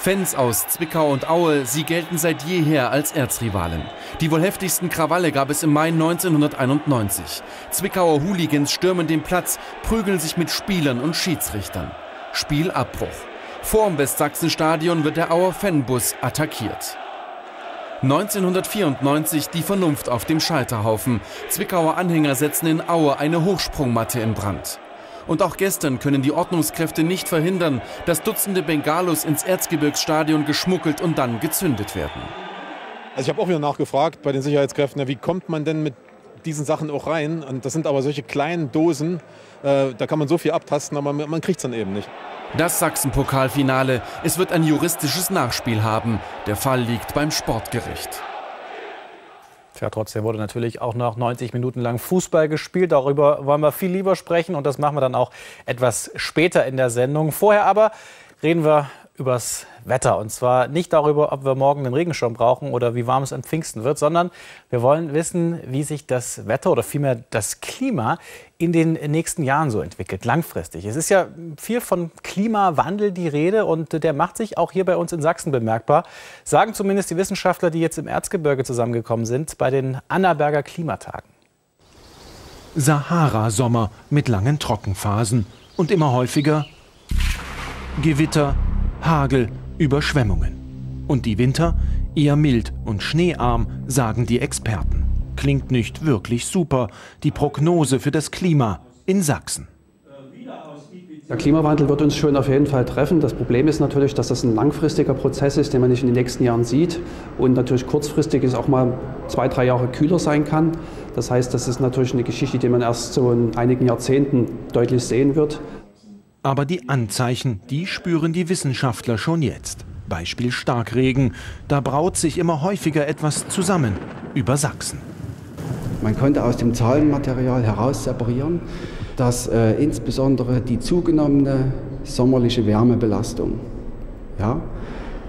Fans aus Zwickau und Aue, sie gelten seit jeher als Erzrivalen. Die wohl heftigsten Krawalle gab es im Mai 1991. Zwickauer Hooligans stürmen den Platz, prügeln sich mit Spielern und Schiedsrichtern. Spielabbruch. Vorm Westsachsenstadion wird der Auer Fanbus attackiert. 1994 die Vernunft auf dem Scheiterhaufen. Zwickauer Anhänger setzen in Aue eine Hochsprungmatte in Brand. Und auch gestern können die Ordnungskräfte nicht verhindern, dass Dutzende Bengalos ins Erzgebirgsstadion geschmuggelt und dann gezündet werden. Also ich habe auch wieder nachgefragt bei den Sicherheitskräften, wie kommt man denn mit diesen Sachen auch rein? Und das sind aber solche kleinen Dosen, äh, da kann man so viel abtasten, aber man, man kriegt es dann eben nicht. Das Sachsen-Pokalfinale. Es wird ein juristisches Nachspiel haben. Der Fall liegt beim Sportgericht. Tja, trotzdem wurde natürlich auch noch 90 Minuten lang Fußball gespielt. Darüber wollen wir viel lieber sprechen und das machen wir dann auch etwas später in der Sendung. Vorher aber reden wir übers Wetter. Und zwar nicht darüber, ob wir morgen einen Regenschirm brauchen oder wie warm es an Pfingsten wird, sondern wir wollen wissen, wie sich das Wetter oder vielmehr das Klima in den nächsten Jahren so entwickelt, langfristig. Es ist ja viel von Klimawandel die Rede und der macht sich auch hier bei uns in Sachsen bemerkbar, sagen zumindest die Wissenschaftler, die jetzt im Erzgebirge zusammengekommen sind, bei den Annaberger Klimatagen. Sahara-Sommer mit langen Trockenphasen und immer häufiger Gewitter, Hagel, Überschwemmungen. Und die Winter eher mild und schneearm, sagen die Experten. Klingt nicht wirklich super, die Prognose für das Klima in Sachsen. Der Klimawandel wird uns schon auf jeden Fall treffen. Das Problem ist natürlich, dass das ein langfristiger Prozess ist, den man nicht in den nächsten Jahren sieht. Und natürlich kurzfristig ist auch mal zwei, drei Jahre kühler sein kann. Das heißt, das ist natürlich eine Geschichte, die man erst so in einigen Jahrzehnten deutlich sehen wird. Aber die Anzeichen, die spüren die Wissenschaftler schon jetzt. Beispiel Starkregen. Da braut sich immer häufiger etwas zusammen über Sachsen. Man konnte aus dem Zahlenmaterial heraus separieren, dass äh, insbesondere die zugenommene sommerliche Wärmebelastung, ja,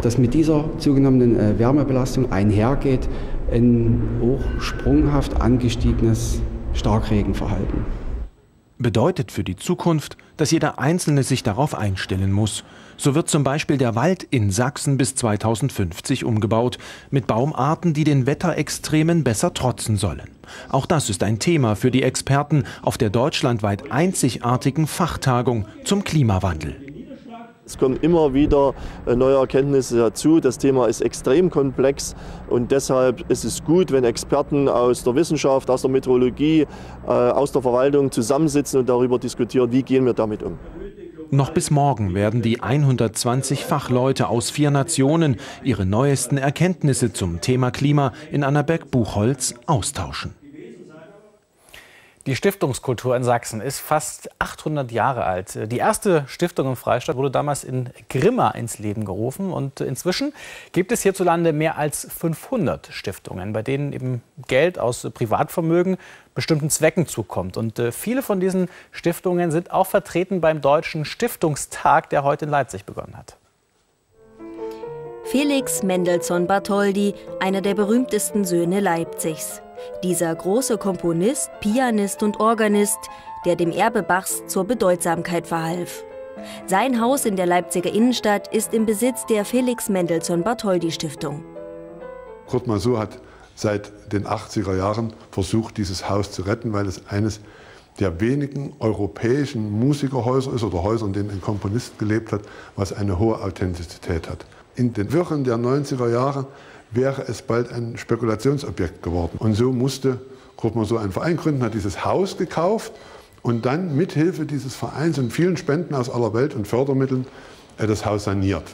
dass mit dieser zugenommenen äh, Wärmebelastung einhergeht ein hochsprunghaft angestiegenes Starkregenverhalten bedeutet für die Zukunft, dass jeder Einzelne sich darauf einstellen muss. So wird zum Beispiel der Wald in Sachsen bis 2050 umgebaut, mit Baumarten, die den Wetterextremen besser trotzen sollen. Auch das ist ein Thema für die Experten auf der deutschlandweit einzigartigen Fachtagung zum Klimawandel. Es kommen immer wieder äh, neue Erkenntnisse dazu. Das Thema ist extrem komplex und deshalb ist es gut, wenn Experten aus der Wissenschaft, aus der Meteorologie, äh, aus der Verwaltung zusammensitzen und darüber diskutieren, wie gehen wir damit um. Noch bis morgen werden die 120 Fachleute aus vier Nationen ihre neuesten Erkenntnisse zum Thema Klima in Annaberg-Buchholz austauschen. Die Stiftungskultur in Sachsen ist fast 800 Jahre alt. Die erste Stiftung im Freistaat wurde damals in Grimma ins Leben gerufen und inzwischen gibt es hierzulande mehr als 500 Stiftungen, bei denen eben Geld aus Privatvermögen bestimmten Zwecken zukommt. Und äh, viele von diesen Stiftungen sind auch vertreten beim Deutschen Stiftungstag, der heute in Leipzig begonnen hat. Felix Mendelssohn Bartholdy, einer der berühmtesten Söhne Leipzigs. Dieser große Komponist, Pianist und Organist, der dem Erbe Bachs zur Bedeutsamkeit verhalf. Sein Haus in der Leipziger Innenstadt ist im Besitz der Felix Mendelssohn Bartholdy Stiftung. Kurt Masur hat seit den 80er Jahren versucht, dieses Haus zu retten, weil es eines der wenigen europäischen Musikerhäuser ist oder Häuser, in denen ein Komponist gelebt hat, was eine hohe Authentizität hat. In den Wirren der 90er Jahre wäre es bald ein Spekulationsobjekt geworden. Und so musste Kurt so einen Verein gründen, hat dieses Haus gekauft und dann mithilfe dieses Vereins und vielen Spenden aus aller Welt und Fördermitteln äh, das Haus saniert.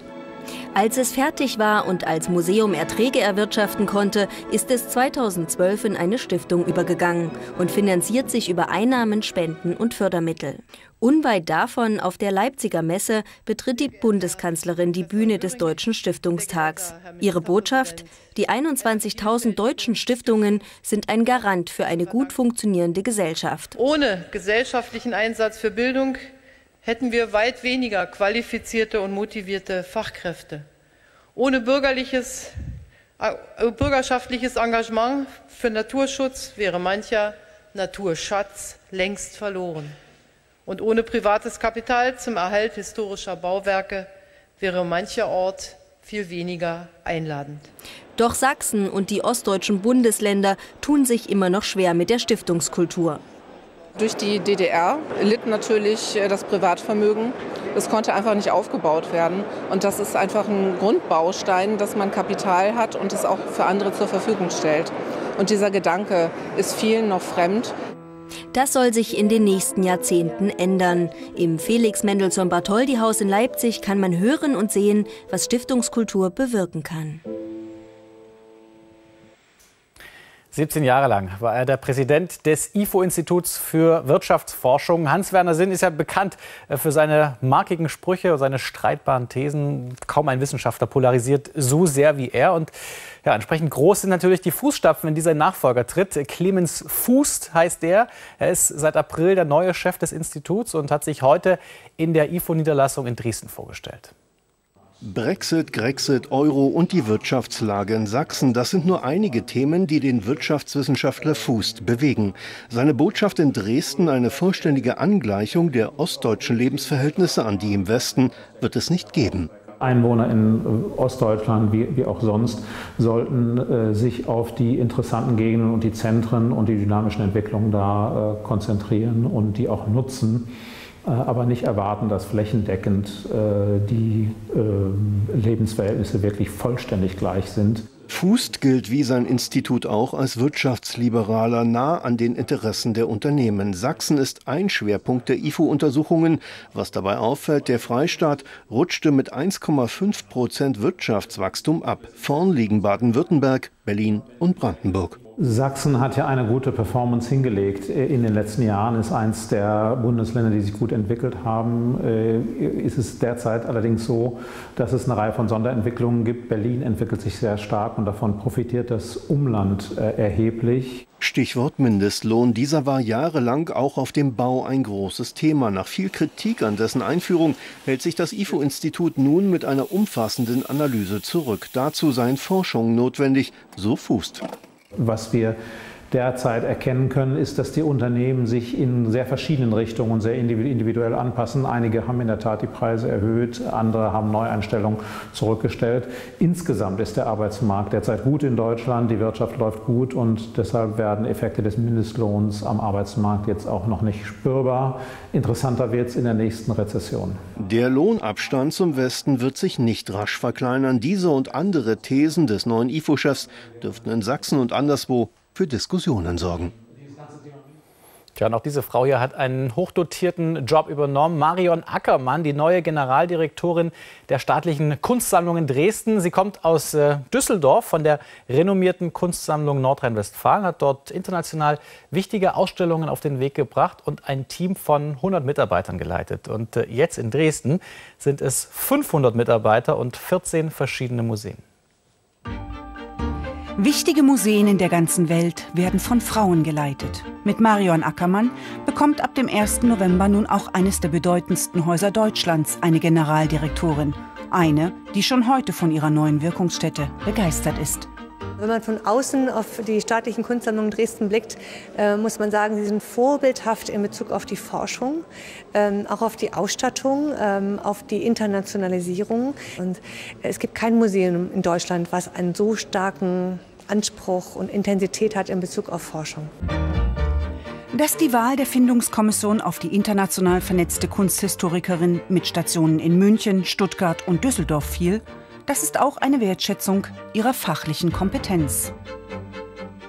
Als es fertig war und als Museum Erträge erwirtschaften konnte, ist es 2012 in eine Stiftung übergegangen und finanziert sich über Einnahmen, Spenden und Fördermittel. Unweit davon, auf der Leipziger Messe, betritt die Bundeskanzlerin die Bühne des Deutschen Stiftungstags. Ihre Botschaft? Die 21.000 deutschen Stiftungen sind ein Garant für eine gut funktionierende Gesellschaft. Ohne gesellschaftlichen Einsatz für Bildung hätten wir weit weniger qualifizierte und motivierte Fachkräfte. Ohne bürgerliches, bürgerschaftliches Engagement für Naturschutz wäre mancher Naturschatz längst verloren. Und ohne privates Kapital zum Erhalt historischer Bauwerke wäre mancher Ort viel weniger einladend. Doch Sachsen und die ostdeutschen Bundesländer tun sich immer noch schwer mit der Stiftungskultur. Durch die DDR litt natürlich äh, das Privatvermögen. Es konnte einfach nicht aufgebaut werden. Und das ist einfach ein Grundbaustein, dass man Kapital hat und es auch für andere zur Verfügung stellt. Und dieser Gedanke ist vielen noch fremd. Das soll sich in den nächsten Jahrzehnten ändern. Im Felix Mendelssohn Bartholdy Haus in Leipzig kann man hören und sehen, was Stiftungskultur bewirken kann. 17 Jahre lang war er der Präsident des IFO-Instituts für Wirtschaftsforschung. Hans-Werner Sinn ist ja bekannt äh, für seine markigen Sprüche und seine streitbaren Thesen. Kaum ein Wissenschaftler polarisiert so sehr wie er. Und ja, entsprechend groß sind natürlich die Fußstapfen, wenn dieser Nachfolger tritt. Clemens Fußt heißt er. Er ist seit April der neue Chef des Instituts und hat sich heute in der IFO-Niederlassung in Dresden vorgestellt. Brexit, Grexit, Euro und die Wirtschaftslage in Sachsen, das sind nur einige Themen, die den Wirtschaftswissenschaftler Fußt bewegen. Seine Botschaft in Dresden, eine vollständige Angleichung der ostdeutschen Lebensverhältnisse an die im Westen, wird es nicht geben. Einwohner in äh, Ostdeutschland wie, wie auch sonst sollten äh, sich auf die interessanten Gegenden und die Zentren und die dynamischen Entwicklungen da äh, konzentrieren und die auch nutzen. Äh, aber nicht erwarten, dass flächendeckend äh, die äh, Lebensverhältnisse wirklich vollständig gleich sind. Fußt gilt wie sein Institut auch als Wirtschaftsliberaler nah an den Interessen der Unternehmen. Sachsen ist ein Schwerpunkt der IFO-Untersuchungen. Was dabei auffällt, der Freistaat rutschte mit 1,5 Prozent Wirtschaftswachstum ab. Vorn liegen Baden-Württemberg, Berlin und Brandenburg. Sachsen hat ja eine gute Performance hingelegt in den letzten Jahren, ist eines der Bundesländer, die sich gut entwickelt haben. Äh, ist es derzeit allerdings so, dass es eine Reihe von Sonderentwicklungen gibt. Berlin entwickelt sich sehr stark und davon profitiert das Umland äh, erheblich. Stichwort Mindestlohn. Dieser war jahrelang auch auf dem Bau ein großes Thema. Nach viel Kritik an dessen Einführung hält sich das IFO-Institut nun mit einer umfassenden Analyse zurück. Dazu seien Forschungen notwendig, so fußt. Was wir derzeit erkennen können, ist, dass die Unternehmen sich in sehr verschiedenen Richtungen sehr individuell anpassen. Einige haben in der Tat die Preise erhöht, andere haben Neueinstellungen zurückgestellt. Insgesamt ist der Arbeitsmarkt derzeit gut in Deutschland, die Wirtschaft läuft gut und deshalb werden Effekte des Mindestlohns am Arbeitsmarkt jetzt auch noch nicht spürbar. Interessanter wird es in der nächsten Rezession. Der Lohnabstand zum Westen wird sich nicht rasch verkleinern. Diese und andere Thesen des neuen IFO-Chefs dürften in Sachsen und anderswo für Diskussionen sorgen. Tja, und auch diese Frau hier hat einen hochdotierten Job übernommen. Marion Ackermann, die neue Generaldirektorin der staatlichen Kunstsammlung in Dresden. Sie kommt aus äh, Düsseldorf von der renommierten Kunstsammlung Nordrhein-Westfalen, hat dort international wichtige Ausstellungen auf den Weg gebracht und ein Team von 100 Mitarbeitern geleitet. Und äh, jetzt in Dresden sind es 500 Mitarbeiter und 14 verschiedene Museen. Wichtige Museen in der ganzen Welt werden von Frauen geleitet. Mit Marion Ackermann bekommt ab dem 1. November nun auch eines der bedeutendsten Häuser Deutschlands eine Generaldirektorin. Eine, die schon heute von ihrer neuen Wirkungsstätte begeistert ist. Wenn man von außen auf die staatlichen Kunstsammlungen Dresden blickt, äh, muss man sagen, sie sind vorbildhaft in Bezug auf die Forschung, ähm, auch auf die Ausstattung, ähm, auf die Internationalisierung. Und es gibt kein Museum in Deutschland, was einen so starken Anspruch und Intensität hat in Bezug auf Forschung. Dass die Wahl der Findungskommission auf die international vernetzte Kunsthistorikerin mit Stationen in München, Stuttgart und Düsseldorf fiel, das ist auch eine Wertschätzung ihrer fachlichen Kompetenz.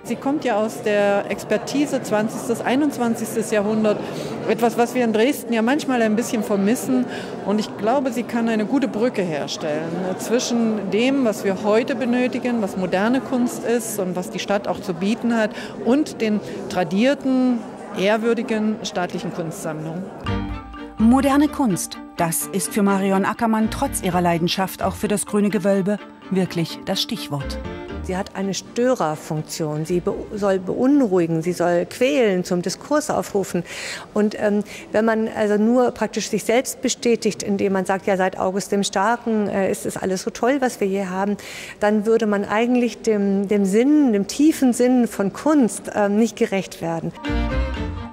Sie kommt ja aus der Expertise 20. bis 21. Jahrhundert. Etwas, was wir in Dresden ja manchmal ein bisschen vermissen. Und ich glaube, sie kann eine gute Brücke herstellen zwischen dem, was wir heute benötigen, was moderne Kunst ist und was die Stadt auch zu bieten hat, und den tradierten, ehrwürdigen staatlichen Kunstsammlungen. Moderne Kunst, das ist für Marion Ackermann trotz ihrer Leidenschaft auch für das grüne Gewölbe wirklich das Stichwort. Sie hat eine Störerfunktion. Sie be soll beunruhigen, sie soll quälen, zum Diskurs aufrufen. Und ähm, wenn man also nur praktisch sich selbst bestätigt, indem man sagt, ja, seit August dem Starken äh, ist es alles so toll, was wir hier haben, dann würde man eigentlich dem, dem Sinn, dem tiefen Sinn von Kunst äh, nicht gerecht werden.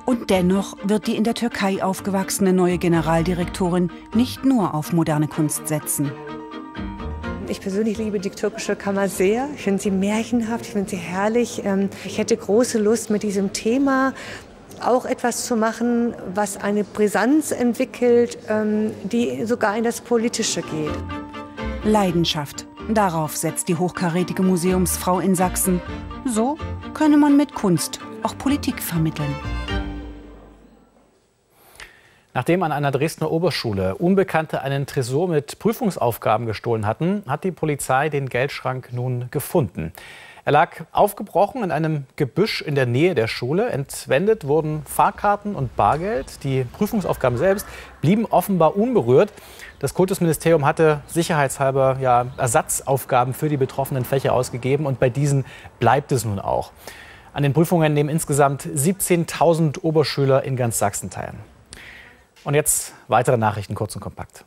Und dennoch wird die in der Türkei aufgewachsene neue Generaldirektorin nicht nur auf moderne Kunst setzen. Ich persönlich liebe die türkische Kammer sehr. Ich finde sie märchenhaft, ich finde sie herrlich. Ähm, ich hätte große Lust mit diesem Thema auch etwas zu machen, was eine Brisanz entwickelt, ähm, die sogar in das Politische geht. Leidenschaft. Darauf setzt die hochkarätige Museumsfrau in Sachsen. So könne man mit Kunst auch Politik vermitteln. Nachdem an einer Dresdner Oberschule Unbekannte einen Tresor mit Prüfungsaufgaben gestohlen hatten, hat die Polizei den Geldschrank nun gefunden. Er lag aufgebrochen in einem Gebüsch in der Nähe der Schule. Entwendet wurden Fahrkarten und Bargeld. Die Prüfungsaufgaben selbst blieben offenbar unberührt. Das Kultusministerium hatte sicherheitshalber ja, Ersatzaufgaben für die betroffenen Fächer ausgegeben und bei diesen bleibt es nun auch. An den Prüfungen nehmen insgesamt 17.000 Oberschüler in ganz Sachsen teil. Und jetzt weitere Nachrichten kurz und kompakt.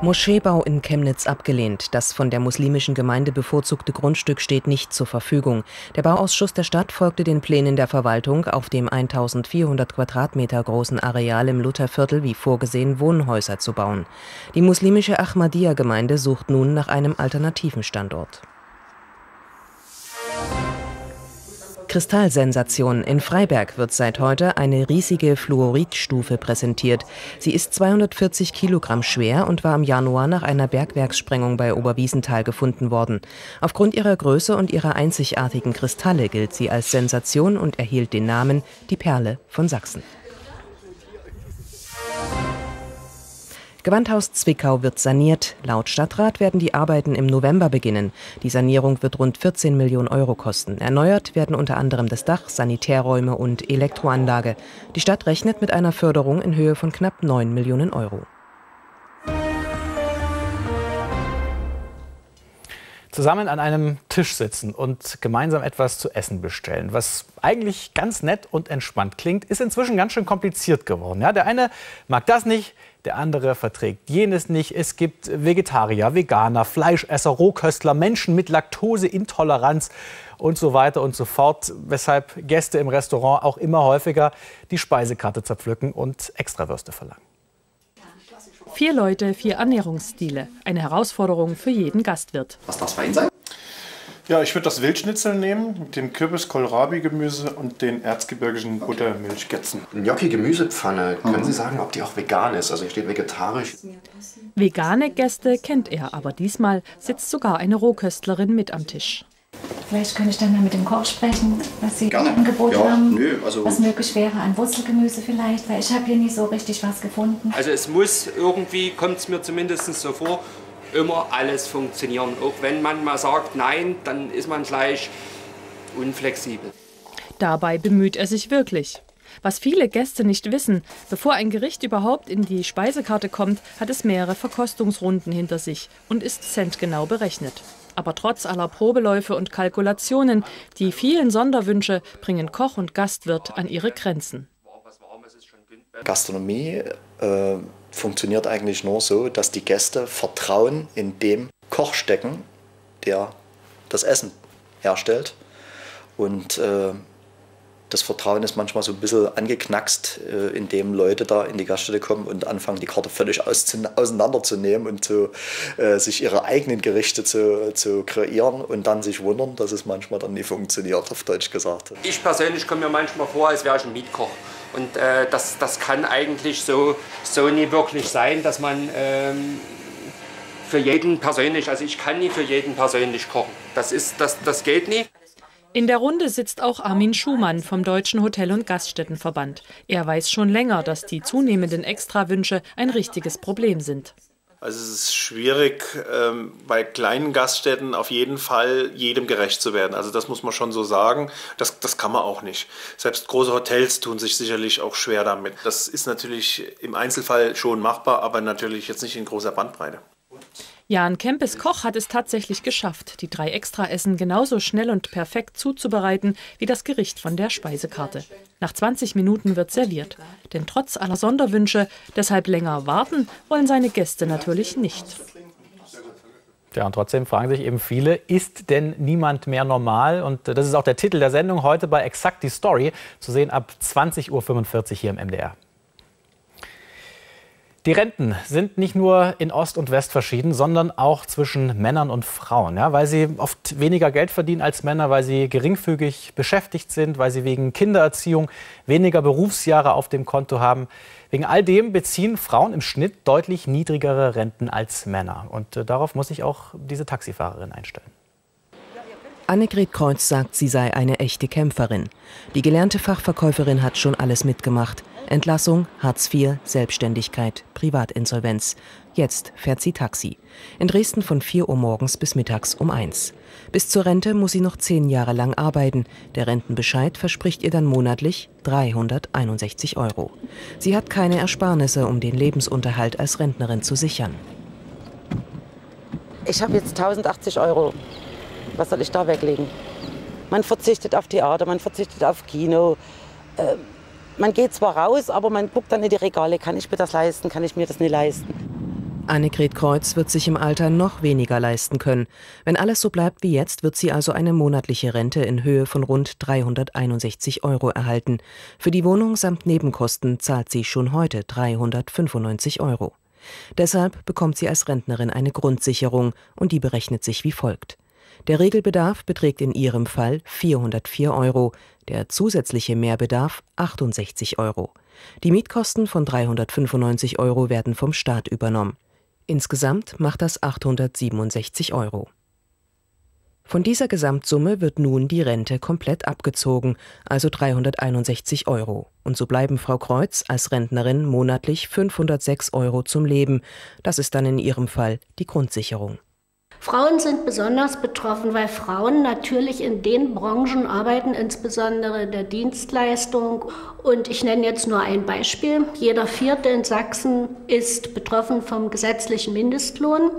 Moscheebau in Chemnitz abgelehnt. Das von der muslimischen Gemeinde bevorzugte Grundstück steht nicht zur Verfügung. Der Bauausschuss der Stadt folgte den Plänen der Verwaltung, auf dem 1400 Quadratmeter großen Areal im Lutherviertel wie vorgesehen Wohnhäuser zu bauen. Die muslimische Ahmadiyya-Gemeinde sucht nun nach einem alternativen Standort. Kristallsensation. In Freiberg wird seit heute eine riesige Fluoridstufe präsentiert. Sie ist 240 Kilogramm schwer und war im Januar nach einer Bergwerkssprengung bei Oberwiesenthal gefunden worden. Aufgrund ihrer Größe und ihrer einzigartigen Kristalle gilt sie als Sensation und erhielt den Namen die Perle von Sachsen. Gewandhaus Zwickau wird saniert. Laut Stadtrat werden die Arbeiten im November beginnen. Die Sanierung wird rund 14 Millionen Euro kosten. Erneuert werden unter anderem das Dach, Sanitärräume und Elektroanlage. Die Stadt rechnet mit einer Förderung in Höhe von knapp 9 Millionen Euro. zusammen an einem Tisch sitzen und gemeinsam etwas zu essen bestellen, was eigentlich ganz nett und entspannt klingt, ist inzwischen ganz schön kompliziert geworden. Ja, der eine mag das nicht, der andere verträgt jenes nicht. Es gibt Vegetarier, Veganer, Fleischesser, Rohköstler, Menschen mit Laktoseintoleranz und so weiter und so fort, weshalb Gäste im Restaurant auch immer häufiger die Speisekarte zerpflücken und Extrawürste verlangen. Vier Leute, vier Ernährungsstile. Eine Herausforderung für jeden Gastwirt. Was darf fein sein? Ja, ich würde das Wildschnitzel nehmen mit dem Kürbis-Kohlrabi-Gemüse und den erzgebirgischen Buttermilchgätzen. Gnocchi-Gemüsepfanne. Können Sie sagen, ob die auch vegan ist? Also hier steht vegetarisch. Vegane Gäste kennt er, aber diesmal sitzt sogar eine Rohköstlerin mit am Tisch. Vielleicht könnte ich dann mal mit dem Koch sprechen, was Sie Gerne. Angebot Ja, haben. nö, also- was möglich wäre an Wurzelgemüse vielleicht, weil ich habe hier nicht so richtig was gefunden. Also es muss irgendwie, kommt es mir zumindest so vor, immer alles funktionieren. Auch wenn man mal sagt nein, dann ist man gleich unflexibel. Dabei bemüht er sich wirklich. Was viele Gäste nicht wissen, bevor ein Gericht überhaupt in die Speisekarte kommt, hat es mehrere Verkostungsrunden hinter sich und ist centgenau berechnet. Aber trotz aller Probeläufe und Kalkulationen, die vielen Sonderwünsche bringen Koch und Gastwirt an ihre Grenzen. Gastronomie äh, funktioniert eigentlich nur so, dass die Gäste Vertrauen in dem Koch stecken, der das Essen herstellt. Und äh, das Vertrauen ist manchmal so ein bisschen angeknackst, äh, indem Leute da in die Gaststätte kommen und anfangen, die Karte völlig auseinanderzunehmen und zu, äh, sich ihre eigenen Gerichte zu, zu kreieren und dann sich wundern, dass es manchmal dann nie funktioniert, auf Deutsch gesagt. Ich persönlich komme mir manchmal vor, als wäre ich ein Mietkoch. Und äh, das, das kann eigentlich so, so nie wirklich sein, dass man ähm, für jeden persönlich, also ich kann nie für jeden persönlich kochen. Das, ist, das, das geht nie. In der Runde sitzt auch Armin Schumann vom Deutschen Hotel- und Gaststättenverband. Er weiß schon länger, dass die zunehmenden Extrawünsche ein richtiges Problem sind. Also es ist schwierig, ähm, bei kleinen Gaststätten auf jeden Fall jedem gerecht zu werden. Also das muss man schon so sagen. Das, das kann man auch nicht. Selbst große Hotels tun sich sicherlich auch schwer damit. Das ist natürlich im Einzelfall schon machbar, aber natürlich jetzt nicht in großer Bandbreite. Jan Kempes Koch hat es tatsächlich geschafft, die drei Extraessen genauso schnell und perfekt zuzubereiten wie das Gericht von der Speisekarte. Nach 20 Minuten wird serviert. Denn trotz aller Sonderwünsche, deshalb länger warten, wollen seine Gäste natürlich nicht. Ja, und trotzdem fragen sich eben viele, ist denn niemand mehr normal? Und das ist auch der Titel der Sendung heute bei Exakt die Story, zu sehen ab 20.45 Uhr hier im MDR. Die Renten sind nicht nur in Ost und West verschieden, sondern auch zwischen Männern und Frauen. Ja, weil sie oft weniger Geld verdienen als Männer, weil sie geringfügig beschäftigt sind, weil sie wegen Kindererziehung weniger Berufsjahre auf dem Konto haben. Wegen all dem beziehen Frauen im Schnitt deutlich niedrigere Renten als Männer. Und äh, darauf muss sich auch diese Taxifahrerin einstellen. Annegret Kreuz sagt, sie sei eine echte Kämpferin. Die gelernte Fachverkäuferin hat schon alles mitgemacht. Entlassung, Hartz IV, Selbstständigkeit, Privatinsolvenz. Jetzt fährt sie Taxi. In Dresden von 4 Uhr morgens bis mittags um 1. Bis zur Rente muss sie noch zehn Jahre lang arbeiten. Der Rentenbescheid verspricht ihr dann monatlich 361 Euro. Sie hat keine Ersparnisse, um den Lebensunterhalt als Rentnerin zu sichern. Ich habe jetzt 1080 Euro was soll ich da weglegen? Man verzichtet auf Theater, man verzichtet auf Kino. Äh, man geht zwar raus, aber man guckt dann in die Regale. Kann ich mir das leisten? Kann ich mir das nicht leisten? Annegret Kreuz wird sich im Alter noch weniger leisten können. Wenn alles so bleibt wie jetzt, wird sie also eine monatliche Rente in Höhe von rund 361 Euro erhalten. Für die Wohnung samt Nebenkosten zahlt sie schon heute 395 Euro. Deshalb bekommt sie als Rentnerin eine Grundsicherung und die berechnet sich wie folgt. Der Regelbedarf beträgt in ihrem Fall 404 Euro, der zusätzliche Mehrbedarf 68 Euro. Die Mietkosten von 395 Euro werden vom Staat übernommen. Insgesamt macht das 867 Euro. Von dieser Gesamtsumme wird nun die Rente komplett abgezogen, also 361 Euro. Und so bleiben Frau Kreuz als Rentnerin monatlich 506 Euro zum Leben. Das ist dann in ihrem Fall die Grundsicherung. Frauen sind besonders betroffen, weil Frauen natürlich in den Branchen arbeiten, insbesondere in der Dienstleistung. Und ich nenne jetzt nur ein Beispiel. Jeder Vierte in Sachsen ist betroffen vom gesetzlichen Mindestlohn.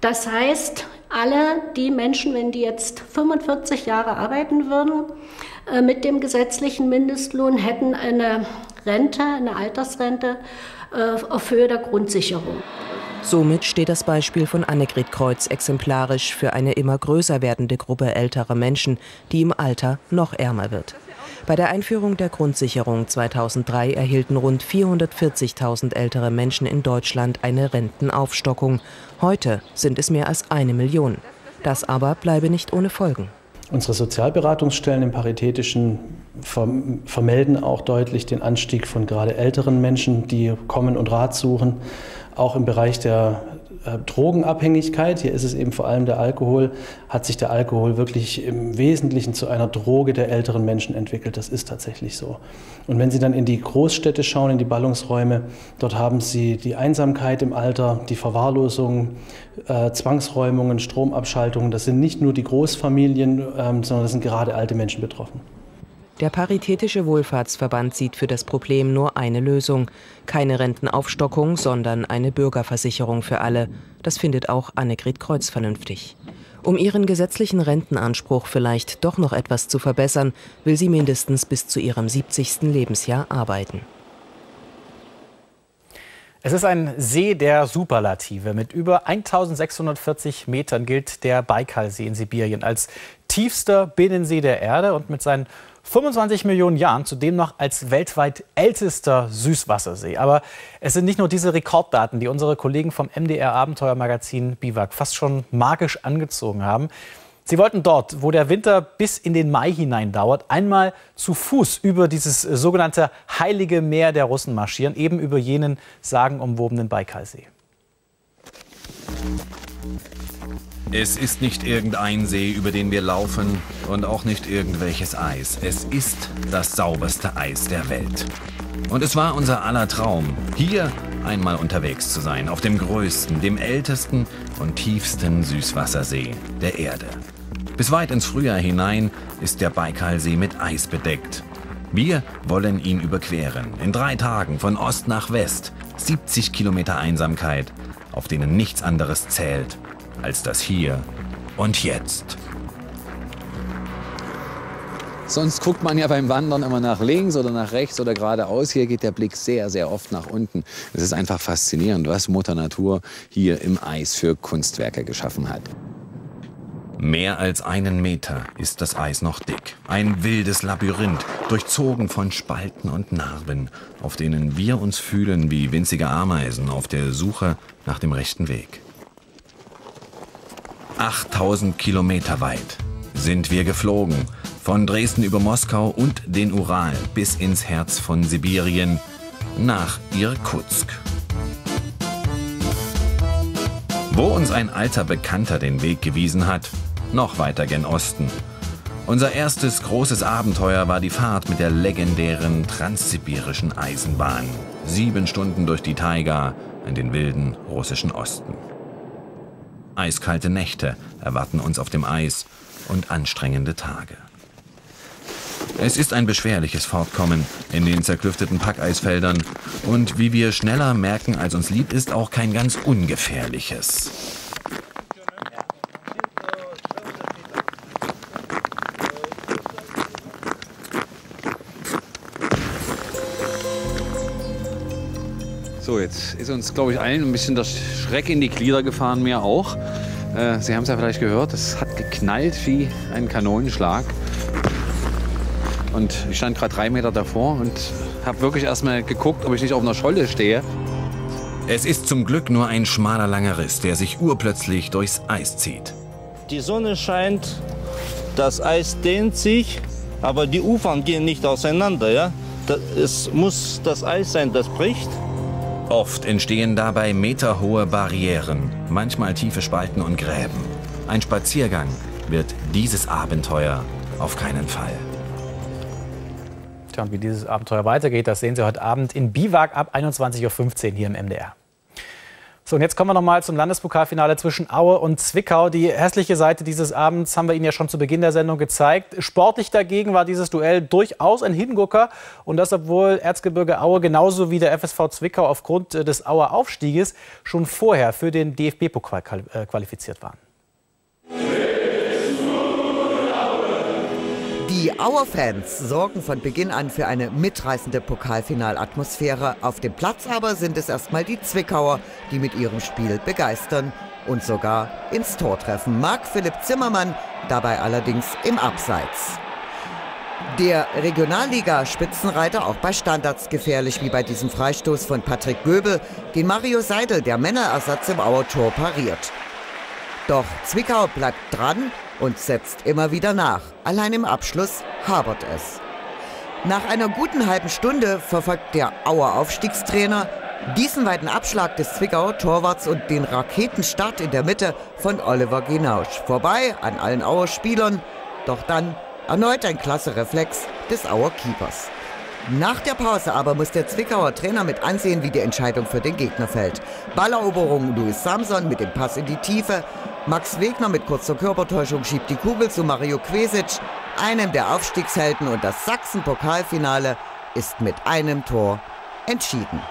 Das heißt, alle die Menschen, wenn die jetzt 45 Jahre arbeiten würden, äh, mit dem gesetzlichen Mindestlohn hätten eine Rente, eine Altersrente äh, auf Höhe der Grundsicherung. Somit steht das Beispiel von Annegret Kreuz exemplarisch für eine immer größer werdende Gruppe älterer Menschen, die im Alter noch ärmer wird. Bei der Einführung der Grundsicherung 2003 erhielten rund 440.000 ältere Menschen in Deutschland eine Rentenaufstockung. Heute sind es mehr als eine Million. Das aber bleibe nicht ohne Folgen. Unsere Sozialberatungsstellen im Paritätischen vermelden auch deutlich den Anstieg von gerade älteren Menschen, die kommen und Rat suchen auch im Bereich der äh, Drogenabhängigkeit, hier ist es eben vor allem der Alkohol, hat sich der Alkohol wirklich im Wesentlichen zu einer Droge der älteren Menschen entwickelt. Das ist tatsächlich so. Und wenn Sie dann in die Großstädte schauen, in die Ballungsräume, dort haben Sie die Einsamkeit im Alter, die Verwahrlosung, äh, Zwangsräumungen, Stromabschaltungen. Das sind nicht nur die Großfamilien, ähm, sondern das sind gerade alte Menschen betroffen. Der Paritätische Wohlfahrtsverband sieht für das Problem nur eine Lösung. Keine Rentenaufstockung, sondern eine Bürgerversicherung für alle. Das findet auch Annegret Kreuz vernünftig. Um ihren gesetzlichen Rentenanspruch vielleicht doch noch etwas zu verbessern, will sie mindestens bis zu ihrem 70. Lebensjahr arbeiten. Es ist ein See der Superlative. Mit über 1640 Metern gilt der Baikalsee in Sibirien als tiefster Binnensee der Erde und mit seinen 25 Millionen Jahren zudem noch als weltweit ältester Süßwassersee. Aber es sind nicht nur diese Rekorddaten, die unsere Kollegen vom MDR Abenteuermagazin Biwak fast schon magisch angezogen haben. Sie wollten dort, wo der Winter bis in den Mai hinein dauert, einmal zu Fuß über dieses sogenannte Heilige Meer der Russen marschieren, eben über jenen sagenumwobenen Baikalsee. Es ist nicht irgendein See, über den wir laufen und auch nicht irgendwelches Eis. Es ist das sauberste Eis der Welt. Und es war unser aller Traum, hier einmal unterwegs zu sein, auf dem größten, dem ältesten und tiefsten Süßwassersee der Erde. Bis weit ins Frühjahr hinein ist der Baikalsee mit Eis bedeckt. Wir wollen ihn überqueren, in drei Tagen von Ost nach West, 70 Kilometer Einsamkeit, auf denen nichts anderes zählt als das Hier und Jetzt. Sonst guckt man ja beim Wandern immer nach links oder nach rechts oder geradeaus. Hier geht der Blick sehr, sehr oft nach unten. Es ist einfach faszinierend, was Mutter Natur hier im Eis für Kunstwerke geschaffen hat. Mehr als einen Meter ist das Eis noch dick. Ein wildes Labyrinth, durchzogen von Spalten und Narben, auf denen wir uns fühlen wie winzige Ameisen auf der Suche nach dem rechten Weg. 8000 Kilometer weit sind wir geflogen. Von Dresden über Moskau und den Ural bis ins Herz von Sibirien nach Irkutsk. Wo uns ein alter Bekannter den Weg gewiesen hat, noch weiter gen Osten. Unser erstes großes Abenteuer war die Fahrt mit der legendären transsibirischen Eisenbahn. Sieben Stunden durch die Taiga in den wilden russischen Osten. Eiskalte Nächte erwarten uns auf dem Eis und anstrengende Tage. Es ist ein beschwerliches Fortkommen in den zerklüfteten Packeisfeldern und wie wir schneller merken, als uns lieb ist, auch kein ganz ungefährliches. So, jetzt ist uns, glaube ich, allen ein bisschen der Schreck in die Glieder gefahren, mir auch. Äh, Sie haben es ja vielleicht gehört, es hat geknallt wie ein Kanonenschlag. Und ich stand gerade drei Meter davor und habe wirklich erstmal geguckt, ob ich nicht auf einer Scholle stehe. Es ist zum Glück nur ein schmaler langer Riss, der sich urplötzlich durchs Eis zieht. Die Sonne scheint, das Eis dehnt sich, aber die Ufern gehen nicht auseinander. Ja? Es muss das Eis sein, das bricht. Oft entstehen dabei meterhohe Barrieren, manchmal tiefe Spalten und Gräben. Ein Spaziergang wird dieses Abenteuer auf keinen Fall. Tja, und wie dieses Abenteuer weitergeht, das sehen Sie heute Abend in Biwak ab 21.15 Uhr hier im MDR. So, und jetzt kommen wir noch mal zum Landespokalfinale zwischen Aue und Zwickau. Die hässliche Seite dieses Abends haben wir Ihnen ja schon zu Beginn der Sendung gezeigt. Sportlich dagegen war dieses Duell durchaus ein Hingucker. Und das, obwohl Erzgebirge Aue genauso wie der FSV Zwickau aufgrund äh, des Auer Aufstieges schon vorher für den DFB-Pokal äh, qualifiziert waren. Die Auer-Fans sorgen von Beginn an für eine mitreißende Pokalfinalatmosphäre. Auf dem Platz aber sind es erstmal die Zwickauer, die mit ihrem Spiel begeistern und sogar ins Tor treffen. Marc Philipp Zimmermann dabei allerdings im Abseits. Der Regionalliga-Spitzenreiter auch bei Standards gefährlich, wie bei diesem Freistoß von Patrick Göbel, den Mario Seidel, der Männerersatz im Auer-Tor, pariert. Doch Zwickau bleibt dran und setzt immer wieder nach. Allein im Abschluss habert es. Nach einer guten halben Stunde verfolgt der Auer Aufstiegstrainer diesen weiten Abschlag des Zwickauer Torwarts und den Raketenstart in der Mitte von Oliver Genausch. Vorbei an allen Auer Spielern, doch dann erneut ein klasse Reflex des Auer Keepers. Nach der Pause aber muss der Zwickauer Trainer mit ansehen, wie die Entscheidung für den Gegner fällt. Balleroberung Louis Samson mit dem Pass in die Tiefe. Max Wegner mit kurzer Körpertäuschung schiebt die Kugel zu Mario Kvesic, einem der Aufstiegshelden. Und das Sachsen-Pokalfinale ist mit einem Tor entschieden.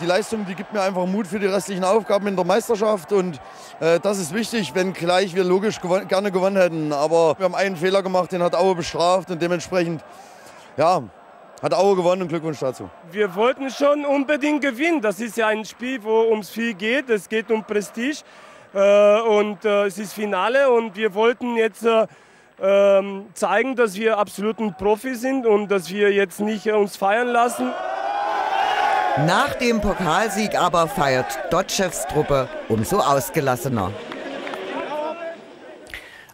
Die Leistung, die gibt mir einfach Mut für die restlichen Aufgaben in der Meisterschaft und äh, das ist wichtig, wenn gleich wir logisch gewon gerne gewonnen hätten. Aber wir haben einen Fehler gemacht, den hat Aue bestraft und dementsprechend, ja, hat Aue gewonnen und Glückwunsch dazu. Wir wollten schon unbedingt gewinnen. Das ist ja ein Spiel, wo ums viel geht. Es geht um Prestige äh, und äh, es ist Finale und wir wollten jetzt äh, ähm, zeigen, dass wir absolut ein Profi sind und dass wir jetzt nicht uns feiern lassen. Nach dem Pokalsieg aber feiert Dotschews Truppe umso ausgelassener.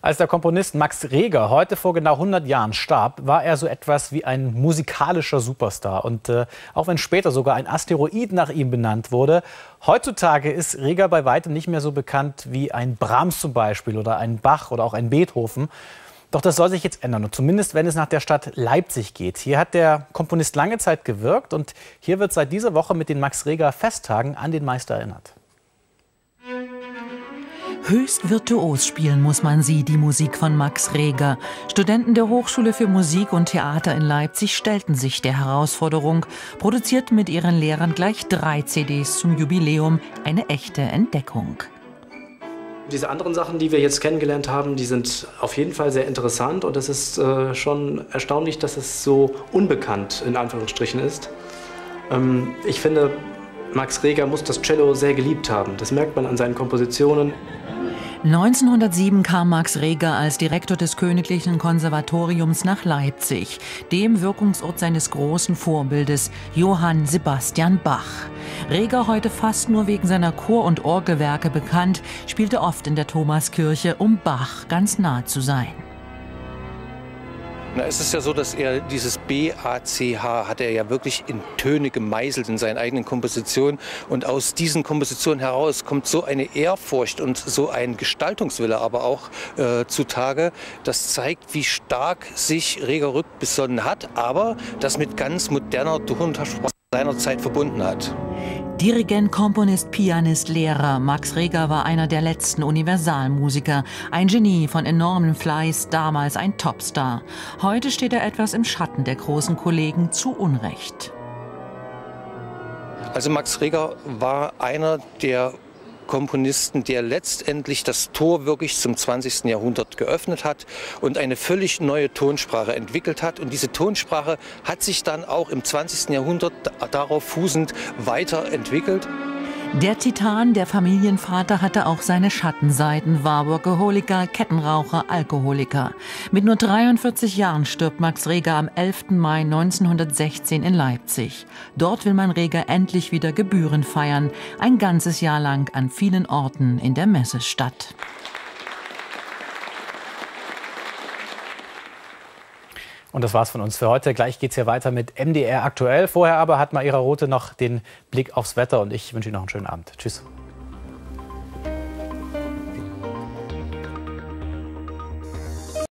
Als der Komponist Max Reger heute vor genau 100 Jahren starb, war er so etwas wie ein musikalischer Superstar. Und äh, auch wenn später sogar ein Asteroid nach ihm benannt wurde, heutzutage ist Reger bei weitem nicht mehr so bekannt wie ein Brahms zum Beispiel oder ein Bach oder auch ein Beethoven. Doch das soll sich jetzt ändern, und zumindest wenn es nach der Stadt Leipzig geht. Hier hat der Komponist lange Zeit gewirkt und hier wird seit dieser Woche mit den Max Reger Festtagen an den Meister erinnert. Höchst virtuos spielen muss man sie, die Musik von Max Reger. Studenten der Hochschule für Musik und Theater in Leipzig stellten sich der Herausforderung, produzierten mit ihren Lehrern gleich drei CDs zum Jubiläum, eine echte Entdeckung. Diese anderen Sachen, die wir jetzt kennengelernt haben, die sind auf jeden Fall sehr interessant und es ist äh, schon erstaunlich, dass es so unbekannt in Anführungsstrichen ist. Ähm, ich finde, Max Reger muss das Cello sehr geliebt haben. Das merkt man an seinen Kompositionen. 1907 kam Max Reger als Direktor des Königlichen Konservatoriums nach Leipzig, dem Wirkungsort seines großen Vorbildes Johann Sebastian Bach. Reger, heute fast nur wegen seiner Chor- und Orgelwerke bekannt, spielte oft in der Thomaskirche, um Bach ganz nah zu sein. Na, es ist ja so, dass er dieses B, A, C, H hat er ja wirklich in Töne gemeißelt in seinen eigenen Kompositionen. Und aus diesen Kompositionen heraus kommt so eine Ehrfurcht und so ein Gestaltungswille aber auch äh, zutage. Das zeigt, wie stark sich Reger Rück besonnen hat, aber das mit ganz moderner Tonuntersprache seiner Zeit verbunden hat. Dirigent, Komponist, Pianist, Lehrer. Max Reger war einer der letzten Universalmusiker. Ein Genie von enormem Fleiß, damals ein Topstar. Heute steht er etwas im Schatten der großen Kollegen zu Unrecht. Also Max Reger war einer der Komponisten, der letztendlich das Tor wirklich zum 20. Jahrhundert geöffnet hat und eine völlig neue Tonsprache entwickelt hat. Und diese Tonsprache hat sich dann auch im 20. Jahrhundert darauf fußend weiterentwickelt. Der Titan, der Familienvater, hatte auch seine Schattenseiten. War Workaholiker, Kettenraucher, Alkoholiker. Mit nur 43 Jahren stirbt Max Reger am 11. Mai 1916 in Leipzig. Dort will man Reger endlich wieder Gebühren feiern. Ein ganzes Jahr lang an vielen Orten in der Messestadt. Und das war's von uns für heute. Gleich geht's hier weiter mit MDR aktuell. Vorher aber hat Maira Rote noch den Blick aufs Wetter und ich wünsche Ihnen noch einen schönen Abend. Tschüss.